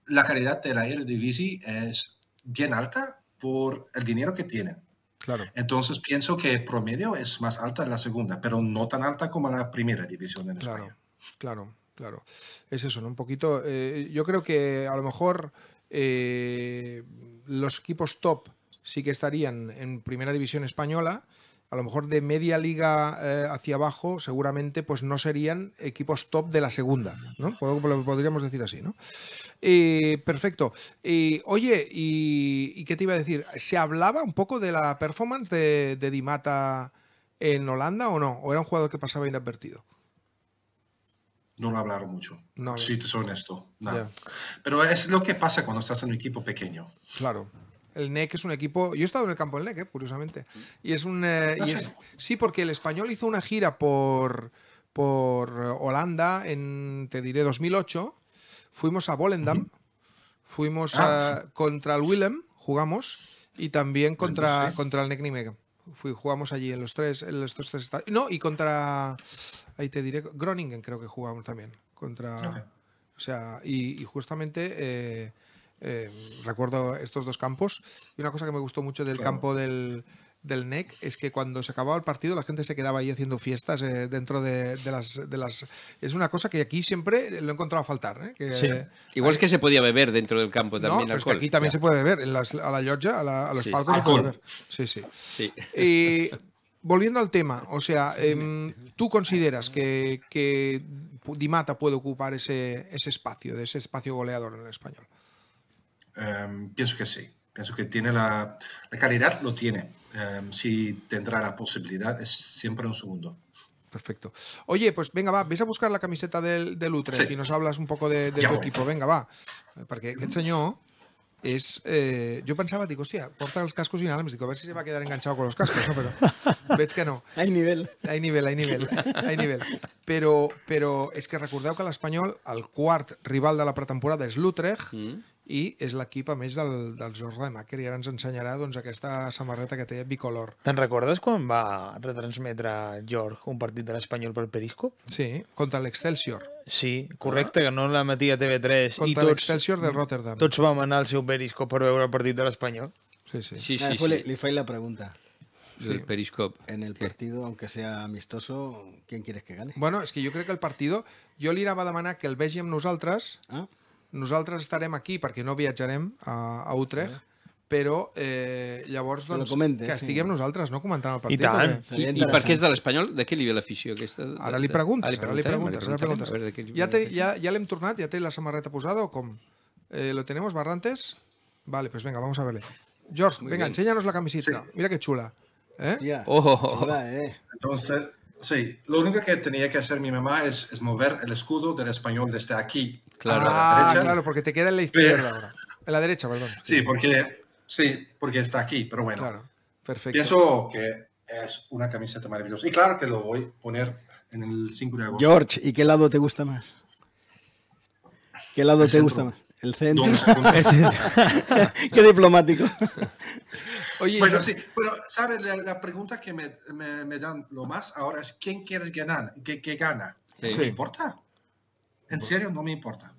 la calidad de la Eredivisie es bien alta por el dinero que tienen. Claro. Entonces pienso que el promedio es más alta en la segunda, pero no tan alta como en la primera división en Claro, España. claro, claro. Es eso, ¿no? Un poquito. eh, yo creo que a lo mejor eh, los equipos top sí que estarían en primera división española. A lo mejor de media liga eh, hacia abajo, seguramente, pues no serían equipos top de la segunda, ¿no? Podríamos decir así, ¿no? Eh, perfecto. Eh, oye, y, y qué te iba a decir? ¿Se hablaba un poco de la performance de, de Di Mata en Holanda o no? ¿O era un jugador que pasaba inadvertido? No lo hablaron mucho, No, si te soy honesto. Pero es lo que pasa cuando estás en un equipo pequeño. Claro. El NEC es un equipo. Yo he estado en el campo del NEC, eh, curiosamente. Y es un. eh, y sí. es- sí, porque el español hizo una gira por, por Holanda en, te diré, 2008. Fuimos a Volendam. Fuimos Ah, a- contra el Willem, jugamos. Y también contra, contra el NEC Nijmegen. Fui, jugamos allí en los tres, en los tres, tres estadios. No, y contra. Ahí te diré. Groningen creo que jugamos también. Contra. O sea, y, y justamente eh, eh, recuerdo estos dos campos. Y una cosa que me gustó mucho del Claro. campo del, del NEC es que cuando se acababa el partido la gente se quedaba ahí haciendo fiestas eh, dentro de, de las, de las... Es una cosa que aquí siempre lo he encontrado a faltar. ¿eh? Que, Sí. Igual es que se podía beber dentro del campo no, también pero es que aquí también Ya. se puede beber. En las- a la llotja, a, la- a los Sí. palcos se puede beber. Sí, sí. Sí. Y volviendo al tema, o sea, em, ¿tú consideras que, que Di Mata puede ocupar ese, ese espacio, de ese espacio goleador en el español? Em, pienso que sí. Pienso que tiene la, la calidad, lo tiene. Em, si tendrá la posibilidad, es siempre un segundo. Perfecto. Oye, pues venga, va, ves a buscar la camiseta del, del Utrecht Sí. y nos hablas un poco de, de tu voy. equipo. Venga, va. Perquè aquest senyor és... Eh, jo pensava, dic, hòstia, porta els cascos inalámbricos. Dic, a ver si se va a quedar enganchado con los cascos, ¿no? Pero veig que no. Hay nivel. Hay nivel, hay nivel, hay nivel. Però, però és que recordeu que l'Espanyol, el quart rival de la pretemporada és l'Utrecht Mm. I és l'equip, a més, del, del George Rademacher i ara ens ensenyarà doncs, aquesta samarreta que té bicolor. Te'n recordes quan va retransmetre George un partit de l'Espanyol per Periscope? Sí, contra l'Excelsior. Sí, correcte, que no la metia TV3 i Contra tots, l'Excelsior del Rotterdam. tots vam anar al seu Periscope per veure el partit de l'Espanyol. Sí, sí. Sí, Ah, sí, después sí. Le, le fai la pregunta. El Periscope. En el ¿Qué? partido, aunque sea amistoso, ¿quién quieres que gane? Bueno, és que jo crec que el partido... Jo li anava a demanar que el vegi amb nosaltres. Ah, Nosaltres estarem aquí perquè no viatjarem a, a Utrecht, però eh, llavors doncs, comente, que sí. estiguem nosaltres no comentant el partit. tant. perquè- I, I per què és de l'Espanyol? De què li ve l'afició aquesta? Ara li preguntes, Ah, ara li preguntes, ara li preguntes. a veure de què li ve Ja, té, ja, ja l'hem tornat? ¿Ya té la samarreta posada o com? Eh, ¿Lo tenemos, Barrantes? Vale, pues venga, vamos a verle. George, Muy venga, bien. enséñanos la camiseta. Sí. Mira qué chula. ¿Eh? hostia, Oh. chula, eh. Entonces, sí, lo único que tenía que hacer mi mamá es, es mover el escudo del español desde aquí Claro. Ah, la derecha. claro, porque te queda en la izquierda ahora. En la derecha, perdón. Sí, porque, sí, porque está aquí, pero bueno. Claro, perfecto. Pienso que es una camiseta maravillosa. Y claro que lo voy a poner en el 5 de agosto. George, ¿y qué lado te gusta más? ¿Qué lado El te centro. gusta más? El centro. Qué diplomático. Oye, Bueno, George, sí, pero ¿sabes? La, la pregunta que me, me- me dan lo más ahora es ¿quién quieres ganar? ¿Qué, qué gana? Sí. ¿No me importa? En serio, no me importa.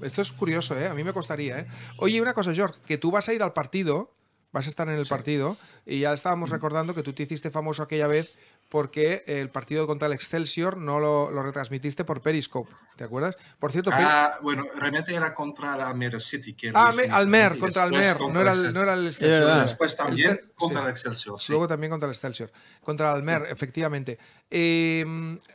Esto es curioso, ¿eh? A mí me costaría, ¿eh? Oye, una cosa, George, que tú vas a ir al partido, vas a estar en el partido, y ya estábamos recordando que tú te hiciste famoso aquella vez porque el partido contra el Excelsior no lo, lo retransmitiste por Periscope, ¿te acuerdas? Por cierto, Ah, bueno, realmente era contra la Almere City. Que Ah, me- Almer, contra Almer, contra no era, el, Excelsior. no era el Excelsior. después también El contra sí. el Excelsior. sí. Luego también contra el Excelsior. Contra el Almer, efectivamente. Eh,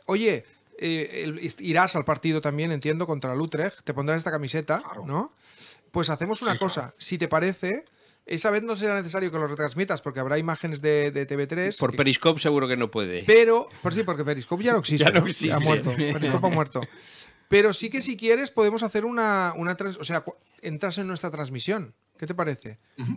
oye, eh, el- irás al partido también, entiendo, contra el Utrecht. Te pondrás esta camiseta, Claro. ¿no? Pues hacemos una Sí, cosa. Si te parece, esa vez no será necesario que lo retransmitas porque habrá imágenes de, de TV3. Por que- Periscope seguro que no puede. pero, por sí, porque Periscope ya no existe. Ya no ¿no? existe. Ha muerto. Periscope ha muerto. Pero sí que si quieres podemos hacer una, una trans- o sea, entras en nuestra transmisión. ¿Qué te parece?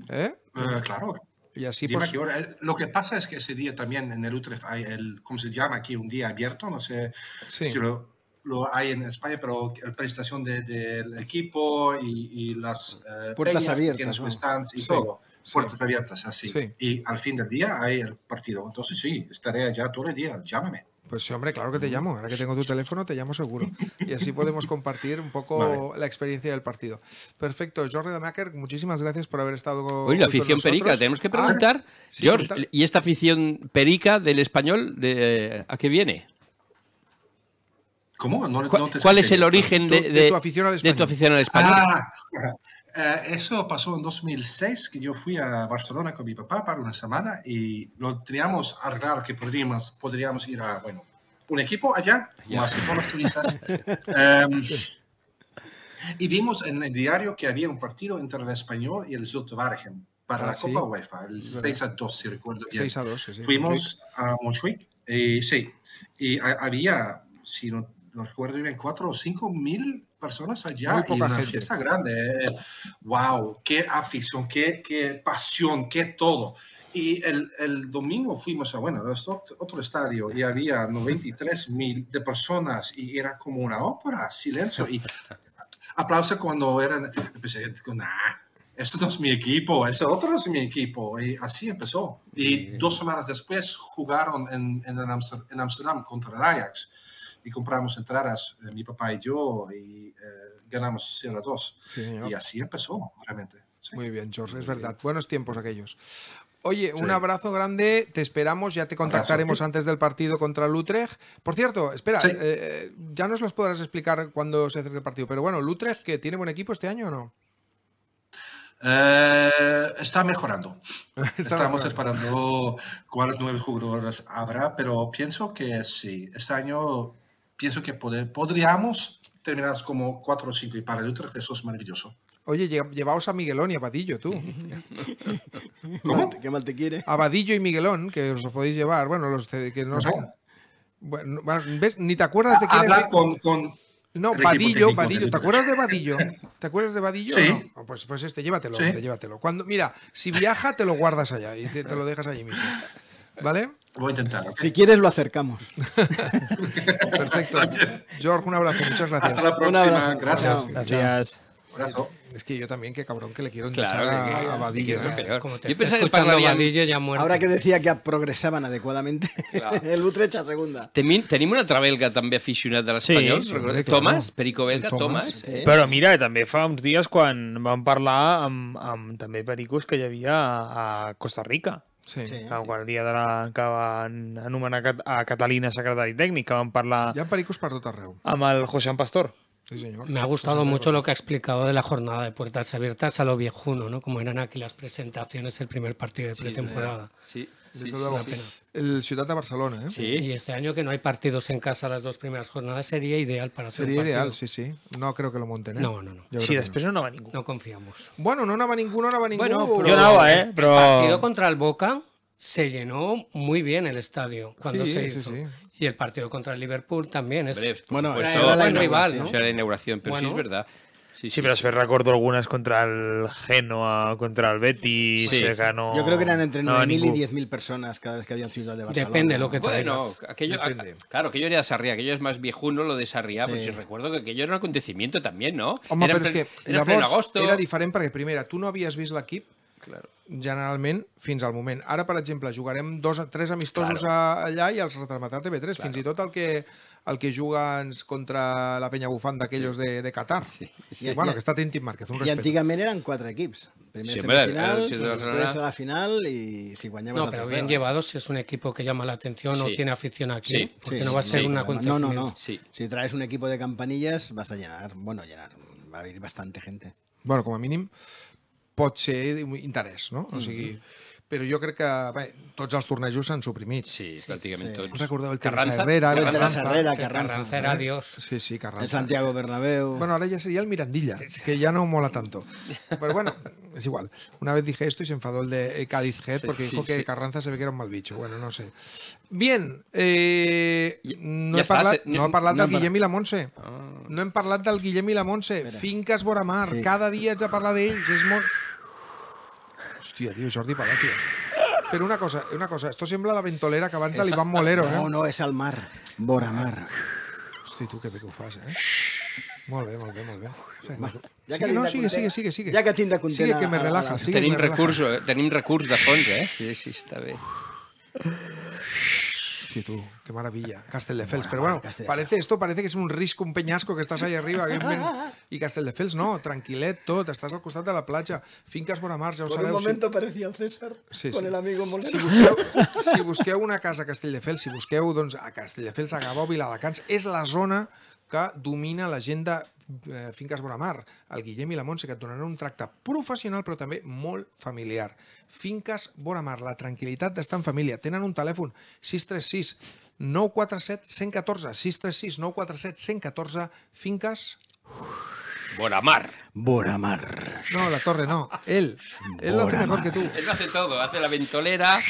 ¿Eh? Eh, claro. Y así Dime pues, qué hora. Eh, Lo que pasa es que ese día también en el Utrecht hay el, ¿cómo se llama aquí? Un día abierto, no sé Sí. si lo, lo hay en España, pero la presentación de- del equipo y, y las eh, Puertas abiertas, ¿no? y Sí, todo. sí. Puertas abiertas, así. Sí. Y al fin del día hay el partido. Entonces sí, estaré allá todo el día. Llámame. Pues sí, hombre, claro que te llamo. Ahora que tengo tu teléfono, te llamo seguro. Y así podemos compartir un poco la experiencia del partido. Perfecto. Jorge Damaker, muchísimas gracias por haber estado con Oye, la con afición perica, tenemos que Ah, preguntar, sí, George, preguntar. ¿y esta afición perica del español de, a qué viene? ¿Cómo? No, ¿Cuál, no te cuál es el origen de, de de- tu afición al de tu español. afición al español? Ah, eh, eso pasó en 2006, que yo fui a Barcelona con mi papá para una semana y lo teníamos arreglado que podríamos, podríamos ir a, bueno, un equipo allá, como hacen todos los turistas. Em, y vimos en el diario que había un partido entre el español y el Zulte Waregem para Ah, la sí. Copa UEFA, el Es verdad. 6 a 2, si recuerdo bien. 6 a 2, sí. Fuimos a Montjuic y sí, y ha- había, si no, no recuerdo bien, cuatro o cinco mil personas allá Muy y poca una gente. fiesta grande. eh. Wow, qué afición, qué, qué pasión, qué todo. Y el, el domingo fuimos a, bueno, otro, estadio y había 93 mil de personas y era como una ópera, silencio y aplauso cuando eran, empecé con, nah, esto no es mi equipo, ese otro es mi equipo. Y así empezó. Y dos semanas después jugaron en, en, Amster- en Amsterdam contra el Ajax. Y compramos entradas, eh, mi papá y yo, y eh, ganamos 0 a 2. Sí, señor. Y así empezó, realmente. Sí. Muy bien, George, es verdad. Buenos tiempos aquellos. Oye, un abrazo grande, te esperamos, ya te contactaremos sí. antes del partido contra el Utrecht. Por cierto, espera, Sí. eh, eh, ya nos los podrás explicar cuando se acerque el partido, pero bueno, ¿el Utrecht que tiene buen equipo este año o no? Eh, está mejorando. Está Estamos mejorando. esperando cuáles nueve jugadores habrá, pero pienso que sí. Este año pienso que pode- podríamos terminar como cuatro o cinco y para el Utrecht eso es maravilloso. Oye, lle- llevaos a Miguelón y a Vadillo, tú. ¿Cómo? ¿Qué mal te quiere? A Vadillo y Miguelón, que os lo podéis llevar. Bueno, los que no. Bueno, bueno, ¿ves? Ni te acuerdas de quién Habla con, con No, Vadillo, Vadillo. ¿Te acuerdas de Vadillo? ¿Te acuerdas de Vadillo? Sí. o no? Pues, pues este, llévatelo, Sí. llévatelo. Cuando, mira, si viaja, te lo guardas allá y te, te lo dejas allí mismo. ¿Vale? Voy a intentar. ¿ok? Si quieres, lo acercamos. Perfecto. George, un abrazo. Muchas gracias. Hasta la próxima. Gracias. Gracias. Abrazo. Es que yo también, qué cabrón, que le quiero Claro, que- a, a que- ¿eh? Como te Yo pensaba que escuchando parlaríem- Vadillo ya muerto. Ahora que decía que progresaban adecuadamente, el Utrecht a segunda. Tenim, tenim un altre belga també aficionat de l'Espanyol, Sí, sí, sí, Tomàs, claro. Perico belga, El Tomàs, Tomàs. Sí. Però mira, també fa uns dies quan vam parlar amb, amb també pericos que hi havia a, a Costa Rica. Sí. Sí. El dia de la, que van anomenar Cat- a Catalina secretari tècnic, que van parlar Hi ha pericos per tot arreu. amb el José Pastor. Sí, señor. Me ha gustado mucho lo que ha explicado de la jornada de puertas abiertas a lo viejuno, ¿no? Como eran aquí las presentaciones el primer partido de pretemporada. Sí, Desde sí, luego. sí. El Ciudad de Barcelona, ¿eh? Sí. Y este año que no hay partidos en casa las dos primeras jornadas sería ideal para hacer un Sería partido. ideal, sí, sí. No creo que lo monten, ¿eh? No, no, no. Jo Si que després no anava ningú. No confiamos. Bueno, no anava ningú, no anava ningú. Bueno, Jo anava, eh? Però... El partido contra el Boca se llenó muy bien el estadio cuando Sí, se sí, hizo. sí. Y el partido contra el Liverpool también. Es, Bueno, pues era eso- el buen la rival, ¿no? Era la inauguración, pero sí Bueno. es verdad. Sí, Sí, però després recordo algunes contra el Genoa, contra el Betis, Sí, sí. no... Yo creo que eran entre no anava 9.000 ningú. y 10.000 personas cada vez que había en Ciudad de Barcelona. Depende lo que Bueno, traigas. aquello, Depende. a- claro, aquello era de Sarriá, aquello es más viejuno, lo de Sarriá, Sí. pues sí, recuerdo que aquello era un acontecimiento también, ¿no? Home, era en però és que era llavors agosto. era diferent perquè, primera, tu no havies vist l'equip Claro. generalment fins al moment. Ara, per exemple, jugarem dos, tres amistosos a, allà i els retransmetrà TV3. Fins i tot el que, el que juga ens contra la penya bufant d'aquells de, de Qatar. I- bueno, i- que està Tintin Márquez, un Y respecte. antiguamente eran cuatro equipos. Primero Sí, hombre, semifinal, el- después a la final y si guañabas No, el pero bien ¿eh? llevados si es un equipo que llama la atención o Sí. tiene afición aquí. Sí. Porque Sí, no va a sí, ser sí, un no, acontecimiento. no, no. Sí. Si traes un equipo de campanillas, vas a llenar. Bueno, llenar. Va a haber bastante gente. bueno, com a mínim pot ser interès, no? O sigui, però jo crec que bé, tots els tornejos s'han suprimit. Sí, prácticamente sí. todos. Recordeu el Carranza? Herrera, el Carranza. Herrera, Que Carranza. Carranza era Dios. Sí, sí, Carranza. El Santiago Bernabéu. Bueno, ahora ya sería el Mirandilla, que ya no mola tanto. Pero bueno, es igual. Una vez dije esto y se enfadó el de Cádiz Head Sí, porque sí, dijo que sí. Carranza se ve que era un mal bicho. Bueno, no sé. Bien, eh, Ja- no, ja he parlat, se- no he parlat no del Guillem i la Montse. No hem parlat del Guillem i la Montse. Finques vora mar. Sí. Cada dia haig de parlar d'ells. És molt... Hòstia, tio, Jordi Palacio. Però una cosa, una cosa, esto sembla la ventolera que abans de l'Ivan Molero, eh? No, no, és al mar. Vora mar. Hosti, tu, que bé que ho fas, eh? Molt bé, molt bé, molt bé. Sí, Ja sigue, que no, sigue, sigue, sigue, sigue. ja que tindrà content Sigue, que me relaja, la- sigue, que tenim, me relaja. recurs, eh? tenim recurs de fons, eh? Sí, sí, està bé. Sí, tú, qué maravilla. Castelldefels. Pero bueno, parece esto, parece que es un risco, un peñasco que estás ahí arriba. que ven- Y Castelldefels no, tranquilet tot, estàs al costat de la platja. Finques vora mar, ja ho Por un sabeu. momento parecía el César Sí, con sí. el amigo Molero. Si busqueu, si busqueu una casa a Castelldefels, si busqueu doncs, a Castelldefels, a Gavó, Viladecans, és la zona que domina l'agenda eh, Finques Vora Mar. El Guillem i la Montse, que et donaran un tracte professional, però també molt familiar. Finques Vora Mar, la tranquil·litat d'estar en família. Tenen un telèfon 636 947 114 636 947 114 Finques... Bona mar. Vora mar. No, la torre no. Él. Él lo hace mejor que tú. Él lo hace todo, hace la ventolera.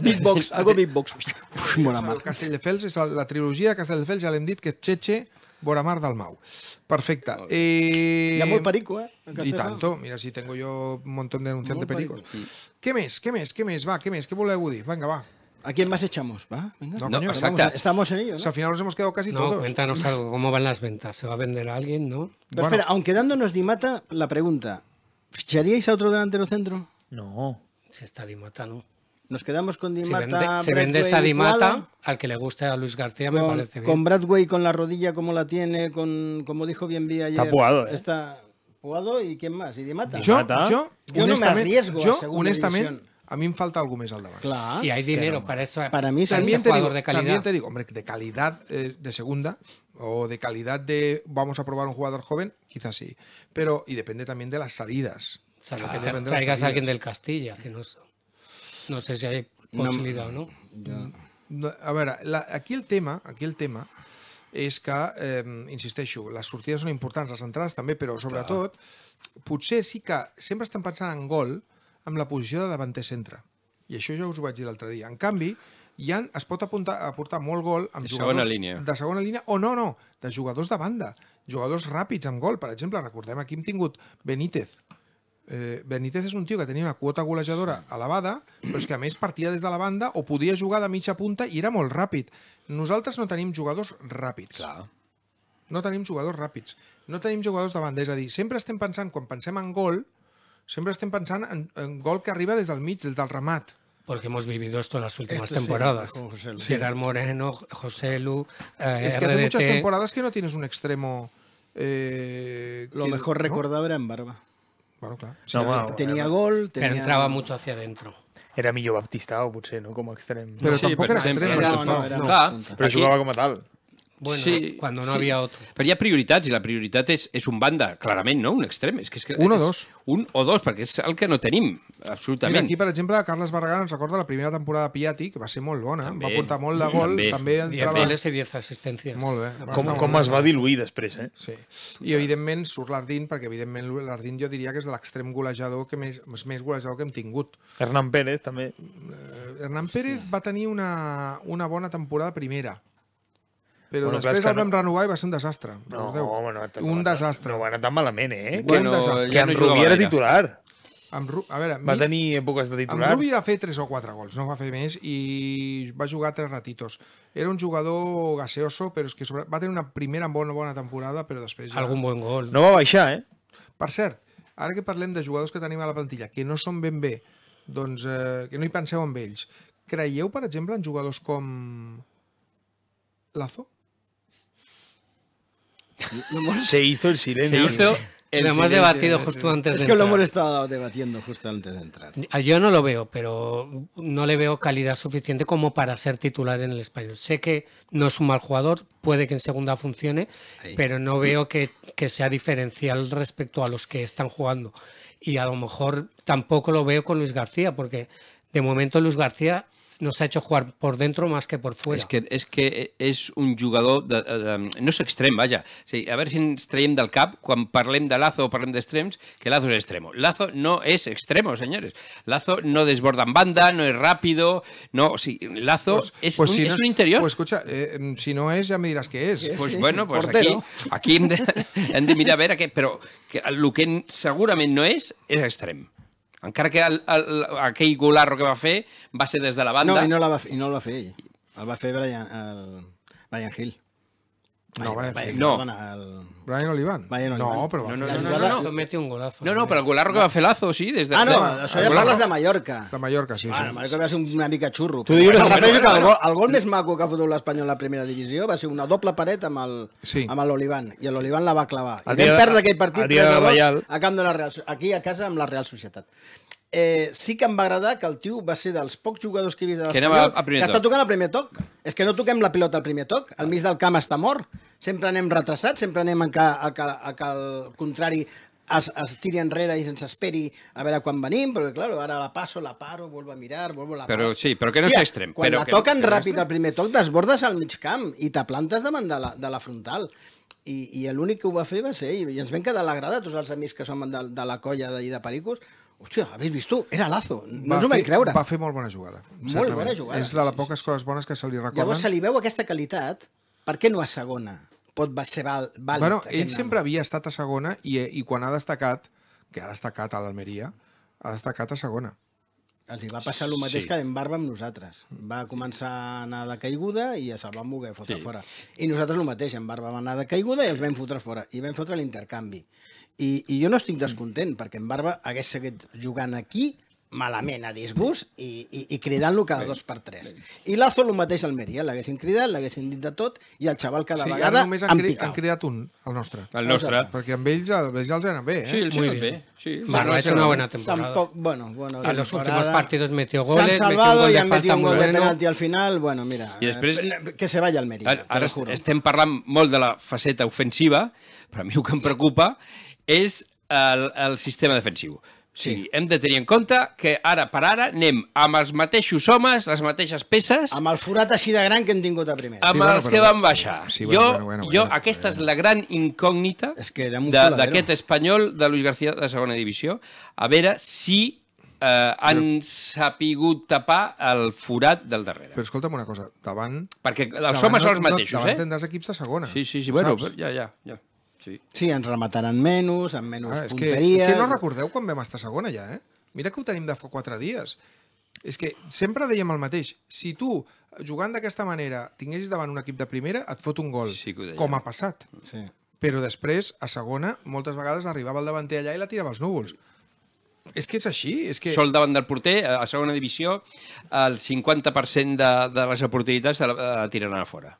Beatbox, hago beatbox. Uf, Vora mar. El Castelldefels és la trilogia de Castelldefels, ja l'hem dit, que és Cheche, Boramar Dalmau. Perfecte. Eh... Hi ha molt perico, eh? Castelldefels. tanto, mira si tengo yo un montón de denunciantes Molt perico. pericos. Què més, què més, què més, va, què més, què voleu dir? Vinga, va. ¿A quién más echamos? ¿Va? Venga. No, No, coño, exacte. Vamos, estamos en ello, O ¿no? sea, al final nos hemos quedado casi No, todos. cuéntanos algo. ¿Cómo van las ventas? ¿Se va a vender a alguien, no? Pero Bueno. espera, aunque dándonos Di Mata, la pregunta. ¿Ficharíais a otro delantero centro? No. Si está Di Mata, ¿no? Nos quedamos con Di Si, Mata. vende, si Braithwaite vendes a y Di Mata, Puada, al que le guste a Luis García, me con, parece bien. con Bradway con la rodilla como la tiene, con como dijo bien Vía ayer. Está Puado, ¿eh? Está Puado y quién más? ¿Y Di Mata? Jo, Mata. jo, Jo no m'arriesgo a jo, segunda honestament, división. a mí me falta algo més al davant. Claro. Y hay dinero para eso. Para mí sí. para ese También te, digo, de calidad. también te digo, hombre, de calidad eh, de segunda o de calidad de vamos a probar un jugador joven, quizás sí. Pero, y depende también de las salidas. Que Claro, de las traigas a alguien del Castilla, que no, sé- no sé si hay No, posibilidad o no. No, A veure, la, aquí el tema, aquí el tema és que, eh, insisteixo, les sortides són importants, les entrades també, però sobretot, potser sí que sempre estem pensant en gol amb la posició de davanter centre. I això ja us ho vaig dir l'altre dia. En canvi, hi ha, es pot apuntar, aportar molt gol amb De jugadors segona línia. de segona línia, o no, no, de jugadors de banda, jugadors ràpids amb gol. Per exemple, recordem aquí hem tingut Benítez, Eh, Benítez és un tio que tenia una quota golejadora elevada, però és que a més partia des de la banda o podia jugar de mitja punta i era molt ràpid. Nosaltres no tenim jugadors ràpids. Clar. No tenim jugadors ràpids. No tenim jugadors de banda. És a dir, sempre estem pensant, quan pensem en gol, sempre estem pensant en, en gol que arriba des del mig, des del remat. Porque hemos vivido esto en las últimas Esto sí, temporadas. Lu. Gerard Moreno, José Lu, eh, es que hace RDT. muchas temporadas que no tienes un extremo... Eh, Lo que- mejor ¿no? recordado era en Barba. Bueno, clar. No, home, Tenía gol, entraba mucho hacia adentro. Era millor Baptista o potser, no? Com a extrem. Però Sí, tampoc era extrem. era- no, fa- era- Clar, Però aquí- jugava com a tal. Bueno, Sí, cuando no sí. había otro. Però hi ha prioritats, i la prioritat és, és un banda, clarament, no? Un extrem. És que, és que Un o dos. Un o dos, perquè és el que no tenim, Mira, absolutament. aquí, per exemple, Carles Barragán ens recorda la primera temporada de Piatti, que va ser molt bona, També. va portar molt de gol, També. també, 10 entrava... goles y 10 asistencias. Molt bé. Com, com molt es va diluir després, eh? Sí. I, evidentment, surt l'Ardín, perquè, evidentment, l'Ardín jo diria que és de l'extrem golejador que més, és més golejador que hem tingut. Hernán Pérez, també. Eh, Hernán Pérez va tenir una, una bona temporada primera, però Bueno, després que el vam no- renovar i va ser un desastre. No, recordeu? home, no, no, un no, desastre. No va anar tan malament, eh? Bueno, un desastre. que ja en no Rubí era titular. Amb Ru... A veure, Va mi- tenir èpoques de Amb titular. Rubi va fer 3 o 4 gols, no va fer més, i va jugar tres ratitos. Era un jugador gaseoso, però és que sobre... va tenir una primera bona, bona temporada, però després ja... Algún buen gol. No va baixar, eh? Per cert, ara que parlem de jugadors que tenim a la plantilla, que no són ben bé, doncs eh, que no hi penseu amb ells, creieu, per exemple, en jugadors com Lazo? Se hizo el Se silencio. hizo el Lo hemos silencio. debatido justo antes Es de que lo entrar. hemos estado debatiendo justo antes de entrar. Ah, Yo no lo veo, pero no le veo calidad suficiente como para ser titular en el español. Sé que no es un mal jugador, puede que en segunda funcione, Ahí. pero no veo que, que sea diferencial respecto a los que están jugando. Y a lo mejor tampoco lo veo con Luis García, porque de momento Luis García nos ha hecho jugar por dentro más que por fuera. És que, és que és un jugador de, de, no és extrem, vaja. O sigui, a veure si ens traiem del cap, quan parlem de Lazo o parlem d'extrems, que Lazo és extremo. Lazo no és extremo, senyores. Lazo no desborda en banda, no és rápido, no, o sigui, Lazo és, un, si és no un interior. Pues escucha, eh, si no és, ja me diràs què és. pues bueno, pues aquí, Portero. aquí hem, de, hem de mirar a veure què... Però que el que segurament no és, és extrem. Encara que el, el, aquell golarro que va fer va ser des de la banda. No, i no, la va, i no el va fer ell. El va fer Brian, el, Brian Hill. No, Hill. No. El... Brian Olivan? Brian No, Olivan. però va No, no, fer no, no, jugada- no. Lo metió un golazo. No, no, però el golarro que va fer Lazo, sí, des de... Ah, no, això ja parles de Mallorca. De Mallorca, sí, Ah, sí. el Mallorca va ser una mica xurro. Tu dius- Em refereixo que el bueno. gol, el gol més maco que ha fotut l'Espanyol a la primera divisió va ser una doble paret amb el Sí. amb l'Olivan, i l'Olivan la va clavar. A I vam perdre aquell partit a dia 3 a de 2 Vallat. a camp de la Real, aquí a casa amb la Real Societat. Eh, sí que em va agradar que el tio va ser dels pocs jugadors que he vist Que l'Espanyol a primer que està toc. tocant al primer toc. És que no toquem la pilota al primer toc, al mig del camp està mort. Sempre anem retrasats, sempre anem a que, a que, a que el contrari es, es tiri enrere i se'ns esperi a veure quan venim, perquè, clar, ara la passo, la paro, vuelvo a mirar, vuelvo a la Però paro. sí, però que no és Hòstia, extrem, Quan però la que- toquen que no ràpid al primer toc, desbordes al mig camp i te plantes davant de la, de la frontal. I, i l'únic que ho va fer va ser ell. I ens vam quedar a la grada, tots els amics que som de, de la colla d'ahir de Pericos. Hòstia, habéis vist tu? Era Lazo. No ens ho vam fer, creure. Va fer molt bona jugada. Molt certament. bona jugada. És de les poques coses bones que se li recorden. Llavors se li veu aquesta qualitat, per què no a segona pot va ser val, vàlid? Bueno, ell nom? sempre havia estat a segona i, i quan ha destacat, que ha destacat a l'Almeria, ha destacat a segona. Els hi va passar el mateix Sí. que en Barba amb nosaltres. Va començar a anar de caiguda i ja se'l van voler fotre Sí. fora. I nosaltres el mateix, en Barba va anar de caiguda i els vam fotre fora. I vam fotre l'intercanvi. I, I jo no estic descontent, perquè en Barba hagués seguit jugant aquí malament, a disgust, i, i, i cridant-lo cada dos per tres. I Lazo el mateix al Almeria, l'haguessin cridat, l'haguessin dit de tot, i el xaval cada sí, vegada només han han, cri han cridat un, el nostre. El nostre. Perquè amb ells, el, ells ja els anat bé, eh? Sí, el Muy bien. bé. Sí, Barba ha hecho una buena temporada. Tampoc, bueno, bueno, En los últimos partidos metió Se han goles, metió un salvado de han metido falta un gol de bueno. penalti al final. Bueno, mira, I després- eh, que se vaya al Mérida, Ara, ara juro. estem parlant molt de la faceta ofensiva, però a mi el que em preocupa és el, el sistema defensiu. Sí. Hem de tenir en compte que ara per ara anem amb els mateixos homes, les mateixes peces, Amb el forat així de gran que hem tingut a primer. amb Sí, bueno, els però- que van baixar. Sí, bueno, jo, bueno, bueno, jo bueno, aquesta bueno. és la gran incògnita És que d'aquest espanyol de Luis García de segona divisió, a veure si eh, han sapigut tapar el forat del darrere. Però escolta'm una cosa, davant... Perquè els davant homes no- són els no- mateixos, davant eh? tindràs equips de segona. Sí, sí, sí, bueno, saps? però ja, ja, ja. Sí. Sí, ens remataran menys, amb menys Ah, és que, punteria... que no recordeu quan vam estar a segona ja, eh? Mira que ho tenim de fa quatre dies. És que sempre dèiem el mateix. Si tu, jugant d'aquesta manera, tinguessis davant un equip de primera, et fot un gol. Sí com ha passat. Sí. Però després, a segona, moltes vegades arribava el davanter allà i la tirava als núvols. És que és així, és que... Sol davant del porter, a segona divisió, el 50% de, de les oportunitats la, la tiren a fora.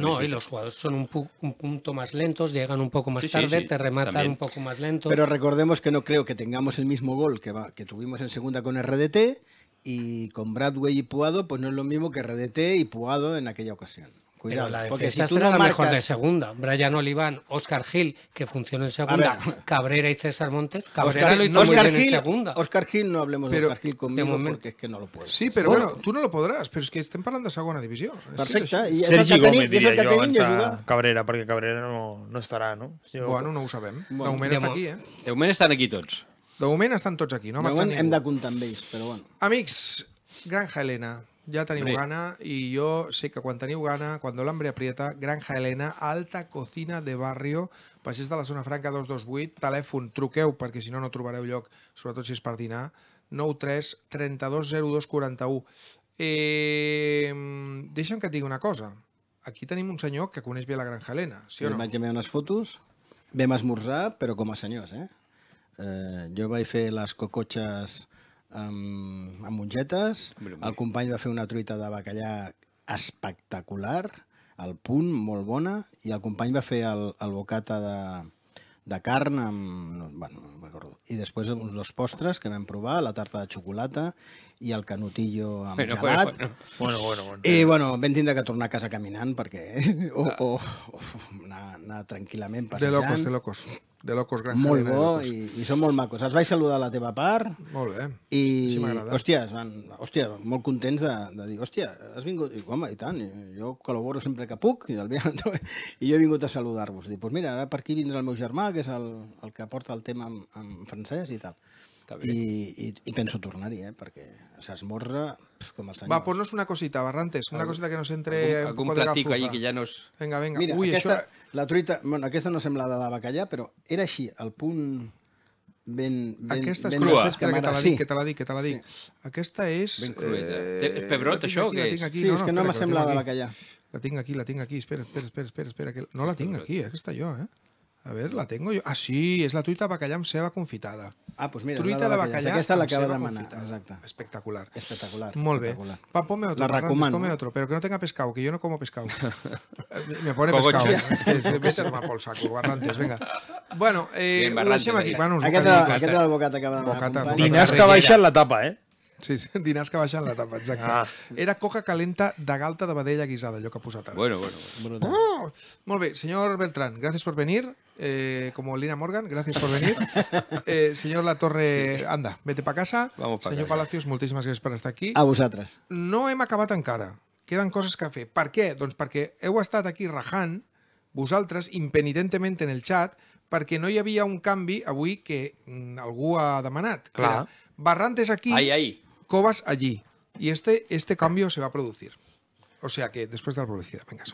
No, y los jugadores son un, pu- un punto más lentos, llegan un poco más Sí, sí, tarde, sí, te rematan también. un poco más lentos. Pero recordemos que no creo que tengamos el mismo gol que, va- que tuvimos en segunda con RDT y con Bradway y Puado, pues no es lo mismo que RDT y Puado en aquella ocasión. Pero Cuidado, la porque si tú será no la mejor de segunda. Brian Oliván, Oscar Gil, que funcionó en segunda. Cabrera y César Montes. Cabrera Oscar, lo hizo muy Oscar bien en segunda. Oscar Gil, no hablemos Pero, de Oscar Gil conmigo de momento- porque es que no lo puedo. Sí, però bueno, tu no lo podràs, però és que estem parlant de segona divisió. És que és Perfecte, i Sergi Gómez, diria jo, abans de. Cabrera, perquè Cabrera no, no estarà, no? Jo... Bueno, no ho sabem. De Bueno, moment de està aquí, eh? De moment estan aquí tots. De moment estan tots aquí, no ha De marxat moment hem ningú. de comptar amb ells, però bueno. Amics, Granja Helena, ja teniu Hombre. gana i jo sé que quan teniu gana, quan el hambre aprieta, Granja Helena, alta cocina de barrio, passeig de la zona franca 228, telèfon, truqueu perquè si no no trobareu lloc, sobretot si és per dinar, 93 32 02 41. Eh, deixa'm que et digui una cosa. Aquí tenim un senyor que coneix bé la Granja Helena, sí o no? vaig enviar unes fotos, vam esmorzar, però com a senyors, eh? eh jo vaig fer les cocotxes amb, amb mongetes, el company va fer una truita de bacallà espectacular, al punt, molt bona, i el company va fer el, el bocata de, de carn amb... No, bueno, no recordo. I després uns dos postres que vam provar, la tarta de xocolata i el canutillo amb Bueno, gelat. bueno, Bueno, bueno, bueno. I, bueno, vam tindre que tornar a casa caminant perquè... O, o, o anar, anar tranquil·lament De passejant. locos, de locos. De locos, Granja Molt de bo locos. i, i són molt macos. Els vaig saludar a la teva part Molt bé. i, m'agrada. hòstia, es van, hòstia, molt contents de, de dir, hòstia, has vingut? I, home, i tant, jo col·laboro sempre que puc i, el, i jo he vingut a saludar-vos. Dic, pues mira, ara per aquí vindrà el meu germà, que és el, el que porta el tema en, en francès i tal. I, i, I penso tornar-hi, eh, perquè s'esmorza com el senyor. Va, ponnos una cosita, Barrantes, una cosita que nos entre Algun, un algun platico allí que ja no és... Venga, venga. Mira, Ui, aquesta, això... la truita, bueno, aquesta no sembla de bacallà, però era així, el punt ben, ben, Aquesta és ben crua. Espera, que te la dic, que te la dic, que te la dic. Aquesta és... Ben crueta. eh, pebrot, això, o aquí, què és? aquí. Sí, és que no me la sembla de bacallà. La tinc aquí, la tinc aquí. Espera, espera, espera, espera, espera. Que... No la tinc aquí, eh, aquesta jo, eh? A ver, la tengo yo. Ah, sí, és la truita bacallà amb ceba confitada. Ah, doncs mira, truita la de bacallà Aquesta l'acaba ceba de demanar, confitada. exacte. Espectacular. Espectacular. Molt bé. espectacular. Pa, ponme otro, La recomano, ponme eh? otro, pero que no tenga pescado, que yo no como pescado. Eh, Me pone pescado. Es que se vete a tomar por saco, Barrantes, venga. Bueno, eh, Bien, ho deixem aquí. Bueno, Aquest era, aquest era el bocat que de demanar. Bocata, bocata. Dinars que baixen la tapa, eh? Sí, sí, dinars que baixen la tapa, exacte. Ah. Era coca calenta de galta de vedella guisada, allò que ha posat ara. Bueno, bueno. Brutal. Oh, molt bé, señor Beltrán, gracias por venir. Eh, como Lina Morgan, gracias por venir. Eh, señor La Torre, anda, vete para casa. Vamos pa señor casa. Palacios, moltíssimes gràcies per estar aquí. A vosaltres. No hem acabat encara. Queden coses que fer. Per què? Doncs perquè heu estat aquí rajant, vosaltres, impenitentement en el chat, perquè no hi havia un canvi avui que mm, algú ha demanat. Clar. era Barrantes aquí, Ahí, ahí. Cobas allí. Y este, este cambio se va a producir. O sea que después de la publicidad, venga,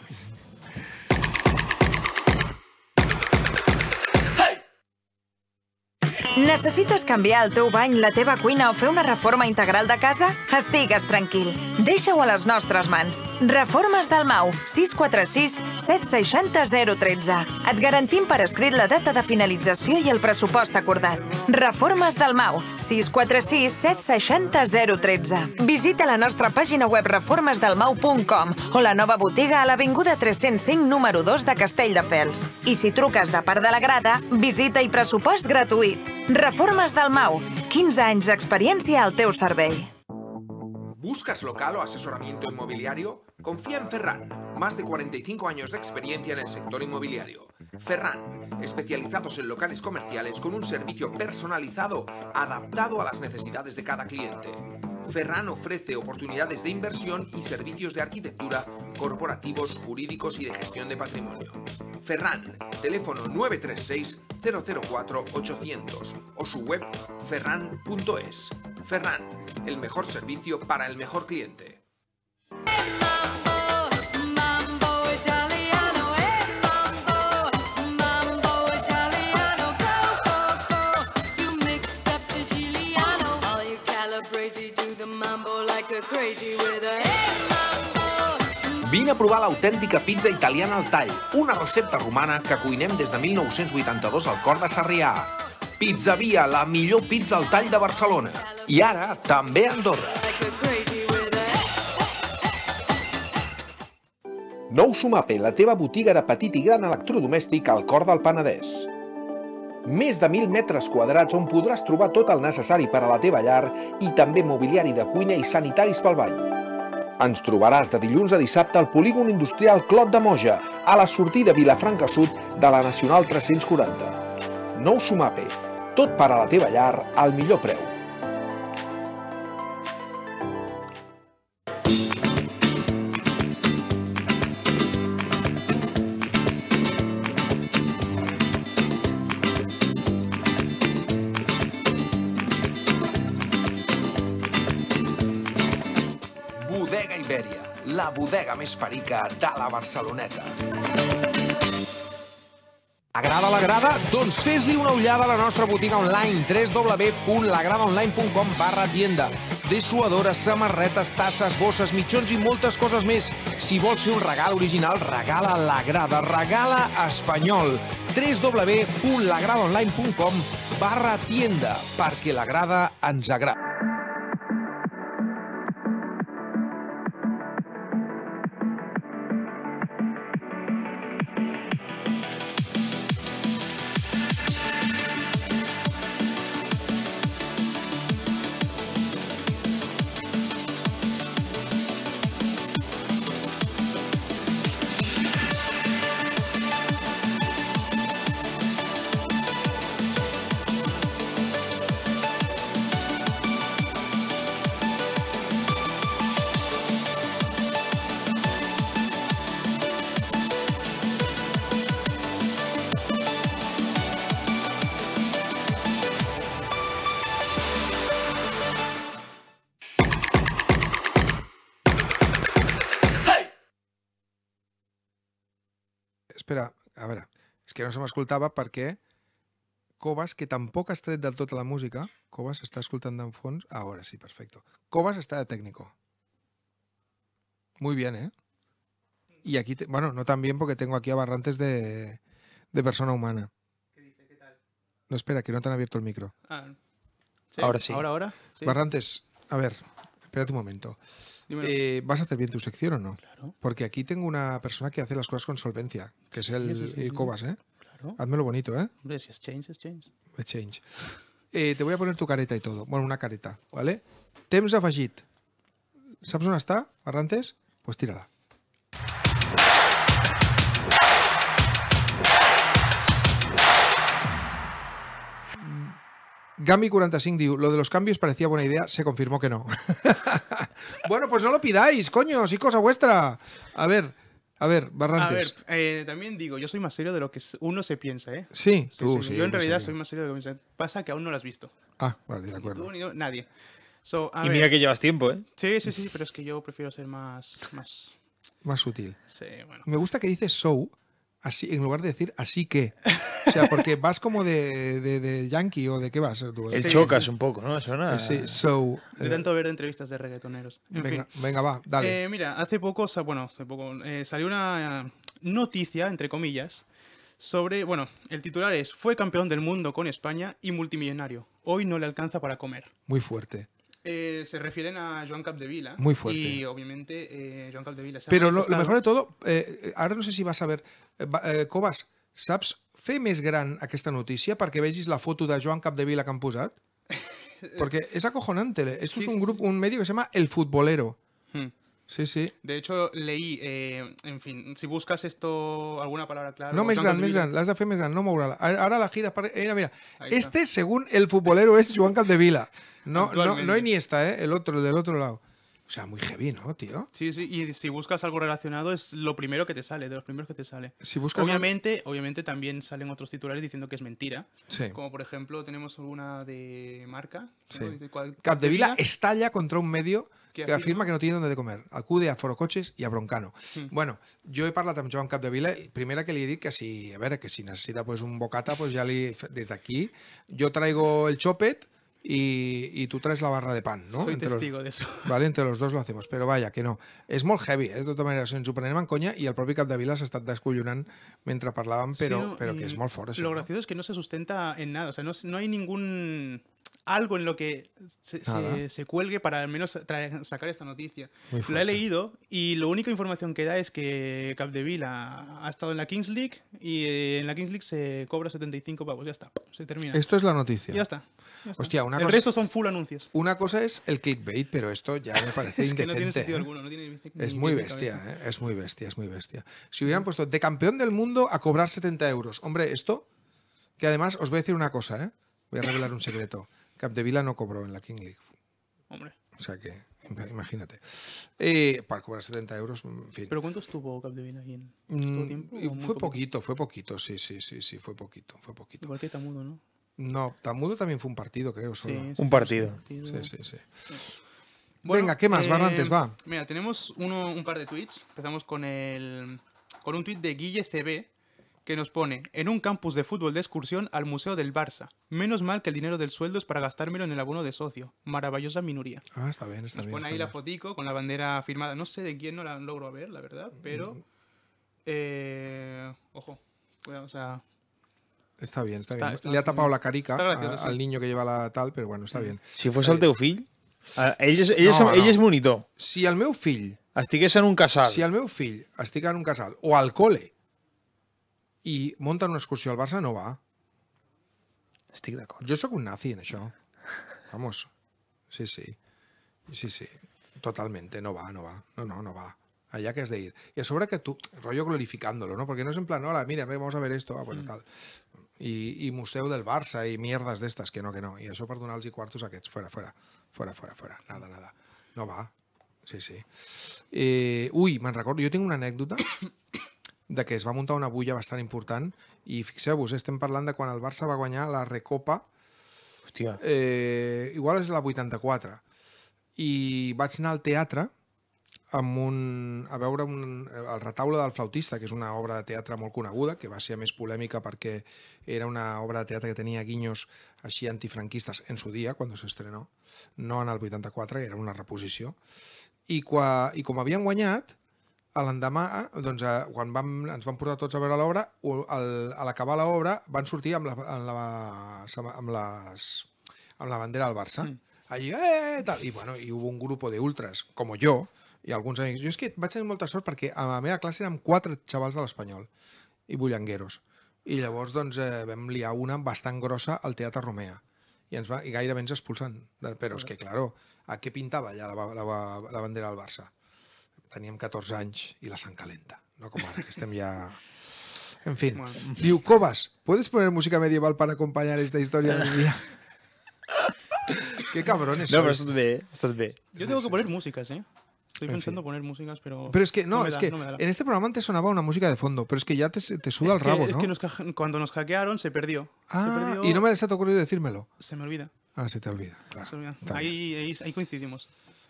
Necessites canviar el teu bany, la teva cuina o fer una reforma integral de casa? Estigues tranquil. Deixa-ho a les nostres mans. Reformes del Mau, 646 760 013. Et garantim per escrit la data de finalització i el pressupost acordat. Reformes del Mau, 646 760 013. Visita la nostra pàgina web reformesdelmau.com o la nova botiga a l'Avinguda 305 número 2 de Castelldefels. I si truques de part de la grada, visita i pressupost gratuït. Reformes del Mau, 15 anys d'experiència al teu servei. ¿Buscas local o asesoramiento inmobiliario? Confía en Ferran, más de 45 años de experiencia en el sector inmobiliario. Ferran, especializados en locales comerciales con un servicio personalizado adaptado a las necesidades de cada cliente. Ferran ofrece oportunidades de inversión y servicios de arquitectura, corporativos, jurídicos y de gestión de patrimonio. Ferran, teléfono 936 004 800 o su web ferran.es. Ferran, el mejor servicio para el mejor cliente. Vine a provar l'autèntica pizza italiana al tall, una recepta romana que cuinem des de 1982 al cor de Sarrià. Pizza Via, la millor pizza al tall de Barcelona. I ara, també a Andorra. Nou Sumape, la teva botiga de petit i gran electrodomèstic al cor del Penedès. Més de 1.000 metres quadrats on podràs trobar tot el necessari per a la teva llar i també mobiliari de cuina i sanitaris pel bany. Ens trobaràs de dilluns a dissabte al polígon industrial Clot de Moja, a la sortida Vilafranca Sud de la Nacional 340. Nou Sumape, tot per a la teva llar al millor preu. La bodega més perica de la Barceloneta. Agrada la grada? Doncs fes-li una ullada a la nostra botiga online www.lagradaonline.com barra tienda Dessuadores, samarretes, tasses, bosses, mitjons i moltes coses més. Si vols fer un regal original, regala la grada, regala espanyol www.lagradaonline.com barra tienda perquè la grada ens agrada. M'escoltava perquè Cobas, que tampoc has tret del tot la música, Cobas està escoltant d'en fons, ahora sí, perfecto. Cobas está de técnico. Muy bien, ¿eh? Y aquí, te- bueno, no tan bien porque tengo aquí a Barrantes de, de persona humana. No, espera, que no te han abierto el micro. Ah, Ahora sí. Ahora, ahora. Sí. Barrantes, a ver, espérate un momento. Eh, ¿Vas a hacer bien tu sección o no? Claro. Porque aquí tengo una persona que hace las cosas con solvencia, que es el, Sí, sí, sí, el. Cobas, ¿eh? Claro. Házmelo bonito, ¿eh? Hombre, si es change, es change. Change. Eh, te voy a poner tu careta y todo. Bueno, una careta, ¿vale? Temps afegit. Saps on està, Barrantes? Pues tírala. Gami45 diu, lo de los cambios parecía buena idea, se confirmó que no. bueno, pues no lo pidáis, coño, sí, cosa vuestra. A ver, a ver, A ver, Barrantes. eh, también digo, yo soy más serio de lo que uno se piensa, ¿eh? Sí, tú sí, Yo en realidad serio. soy más serio de lo que piensa. Pasa que aún no lo has visto. Ah, vale, de Ni acuerdo. tú, ni yo, nadie. So, a Y ver. mira que llevas tiempo, ¿eh? Sí, sí, sí, pero es que yo prefiero ser más... más... Más sutil. Sí, bueno. Me gusta que dices so, así, en lugar de decir así que. O sea, porque vas como de, de, de yankee o de qué vas. tú? El Sí, chocas sí. un poco, ¿no? Suena... Sí, so. De eh, tanto ver entrevistas de reggaetoneros. En venga, fin. venga, va, dale. Eh, mira, hace poco, bueno, hace poco eh, salió una noticia, entre comillas, sobre, bueno, el titular es, fue campeón del mundo con España y multimillonario. Hoy no le alcanza para comer. Muy fuerte. Eh, se refieren a Joan Capdevila. Muy fuerte. Y obviamente eh, Joan Capdevila se Pero lo, mejor de todo, eh, ara no sé si vas a ver... Eh, eh, Cobas, saps fer més gran aquesta notícia perquè vegis la foto de Joan Capdevila que han posat? Porque es acojonante. Esto es un grupo, un medio que se llama El Futbolero. Hmm. Sí, sí. De hecho, leí, eh, en fin, si buscas esto, alguna palabra clara... No, més gran, més gran. L'has de fer més gran, no moure-la. Ara la gira... Per... Mira, mira. Este, según el futbolero, es Joan Capdevila. No, no, no Iniesta, ¿eh? El otro, el del otro lado. O sea, muy heavy, ¿no, tío? Sí, sí, y si buscas algo relacionado es lo primero que te sale, de los primeros que te sale. Si buscas Obviamente, obviamente también salen otros titulares diciendo que es mentira. Sí. Como por ejemplo, tenemos alguna de marca. Sí. ¿cuál- Capdevila estalla contra un medio que, afirma... afirma que no tiene dónde de comer. Acude a Forocoches i a Broncano. Mm. Bueno, jo he parlat amb Joan Capdevila, primera que li he dit que si, a veure, que si necessita pues, un bocata, pues ja li... Des d'aquí, jo traigo el chopet y, y tú traes la barra de pan, ¿no? Soy Entre los- testigo de eso. Vale, entre los dos lo hacemos, però vaja, que no. És molt heavy, eh? de tota manera, ens ho prenem en conya i el propi Capdevila s'ha estat descollonant mentre parlàvem, però, Sí, no, però que és molt fort, això. Lo no? gracioso es que no se sustenta en nada. O sea, no, no hay ningún algo en lo que se, se- se cuelgue para al menos traer- sacar esta noticia. Fuerte. he leído y la única información que da es que Capdevila ha estado en la Kings League y eh, en la Kings League se cobra 75 pavos. Ya está, se termina. Esto es la noticia. Ya está. Hostia, una El cosa- resto son full anuncios. Una cosa es el clickbait, pero esto ya me parece Es que no tiene sentido ¿eh? alguno, no tiene ni- Es muy bestia. ¿eh? es muy bestia, es muy bestia. Si hubieran puesto de campeón del mundo a cobrar 70 euros. Hombre, esto, que además os voy a decir una cosa, ¿eh? voy a revelar un secreto. Capdevila no cobró en la King League. Hombre. O sea que, im- imagínate. Eh, para cobrar 70 euros, en fin. ¿Pero cuánto estuvo Capdevila ahí? En, Mm, ¿Estuvo tiempo? y o muy fue poquito? poquito, fue poquito, sí, sí, sí, sí, fue poquito, fue poquito. Igual que Tamudo, ¿no? No, Tamudo también fue un partido, creo, solo. Sí, sí, Un partido. Sí, sí, sí. Bueno, Venga, ¿qué más? eh, Barrantes, va. Mira, tenemos uno, un par de tweets. Empezamos con el con un tweet de Guille CB que nos pone en un campus de fútbol de excursión al Museo del Barça. Menos mal que el dinero del sueldo es para gastármelo en el abono de socio. Maravillosa minoría. Ah, está bien, está Nos bien. pone está ahí la fotico con la bandera firmada. No sé de quién no la logro ver, la verdad, pero Mm. eh, ojo, cuidado, o sea, Está bien, está, Está- bien. está Le ha tapado la carica Está gracioso, a- sí. al niño que lleva la tal, pero bueno, está bien. Si fos Està el bien. teu fill, eh, ell, és, ell, és, No, ell no. és monitor. Si el meu fill, Estigués en un casal. si el meu fill estic en un casal o al cole i munten una excursió al Barça, no va. Estic d'acord. Jo sóc un nazi en això. Vamos. Sí, sí. Sí, sí. Totalmente. No va, no va. No, no, no va. Allá que has de ir. Y a sobre que tú, rollo glorificándolo, ¿no? Porque no es en plan, hola, mira, vamos a ver esto, ah, bueno, tal. I, i Museu del Barça i mierdes d'estes, que no, que no. I això per donar-los quartos aquests. Fora, fora. Fora, fora, fora. Nada, nada. No va. Sí, sí. Eh, ui, me'n recordo, jo tinc una anècdota de que es va muntar una bulla bastant important i fixeu-vos, estem parlant de quan el Barça va guanyar la Recopa Hòstia. eh, igual és la 84 i vaig anar al teatre amb un, a veure un, el retaule del flautista, que és una obra de teatre molt coneguda, que va ser més polèmica perquè era una obra de teatre que tenia guinyos així antifranquistes en su dia, quan s'estrenó, no en el 84, era una reposició. I, qua, i com havien guanyat, l'endemà, doncs, eh, quan vam, ens van portar tots a veure l'obra, a l'acabar l'obra van sortir amb, la, amb, la, amb, les, amb la bandera del Barça. Mm. Allí, eh, tal. I, bueno, hi hubo un grup de ultras, com jo, i alguns amics. Jo és que vaig tenir molta sort perquè a la meva classe érem quatre xavals de l'Espanyol i bullangueros. I llavors doncs, eh, vam liar una bastant grossa al Teatre Romea. I, ens va, i gairebé ens expulsen. De- Però és que, claro, a què pintava allà la, la, la bandera del Barça? Teníem 14 anys i la sang calenta. No com ara, que estem ja... En fin. Bueno. Diu, Cobas, ¿puedes poner música medieval para acompañar esta historia del día? Qué cabrones No, però ha estat bé, ha estat bé. yo tengo que poner músicas, ¿eh? Estoy En pensando fin. poner músicas, pero Pero es que, no, es da, que no en este programa antes sonaba una música de fondo, pero es que ya te, te suda el Es que- rabo, es ¿no? que nos ca- cuando nos hackearon se perdió. se Ah, perdió, y no me les ha ocurrido decírmelo. se me olvida. Ah, se te olvida, claro. se olvida. Ahí, ahí, ahí coincidimos.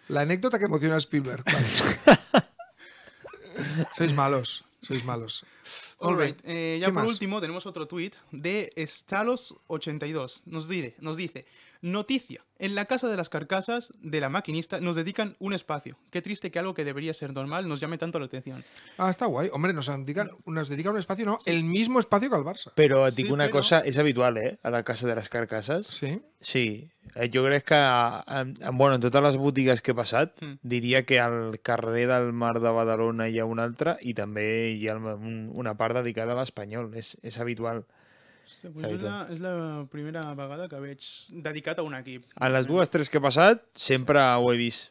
La anécdota que emociona a Spielberg. vale. sois malos, sois malos. Molt bé. Alright, eh, ya ¿Qué por más? último tenemos otro tuit de Stalos82. Nos dice, nos dice, noticia, en la casa de las carcasas de la maquinista nos dedican un espacio. Qué triste que algo que debería ser normal nos llame tanto la atención. Ah, está guay. Hombre, nos dedican, nos dedican un espacio, no, el mismo espacio que al Barça. Et dic Sí, una cosa, és habitual, eh? A la Casa de les Carcasses. Sí. Sí. Eh, Jo crec que, en, en, bueno, en totes les botigues que he passat, Mm. diria que al carrer del Mar de Badalona hi ha una altra i també hi ha un, una part dedicada a l'espanyol. És, és habitual. Sí, pues es, la, es la primera vegada que veig dedicat a un equip. A les dues, tres que he passat, sempre ho he vist.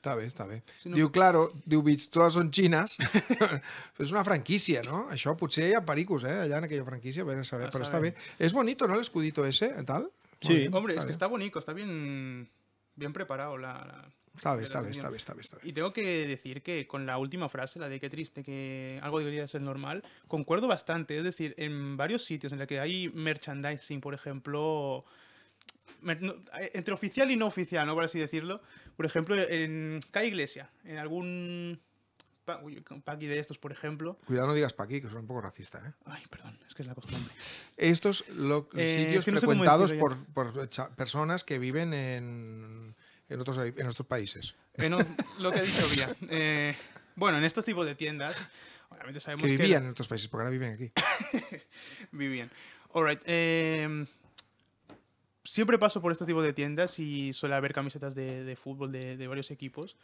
Està bé, està bé. Si no- Diu, claro, diu, Beach, totes són xines. és una franquícia, no? Això potser hi ha pericos, eh? Allà en aquella franquícia, a saber, A però està bé. És bonito, ¿no? El escudito ese, tal? Sí. Hombre, bé, es que bé. está bonito, está bien, bien preparado la, la- Está bien, está bien, está bien, está bien, está bien. Y tengo que decir que con la última frase, la de qué triste, que algo debería ser normal, concuerdo bastante. Es decir, en varios sitios en los que hay merchandising, por ejemplo, eh, entre oficial y no oficial, ¿no? Por así decirlo. Por ejemplo, en cada iglesia, en algún paqui de estos, por ejemplo. Cuidado, no digas pa' aquí, que soy un poco racista, ¿eh? Ay, perdón, es que es la costumbre. Estos lo- Eh, sitios que no frecuentados por, por cha- personas que viven en, en, otros, en otros países. Eh, no, lo que ha dicho Vía. Eh, bueno, en estos tipos de tiendas, obviamente sabemos Que que... vivían en otros países, porque ahora viven aquí. Vivían. Alright. eh, siempre paso por estos tipos de tiendas y suele haber camisetas de, de fútbol de, de varios equipos.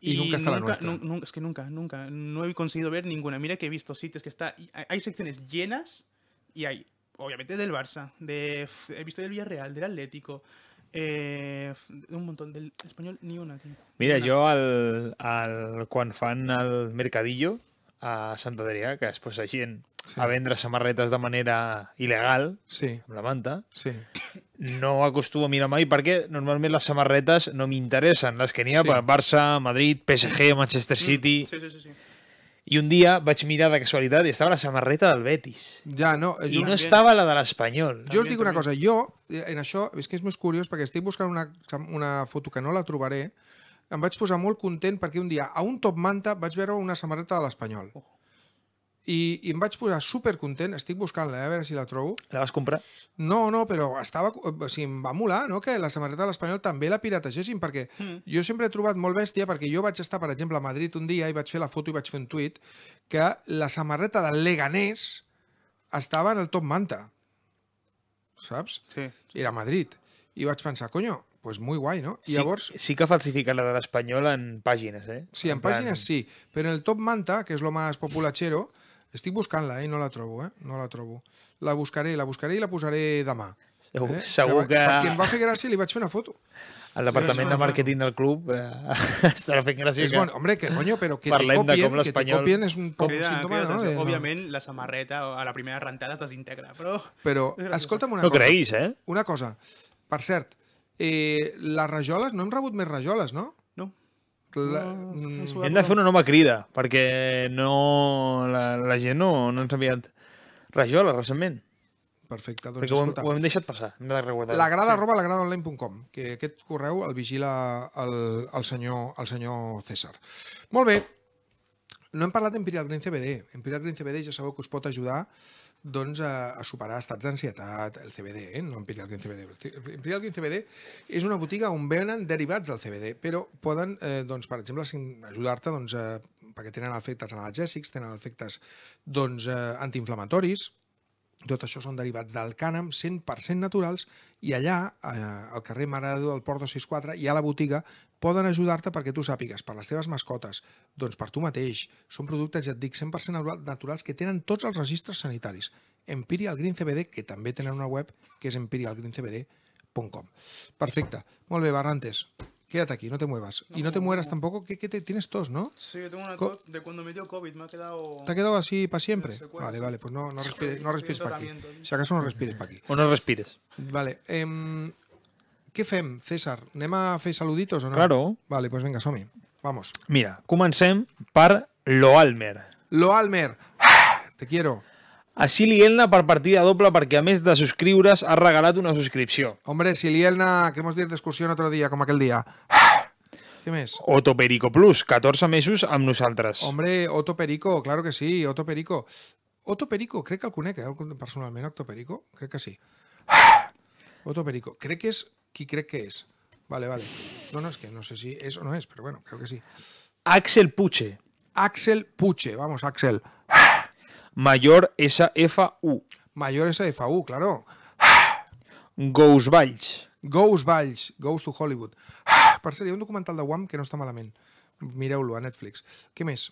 Y nunca está la nuestra. nu- nunca- es que nunca, nunca. No he conseguido ver ninguna. Mira que he visto sitios que está. y Hay secciones llenas y hay, obviamente, del Barça, de, he visto del Villarreal, del Atlético. Eh, un montón. Del español, ni una, tío. Mira, una. jo, el, el, quan fan el Mercadillo a Sant Adrià, que es posa gent Sí. a vendre samarretes de manera il·legal, Sí, amb la manta, sí. no acostumo a mirar mai perquè normalment les samarretes no m'interessen, les que n'hi ha Sí. per Barça, Madrid, PSG, Manchester City... Sí, sí, sí. sí. I un dia vaig mirar de casualitat i estava la samarreta del Betis. Ja, no, I jo, no estava la de l'Espanyol. jo us També, dic una també. cosa, jo, eh, en això, és que és més curiós, perquè estic buscant una, una foto que no la trobaré, em vaig posar molt content perquè un dia a un top manta vaig veure una samarreta de l'Espanyol. I, I em vaig posar super content, estic buscant-la, eh, a veure si la trobo. La vas comprar? No, no, però estava, o sigui, em va molar no? que la samarreta de l'Espanyol també la pirategessin, perquè mm. jo sempre he trobat molt bèstia, perquè jo vaig estar, per exemple, a Madrid un dia i vaig fer la foto i vaig fer un tuit, que la samarreta del Leganés estava en el top manta, saps? Sí. Era a Madrid. I vaig pensar, coño, pues muy guai, no? I Sí, llavors, sí que ha falsificat la de l'Espanyol en pàgines, eh? sí, en plan- pàgines sí, però en el top manta, que és lo más populachero, estic buscant-la, eh? i no la trobo, eh? No la trobo. La buscaré, la buscaré i la posaré demà. Segur, segur va- que Perquè em va fer gràcia i li vaig fer una foto. el departament Sí, de màrqueting del club eh, estarà fent gràcia És que... bon, hombre, que coño, però que te Parlem de copien, que te copien és un poc Crida- símptoma, crida no? De, no? Òbviament, la samarreta a la primera rentada es desintegra, però... Però, escolta'm una No cosa. creguis, eh? Una cosa. Per cert, eh, les rajoles, no hem rebut més rajoles, no? La, No, mm, Hem de fer una nova crida, perquè no, la, la gent no, no ens ha enviat rajola recentment. perfecte, doncs Perquè ho hem, escolta. ho hem deixat passar. Hem de. La grada arroba lagradaonline.com, que aquest correu el vigila el, el, senyor, el senyor César. Molt bé, no hem parlat d'Imperial Green CBD. Imperial Green CBD ja sabeu que us pot ajudar doncs, a, a superar estats d'ansietat, el CBD, eh? no Imperial Green CBD. Imperial Green CBD és una botiga on venen derivats del CBD, però poden, eh, doncs, per exemple, ajudar-te doncs, eh, perquè tenen efectes analgèsics, tenen efectes doncs, eh, antiinflamatoris, tot això són derivats del cànem, 100% naturals, i allà, eh, al carrer Déu del Port 264, i a la botiga, poden ajudar-te perquè tu sàpigues, per les teves mascotes, doncs per tu mateix. Són productes, ja et dic, 100% natura- naturals que tenen tots els registres sanitaris. Imperial Green CBD, que també tenen una web, que és imperialgreencbd.com. Perfecte. Molt bé, Barrantes. Quédate aquí, no te muevas. y no te mueras tampoco, que, que te, tienes tos, ¿no? Sí, tengo una tos de cuando me dio COVID, me ha quedado... ¿Te ha quedado así para siempre? Vale, vale, pues no, no Sí, respires, no respires para aquí. Si acaso no respires para aquí. O no respires. Vale. em, què fem, César? Anem a fer saluditos o no? Claro. Vale, pues venga, som-hi. Vamos. Mira, comencem per Loalmer. Lo Almer. Te quiero. Així li Elna per partida doble perquè a més de subscriure's ha regalat una subscripció. Hombre, si Lielna, que hemos de ir d'excursió otro día, com aquel día. Què més? Otto Perico Plus, 14 mesos amb nosaltres. Hombre, Otto Perico, claro que sí, Otto Perico. Otto Perico, crec que el conec, eh, personalment, Otto Perico, crec que sí. Otto Perico, crec que és qui crec que és. Vale, vale. No, no, és que no sé si és o no és, però bueno, crec que sí. Axel Puche, Axel Puche, vamos, Axel. Mayor SFU. Mayor SFU, claro. Gous Valls, Ghost Valls, Ghost to Hollywood. Per cert, hi ha un documental de Wham que no està malament. Mireu-lo a Netflix. Què més?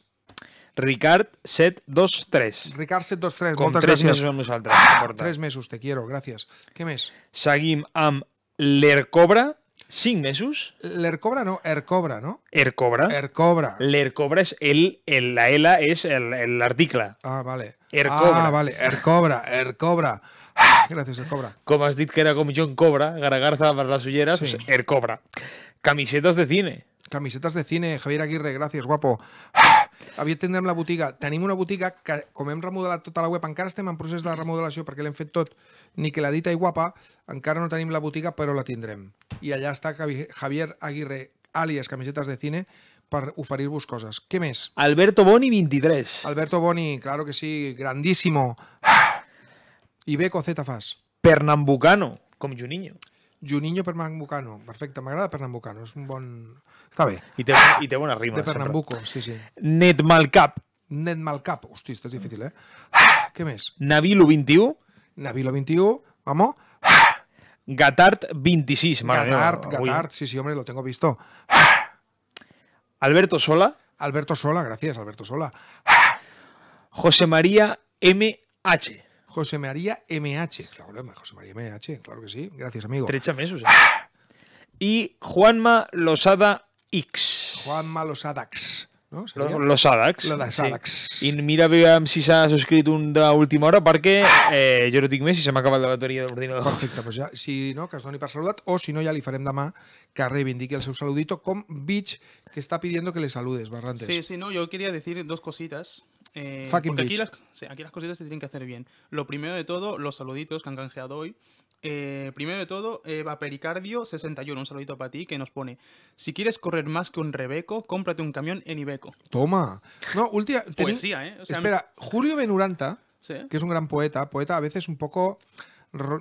Ricard 723. Ricard 723, Com moltes 3 gràcies. mesos amb nosaltres. porta. Tres mesos, te quiero, gràcies. Què més? Seguim amb l'Ercobra, 5 mesos. L'Ercobra no, Ercobra, no? Ercobra. Ercobra. L'Ercobra és el, el, la L és el- el-. Ah, vale. Ercobra. Ah, vale. Ercobra, Ercobra. Ah, gràcies, Ercobra. Com has dit que era com John Cobra, Garagarza ulleres, Sí. pues Ercobra. Camisetes de cine. Camisetes de cine, Javier Aguirre, gràcies, guapo. Aviat tindrem la botiga. Tenim una botiga que, com hem remodelat tota la web, encara estem en procés de remodelació perquè l'hem fet tot niqueladita i guapa, encara no tenim la botiga, però la tindrem. I allà està Javi- Javier Aguirre, àlies Camisetes de cine, per oferir-vos coses. Què més? Alberto Boni, 23. Alberto Boni, claro que sí, grandísimo. Ah. I Beco Z fas. Pernambucano, com Juninho. Juninho Pernambucano. Perfecte, m'agrada Pernambucano. És un bon... Està bé. I té, bona- i té bona rima. De Pernambuco, sí, sí. Net Malcap. Net Malcap. Hosti, esto es difícil, ¿eh? Ah, ¿Qué més? Navilo 21. Navilo 21. Vamos. Gatart 26. Mare Gatart, avui. Gatart. Sí, sí, hombre, lo tengo visto. Alberto Sola. Alberto Sola, gracias, Alberto Sola. José María MH. José María MH. Claro, José María MH, claro que sí. Gracias, amigo. 13 mesos. Eh? I Juanma Losada X. Juanma Losadax. No? Lo- Seria? Los Adax. Lo de Sadax. Sí. I mira aviam si s'ha subscrit un d'última hora perquè eh, jo no tinc més i se m'ha acabat la bateria de l'ordinador. Perfecte, doncs ja, si no, que es doni per saludat, o si no, ja li farem demà que reivindiqui el seu saludito, com Beach, que está pidiendo que le saludes, Barrantes. Sí, sí, no, yo quería decir dos cositas. Eh, Fucking porque aquí bitch. las, sí, aquí las cositas se tienen que hacer bien. Lo primero de todo, los saluditos que han canjeado hoy. Eh, primero de todo, Eva Pericardio 61, un saludito para ti, que nos pone: Si quieres correr más que un Rebeco, cómprate un camión en Ibeco. Toma. No, última. Poesía, ¿eh? O sea, Espera, Julio Benuranta, Sí. que es un gran poeta, poeta a veces un poco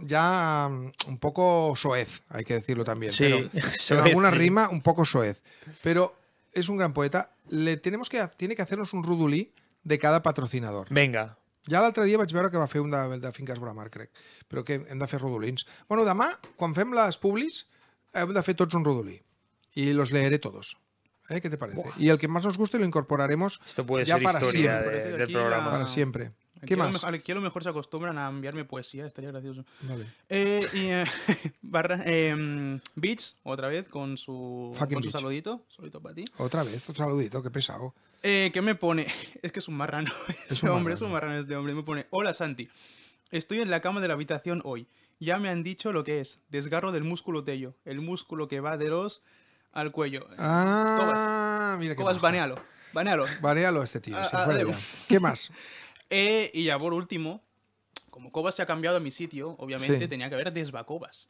ya mm, un poco soez, hay que decirlo también. Sí, pero, pero soez, alguna sí. rima un poco soez. Pero es un gran poeta. Le tenemos que, tiene que hacernos un rudulí de cada patrocinador. Vinga. Ja l'altre dia vaig veure que va fer un de, de Finques Bramar, crec. Però que hem de fer rodolins. Bueno, demà, quan fem les publis, hem de fer tots un rodolí. Y los leeré todos. ¿Eh? ¿Qué te parece? Y el que más nos guste lo incorporaremos Esto puede ya ser para historia siempre. de- del programa. Para siempre. Aquí ¿Qué a lo más? Aquí a lo mejor se acostumbran a enviarme poesía, estaría gracioso. Vale. Eh, y, eh, barra, em, Beach, otra vez, con su, Fucking con su Beach. saludito. Saludito para ti. Otra vez, un saludito, qué pesado. Eh, ¿Qué me pone? Es que es un marrano. Este un hombre, es marrano. un marrano este hombre. Me pone, hola Santi, estoy en la cama de la habitación hoy. Ya me han dicho lo que es. Desgarro del músculo tello. El músculo que va de los al cuello. Ah, mira qué Cobas, banealo. Banealo. Banealo a este tío. Ah, se ah, ya. ¿Qué más? Eh, y ya por último, como Cobas se ha cambiado a mi sitio, obviamente Sí. tenía que haber desbacobas.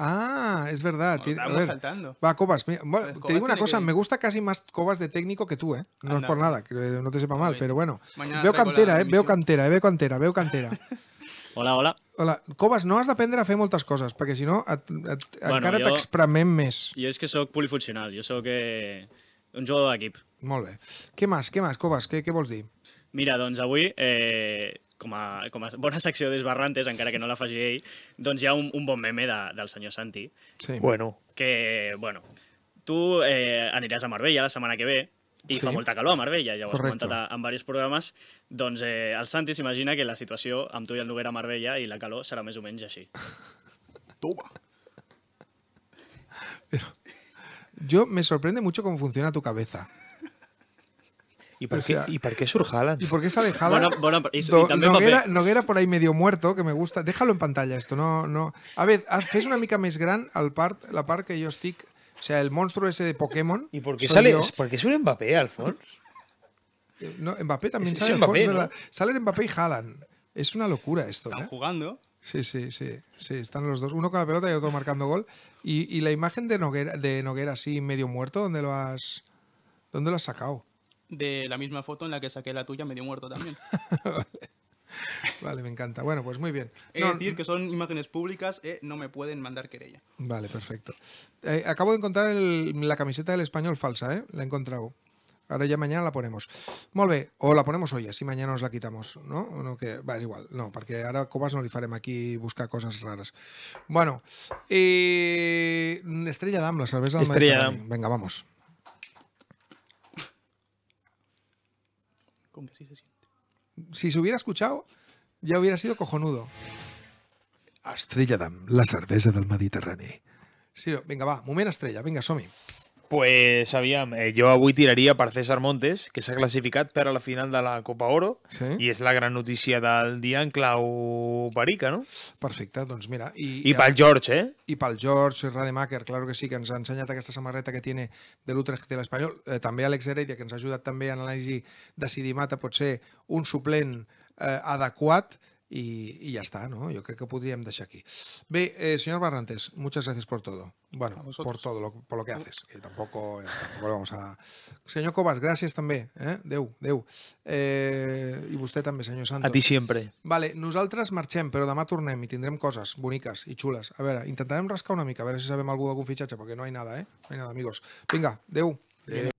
Ah, es verdad. tiene- a ver. saltando. Va, Cobas. mira, bueno, Pues te Cobas digo una cosa, que- me gusta casi más Cobas de técnico que tú, ¿eh? No Anda. es por nada, que no te sepa mal, bien. pero bueno. Mañana Veo cantera, eh? Veo cantera, eh? veo cantera, veo cantera. Hola, hola. Hola, Cobas, no has d'aprendre a fer moltes coses, perquè si no et, et, Bueno, encara jo- t'expremem més. Jo és que sóc polifuncional, jo sóc eh, un jugador d'equip. Molt bé. Què més, què més, Cobas? Què, què vols dir? Mira, doncs avui, eh, com, a, com a bona secció d'esbarrantes, encara que no la faci ell, doncs hi ha un, un bon meme de, del senyor Santi, Sí. Bueno. que, bueno, tu eh, aniràs a Marbella la setmana que ve, i Sí. fa molta calor a Marbella, ja ho has Correcto. comentat en diversos programes, doncs eh, el Santi s'imagina que la situació amb tu i el Noguera a Marbella i la calor serà més o menys així. Toma. Yo me sorprende mucho cómo funciona tu cabeza. ¿Y por, O sea- qué, ¿y por qué surt Haaland? ¿Y por qué sale Haaland? Bona, bona, i, Do- i també Noguera, paper. Noguera por ahí medio muerto, que me gusta. Déjalo en pantalla esto, no, no. A ver, haz- fes una mica més gran el part, la part que yo estic... O sea, el monstruo ese de Pokémon. ¿Y por qué sale? yo. ¿Por qué sale Mbappé, Alfons? No, Mbappé también Es- sale. es Mbappé, verdad. Salen Mbappé y Haaland. Es una locura esto, Están ¿eh? jugando. Sí, sí, sí, sí, están los dos, uno con la pelota y otro marcando gol. Y, y la imagen de Noguera, de Noguera así medio muerto, ¿dónde lo has, dónde lo has sacado? De la misma foto en la que saqué la tuya medio muerto también. Vale, me encanta. Bueno, pues muy bien. Es No, decir, que son imágenes públicas, eh, no me pueden mandar querella. Vale, perfecto. Eh, acabo de encontrar el- la camiseta del español falsa, ¿eh? La he encontrado. Ahora ya mañana la ponemos. Molt bé, o la ponemos hoy, así mañana nos la quitamos, ¿no? O no que, va, és igual, no, perquè ara a Cobas no li farem aquí buscar coses rares. Bueno, eh, Estrella d'Am, la cervesa del Estrella Mediterrani. Venga, vamos. Con que sí se siente. Si se hubiera escuchado, ya hubiera sido cojonudo. Estrella d'Am, la cervesa del Mediterrani. Sí, no, vinga, va, moment estrella, vinga, som-hi. Pues, aviam, eh, jo avui tiraria per César Montes, que s'ha classificat per a la final de la Copa Oro, Sí. i és la gran notícia del dia en clau perica, no? Perfecte, doncs mira. I, I pel George, eh? I pel George Rademacher, claro que sí, que ens ha ensenyat aquesta samarreta que tiene de l'Utrecht de l'Espanyol. Eh, també Àlex Heredia, que ens ha ajudat també a analitzar de si Dimata pot ser un suplent eh, adequat y, y ya está, ¿no? Yo creo que podríamos deixar aquí. Ve, eh, señor Barrantes, muchas gracias por todo. Bueno, por todo, lo, por lo que haces, que tampoco, tampoco lo vamos a... Senyor Cobas, gràcies també. Eh? Déu, Déu. Eh, I vostè també, senyor Santos. A ti sempre. Vale, nosaltres marxem, però demà tornem i tindrem coses boniques i xules. A veure, intentarem rascar una mica, a veure si sabem algú d'algun fitxatge, perquè no hi nada, eh? No hi nada, amigos. Vinga, adeu. adeu.